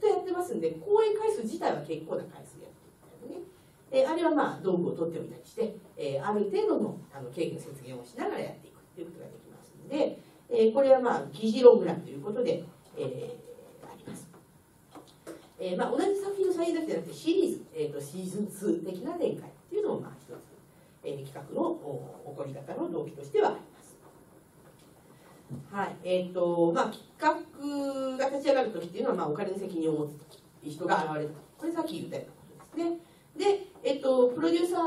A: とやってますんで公演回数自体は結構な回数やってるねえあるいはまあ道具を取っておいたりして、えー、ある程度のあの経費の節減をしながらやっていくということができますので、えー、これはまあ議事ログランということで、えー、あります。えーまあ、同じ作品の再演だけじゃなくてシリーズ、えーと、シーズン2的な展開っていうのもまあ一つえー、企画の起こり方の動機としてはあります。はいえーとまあ、企画が立ち上がる時っていうのは、まあ、お金の責任を持つ人が現れるこれさっき言ったようなことですね。で、えーと、プロデューサー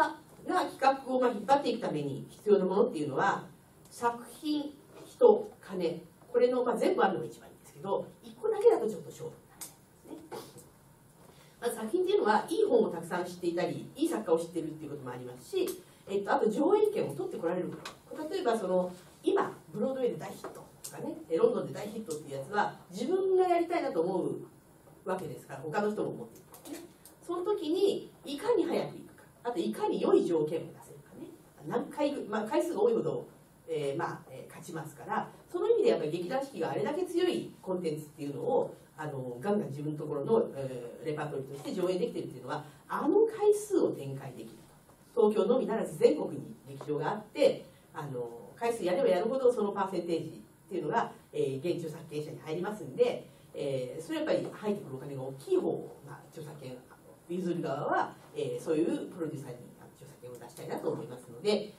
A: が企画をまあ引っ張っていくために必要なものっていうのは、作品人金。これの、まあ、全部あるのが一番いいんですけど1個だけだとちょっと勝負にならないですね、まあ、作品っていうのはいい本をたくさん知っていたりいい作家を知ってるっていうこともありますし、えっと、あと上演権を取ってこられること例えばその今ブロードウェイで大ヒットとかねロンドンで大ヒットっていうやつは自分がやりたいなと思うわけですから他の人も思っている、ね、その時にいかに早く行くか。あといかに良い条件を出せるかね。何回、まあ、回数が多いほど、えー、まあ、えー、勝ちますからその意味でやっぱり劇団四季があれだけ強いコンテンツっていうのをあのガンガン自分のところの、えー、レパートリーとして上演できてるっていうのはあの回数を展開できる東京のみならず全国に劇場があってあの回数やればやるほどそのパーセンテージっていうのが、えー、現著作権者に入りますんで、えー、それやっぱり入ってくるお金が大きい方が著作権譲る側は、えー、そういうプロデューサーに著作権を出したいなと思いますので。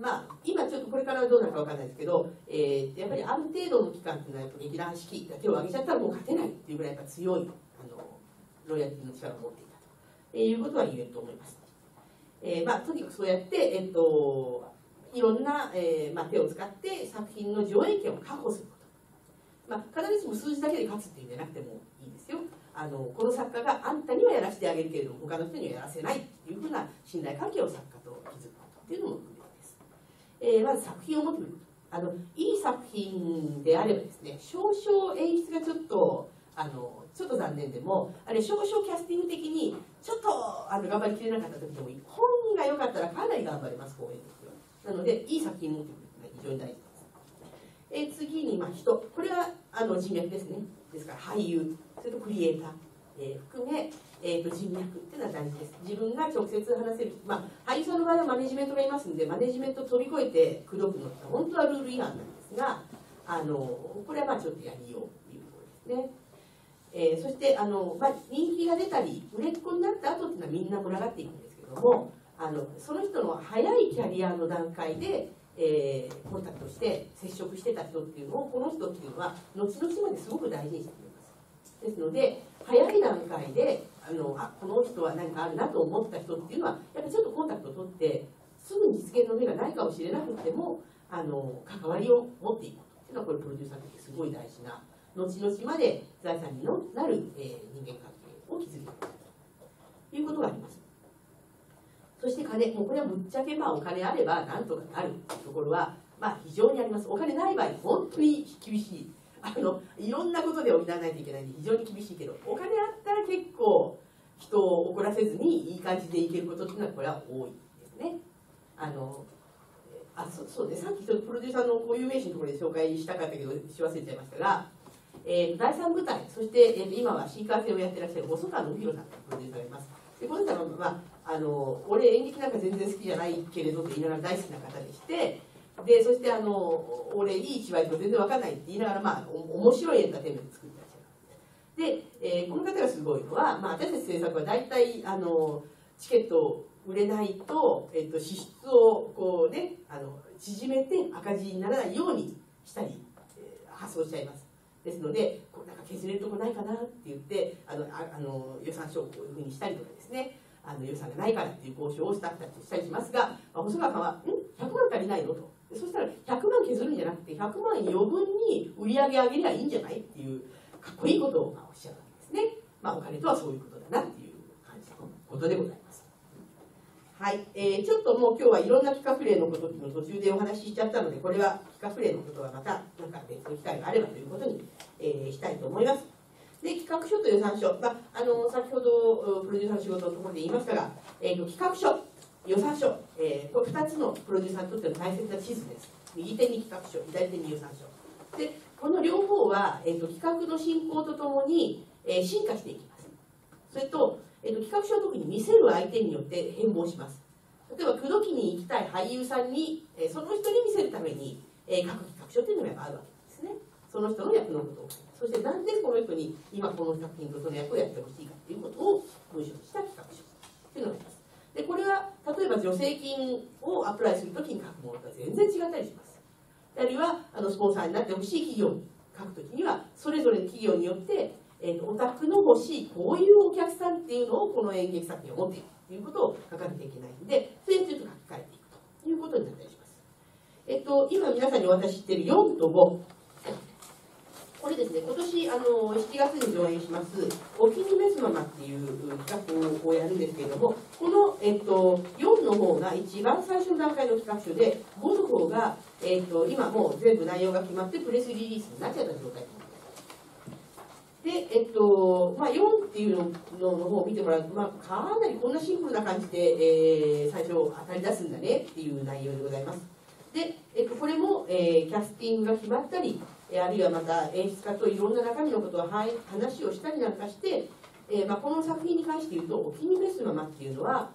A: まあ、今ちょっとこれからどうなるか分かんないですけど、えー、やっぱりある程度の期間っていうのはやっぱ劇団四季手を挙げちゃったらもう勝てないっていうぐらいやっぱ強いあのロイヤリティの力を持っていたということは言えると思います。えーまあ、とにかくそうやって、えっと、いろんな、えーまあ、手を使って作品の上映権を確保すること、まあ、必ずしも数字だけで勝つっていうんじゃなくてもいいですよ。あのこの作家があんたにはやらせてあげるけれども他の人にはやらせないっていうふうな信頼関係を作家と築くことっていうのもえー、まず作品を持ってみるあのいい作品であればですね少々演出がちょっとあのちょっと残念でもあれ少々キャスティング的にちょっとあの頑張りきれなかった時でも本が良かったらかなり頑張ります公演。なのでいい作品を持ってくるのが非常に大事です、え、次にまあ人。これはあの人脈ですね。ですから俳優。それとクリエイター、えー、含めえーと、人脈っていうのは大事です。自分が直接話せる、まあ、俳優さんの場合はマネジメントがいますんでマネジメントを飛び越えて口説くのって本当はルール違反なんですがあのこれはまあちょっとやりようというところですね、えー、そしてあの、まあ、人気が出たり売れっ子になった後っていうのはみんな群がっていくんですけどもあのその人の早いキャリアの段階でえー、コンタクトして接触してた人っていうのをこの人っていうのは後々まですごく大事にしてくれますですので早い段階であのあこの人は何かあるなと思った人っていうのはやっぱちょっとコンタクトを取ってすぐに実現の目がないかもしれなくてもあの関わりを持っていくっていうのはこれプロデューサーとってすごい大事な後々まで財産になる、えー、人間関係を築いていくということがあります。そして金、もうこれはぶっちゃけまあお金あればなんとかなるところは、まあ、非常にあります。お金ない場合、本当に厳しい。あの いろんなことで補わないといけないんで非常に厳しいけどお金あったら結構人を怒らせずにいい感じでいけることっていうのはこれは多いですね。あのあそそうねさっきっプロデューサーの固有名詞のところで紹介したかったけどし忘れちゃいましたが、えー、第3部隊そして、えー、今は新幹線をやってらっしゃる細川信弘さんというプロデューサーがいます。でこの人は、まあ、あの俺演劇なんか全然好きじゃないけれどと言いながら大好きな方でしてでそしてあの俺いい芝居と全然わかんないって言いながらまあ面白いエンターテインメント作ってらっしゃるで、えー、この方がすごいのは、まあ、私たち制作は大体あのチケット売れないと、えーと、支出をこうねあの縮めて赤字にならないようにしたり、えー、発送しちゃいます。ですのでこうなんか削れるとこないかなって言ってあのああの予算書をこういうふうにしたりとかですね。あの予算がないからっていう交渉をスタッフたちとしたりしますが、まあ、細川さんは「ん？100万足りないの?」と。そしたら100万削るんじゃなくて100万余分に売り上げ上げりゃいいんじゃないっていうかっこいいことをまあおっしゃるわけですね。まあお金とはそういうことだなっていう感じのことでございます。はい、えー、ちょっともう今日はいろんな企画例のことの途中でお話ししちゃったのでこれは企画例のことはまた何か別の機会があればということに、えー、したいと思います。で企画書と予算書、まあ、あの先ほどプロデューサーの仕事のところで言いましたが、えーと企画書予算書、えー、これ2つのプロデューサーにとっての大切な地図です。右手に企画書左手に予算書。でこの両方は、えーと、企画の進行とともに、えー、進化していきます。それと,、えーと、企画書は特に見せる相手によって変貌します。例えば口説きに行きたい俳優さんに、えー、その人に見せるために、えー、各企画書っていうのがあるわけ。ですその人の役のことをそしてなんでこの人に今この作品とその役をやってほしいかっていうことを文章にした企画書っていうのがありますでこれは例えば助成金をアプライするときに書くものとは全然違ったりします。あるいはあのスポンサーになってほしい企業に書くときにはそれぞれの企業によって、えーと、お宅の欲しいこういうお客さんっていうのをこの演劇作品を持っていくということを書かなきゃいけないんでそれについて書き換えていくということになったりします。えっとと、今皆さんにお渡ししている4と5。これですね、今年あの7月に上演します「お気に召すまま」っていう企画をやるんですけれどもこの、えっと、4の方が一番最初の段階の企画書で5の方が、えっと、今もう全部内容が決まってプレスリリースになっちゃった状態で、えっとまあ、4っていうののの方を見てもらうと、まあ、かなりこんなシンプルな感じで、えー、最初当たり出すんだねっていう内容でございます。で、えっと、これも、えー、キャスティングが決まったり、あるいはまた演出家といろんな中身のことを話をしたりなんかして、えーまあ、この作品に関して言うと「お気に召すまま」っていうのは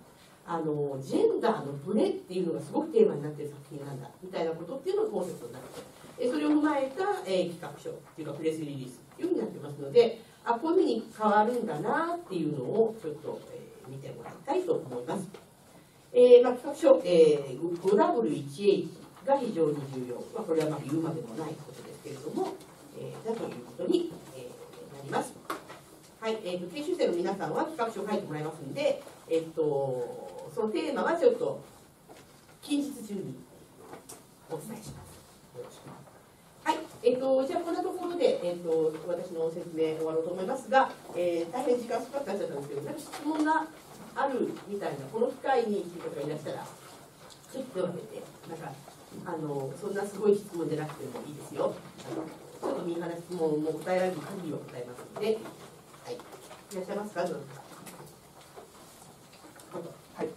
A: あのジェンダーのブレっていうのがすごくテーマになってる作品なんだみたいなことっていうのがコンセプトになってえそれを踏まえた、えー、企画書っていうかプレスリリースというふうになってますのであこういうふうに変わるんだなっていうのをちょっと、えー、見てもらいたいと思います。えーまあ、企画書、えー、5W1H が非常に重要、まあ、これはまあ言うまでもないことけれども、えー、だということに、えー、なります。はい、えーと、研修生の皆さんは企画書を書いてもらいますので、えっ、ー、と、そのテーマはちょっと近日中にお伝えします。よろしく。はい、えっ、ー、と、じゃあこんなところで、えっ、ー、と、私の説明終わろうと思いますが、えー、大変時間少なくなっちゃったんですけど、なんか質問があるみたいな、この機会にという方がいらっしゃら、ちょっと手を挙げて、なんか、あのそんなすごい質問じゃなくてもいいですよ。ちょっと右側の質問も答えられる限りは答えますので、はい、いらっしゃいますか、どうぞ。
B: はい。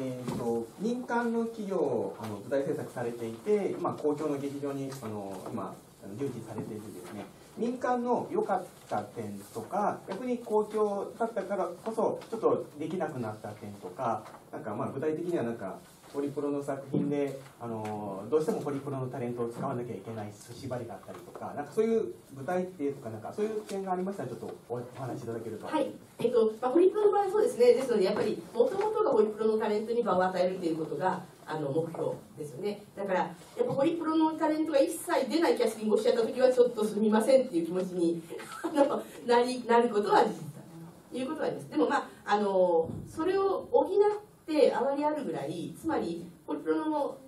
B: えーと、民間の企業あの舞台制作されていて、まあ、公共の劇場にあの今従事されているですね民間の良かった点とか逆に公共だったからこそちょっとできなくなった点とかなんかまあ具体的にはなんかホリプロの作品であのどうしてもホリプロのタレントを使わなきゃいけない縛りがあったりとかなんかそういう具体ってとかなんかそういう点がありましたらちょっとお話いただけると。
A: はい。えっとまあ、ホリプロの場合そうですね。ですのでやっぱりもともとがホリプロのタレントに場を与えるということがあの目標ですよね。だからやっぱホリプロのタレントが一切出ないキャスティングをしちゃった時はちょっとすみませんっていう気持ちに なりなることは事実だということはですでもまああのそれを補っってあまりあるぐらいつまりホリプロの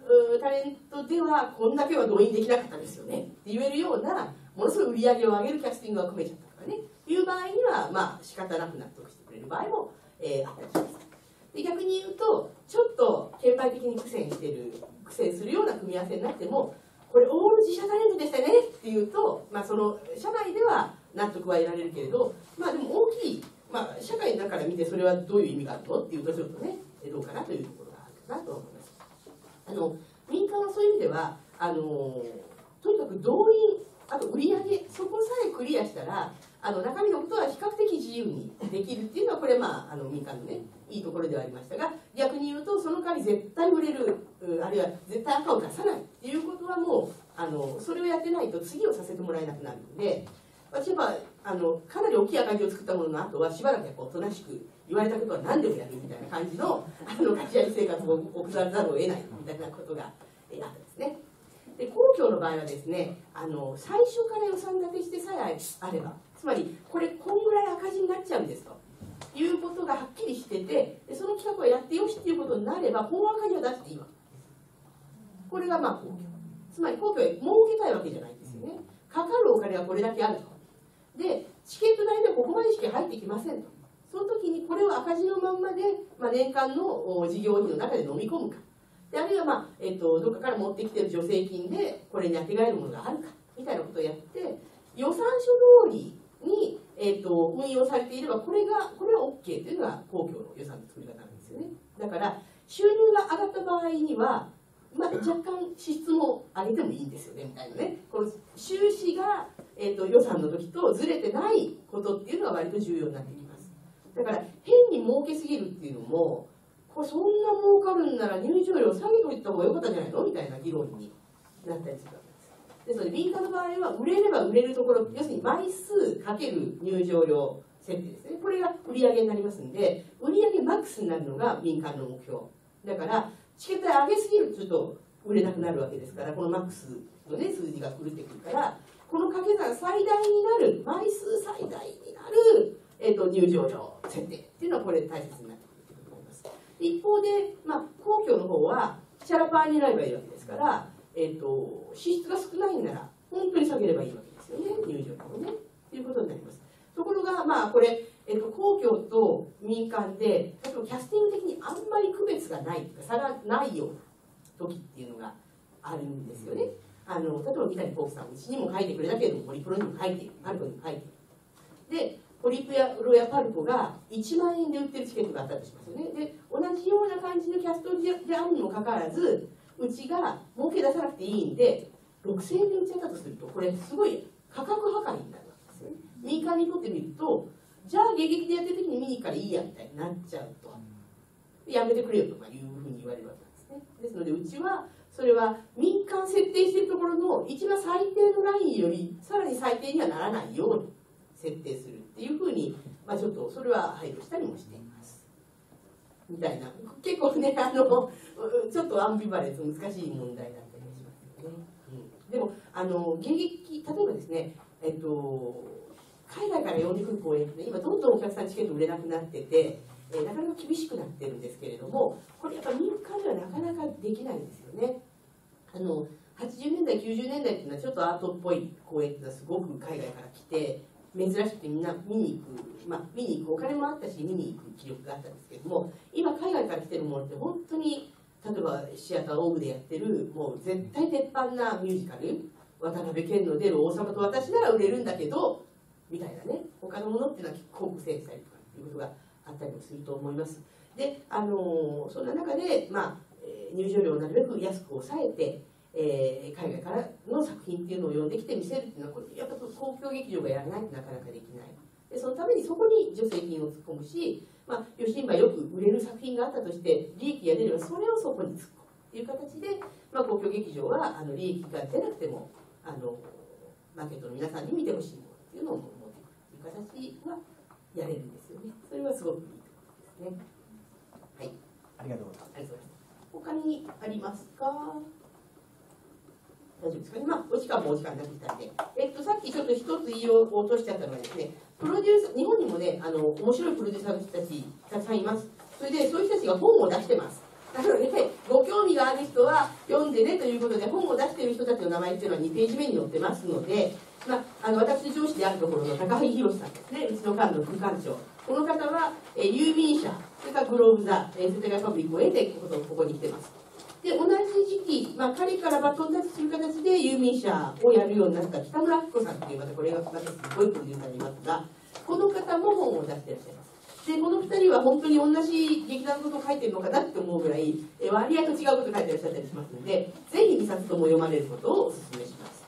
A: タレントではこんだけは動員できなかったですよね。って言えるようなものすごい売り上げを上げるキャスティングが組めちゃったとかね。いう場合にはまあ仕方なく納得してくれる場合も、えー、あったりします。で逆に言うとちょっと券売的に苦戦してる苦戦するような組み合わせになってもこれオール自社タレントでしたね。っていうと、まあ、その社内では納得は得られるけれどまあでも大きい、まあ、社会の中から見てそれはどういう意味があるの？っていうとちょっとねどうかなというところがあるかなと思います。あの民間はそういう意味ではあのとにかく動員あと売上そこさえクリアしたらあの中身のことは比較的自由にできるっていうのはこれまああの民間のねいいところではありましたが逆に言うとその代わり絶対売れるあるいは絶対赤を出さないっていうことはもうあのそれをやってないと次をさせてもらえなくなるので私はあのかなり大きい赤字を作ったものの後はしばらくやっぱおとなしく言われたことは何でもやるみたいな感じのあの立ち上げ生活を送らざるを得ないみたいなことが、あったんですね。で公共の場合はですねあの最初から予算立てしてさえあればつまりこれこんぐらい赤字になっちゃうんですと。いうことがはっきりしててでその企画をやってよしっていうことになれば本赤字は出していいわ。けこれがまあ公共。つまり公共は儲けたいわけじゃないんですよね。かかるお金はこれだけあると。でチケット代でここまでしか入ってきませんと。その時にこれを赤字のまんまで、まあ、年間の事業費の中で飲み込むか。であるいは、まあえーと、どっかから持ってきてる助成金でこれにあてがえるものがあるかみたいなことをやって予算書通りに、えーと、運用されていればこれがこれは OK というのが公共の予算の作り方なんですよね。だから収入が上がった場合にはまあ、若干支出も上げてもいいんですよね。みたいなねこの収支が、えーと、予算の時とずれてないことっていうのが割と重要になってきます。だから変に儲けすぎるっていうのもこれそんな儲かるんなら入場料下げといた方が良かったんじゃないのみたいな議論になったりするわけですですので民間の場合は売れれば売れるところ要するに枚数かける入場料設定ですね。これが売り上げになりますんで売り上げマックスになるのが民間の目標。だからチケット上げすぎるとちょっと売れなくなるわけですからこのマックスの、ね、数字が狂ってくるからこの掛け算最大になる枚数最大になる、えーと、入場料設定っていうのはこれ大切になってくると思います。一方で、まあ、公共の方はチャラパーになればいいわけですからえーと、支出が少ないんなら本当に下げればいいわけですよね。入場料をね。ということになります。ところがまあこれ、えーと、公共と民間で例えばキャスティング的にあんまり区別がないとか差がないような時っていうのがあるんですよね。あの例えば三谷幸喜さんうちにも書いてくれたけれどもホリプロにも書いているパルコにも書いて。るでホリプロやパルコが1万円で売ってるチケットがあったりしますよね。で同じような感じのキャストであるにもかかわらずうちが儲け出さなくていいんで6000円で売っちゃったとするとこれすごい価格破壊になるわけですね。民間にとってみるとじゃあ迎撃でやってる時に見に行くからいいやみたいになっちゃうとやめてくれよとかいうふうに言われるわけですね。ですのでうちはそれは民間設定しているところの一番最低のラインよりさらに最低にはならないように設定する。ていうふうに、まあ、ちょっとそれは配慮したりもしています。みたいな。結構ねあのちょっとアンビバレンス難しい問題だったりしますよね、うん、でもあの迎撃例えばですねえっと海外から呼んでくる公演って今どんどんお客さんチケット売れなくなってて、えー、なかなか厳しくなってるんですけれどもこれやっぱ民間ではなかなかできないんですよね。あの80年代90年代っていうのはちょっとアートっぽい公演っていうのはすごく海外から来て珍しくてみんな見に行く、まあ、見に行くお金もあったし見に行く気力があったんですけども今海外から来てるものって本当に例えばシアターオーブでやってるもう絶対鉄板なミュージカル渡辺謙の出る「王様と私」なら売れるんだけどみたいなね他のものっていうのは結構苦戦したりとかっていうことがあったりもすると思います。であのそんな中で、まあ、入場料をなるべく安く抑えてえー、海外からの作品っていうのを読んできて見せるっていうのはこれやっぱ公共劇場がやらないとなかなかできない。でそのためにそこに助成金を突っ込むし、まあ、吉ンバよく売れる作品があったとして利益が出ればそれをそこに突っ込むという形で、まあ、公共劇場はあの利益が出なくてもあのマーケットの皆さんに見てほしいものっていうのを持っていくという形はやれるんですよね。それはすごくいいところですね。はい。
B: ありがとうございます。
A: 他にありますか？大丈夫ですか？ね。まあ、お時間もお時間になってきたんで。えっと、さっきちょっと一つ言い落としちゃったのはですね、プロデューサー、日本にもね、あの、面白いプロデューサーの人たち、たくさんいます。それで、そういう人たちが本を出してます。なので、ご興味がある人は読んでねということで、本を出している人たちの名前っていうのは2ページ目に載ってますので、まあ、あの私上司であるところの高井宏さんですね、うちの館の副館長。この方は、え郵便社、それからグローブ座、えー、世田谷パブリックを得てここに来てます。で同じ時期、まあ、彼からバトンタッチする形で郵便車をやるようになった北村明子さんっていうまたこれがまたすごいプロデューサーにいますがこの方も本を出していらっしゃいます。でこの2人は本当に同じ劇団のことを書いてるのかなって思うぐらい割合と違うことを書いてらっしゃったりしますのでぜひ2冊とも読まれることをお勧めします。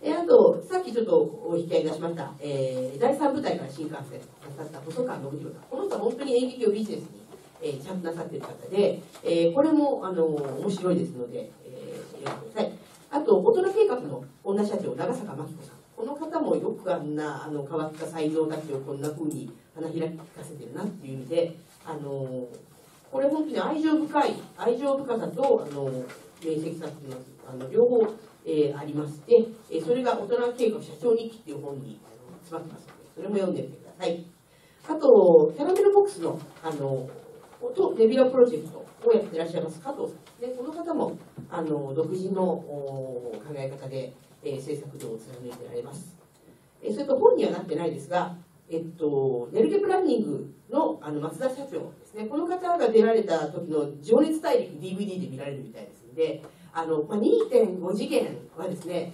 A: えあとさっきちょっとお引き合い出しました、えー、第3部隊から新幹線なさった細川信弘さん。この人は本当に演劇をビジネスにえー、ちゃんとなさっている方で、えー、これもあの面白いですので、えー、読んでください。あと、大人計画の女社長、長坂真紀子さん。この方もよくあんなあの変わった才能たちをこんな風に花開き聞かせてるなっていう意味で、あのこれ本当に愛情深い、愛情深さと、あの面積さっていうのはあの両方、えー、ありまして、えー、それが大人計画社長日記っていう本にあの詰まってますので、それも読んでみてください。あと、キャラメルボックスの、あの、とネビラプロジェクトをやってらっしゃいます加藤さんでこの方もあの独自の考え方で、えー、制作業を貫いてられます、えー、それと本にはなってないですがえっと、ネルケプランニングのあの松田社長ですね、この方が出られた時の情熱大陸 DVD で見られるみたいですので、あのまあ、2.5次元はですね、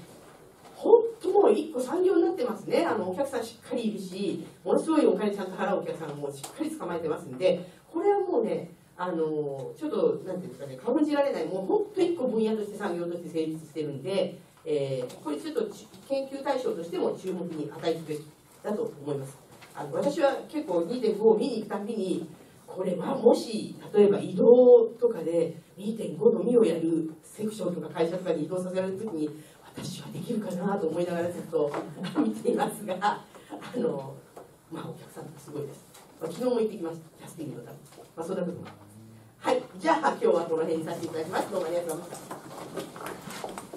A: 本当もう1個産業になってますね、あのお客さんしっかりいるし、ものすごいお金ちゃんと払うお客さんもしっかり捕まえてますんで、これはもうねあのちょっとなんていうんですかねかぶじられないもう本当一個分野として産業として成立してるんで、えー、これちょっと研究対象としても注目に値すべきだと思います。あの私は結構2.5を見に行くたびにこれはもし例えば移動とかで2.5のみをやるセクションとか会社とかに移動させられる時に私はできるかなと思いながらずっと見ていますがあのまあお客さんすごいです、昨日も行ってきました、キャスティングのためまあ、そんなこともあります。はい、じゃあ今日はこの辺にさせていただきます。どうもありがとうございました。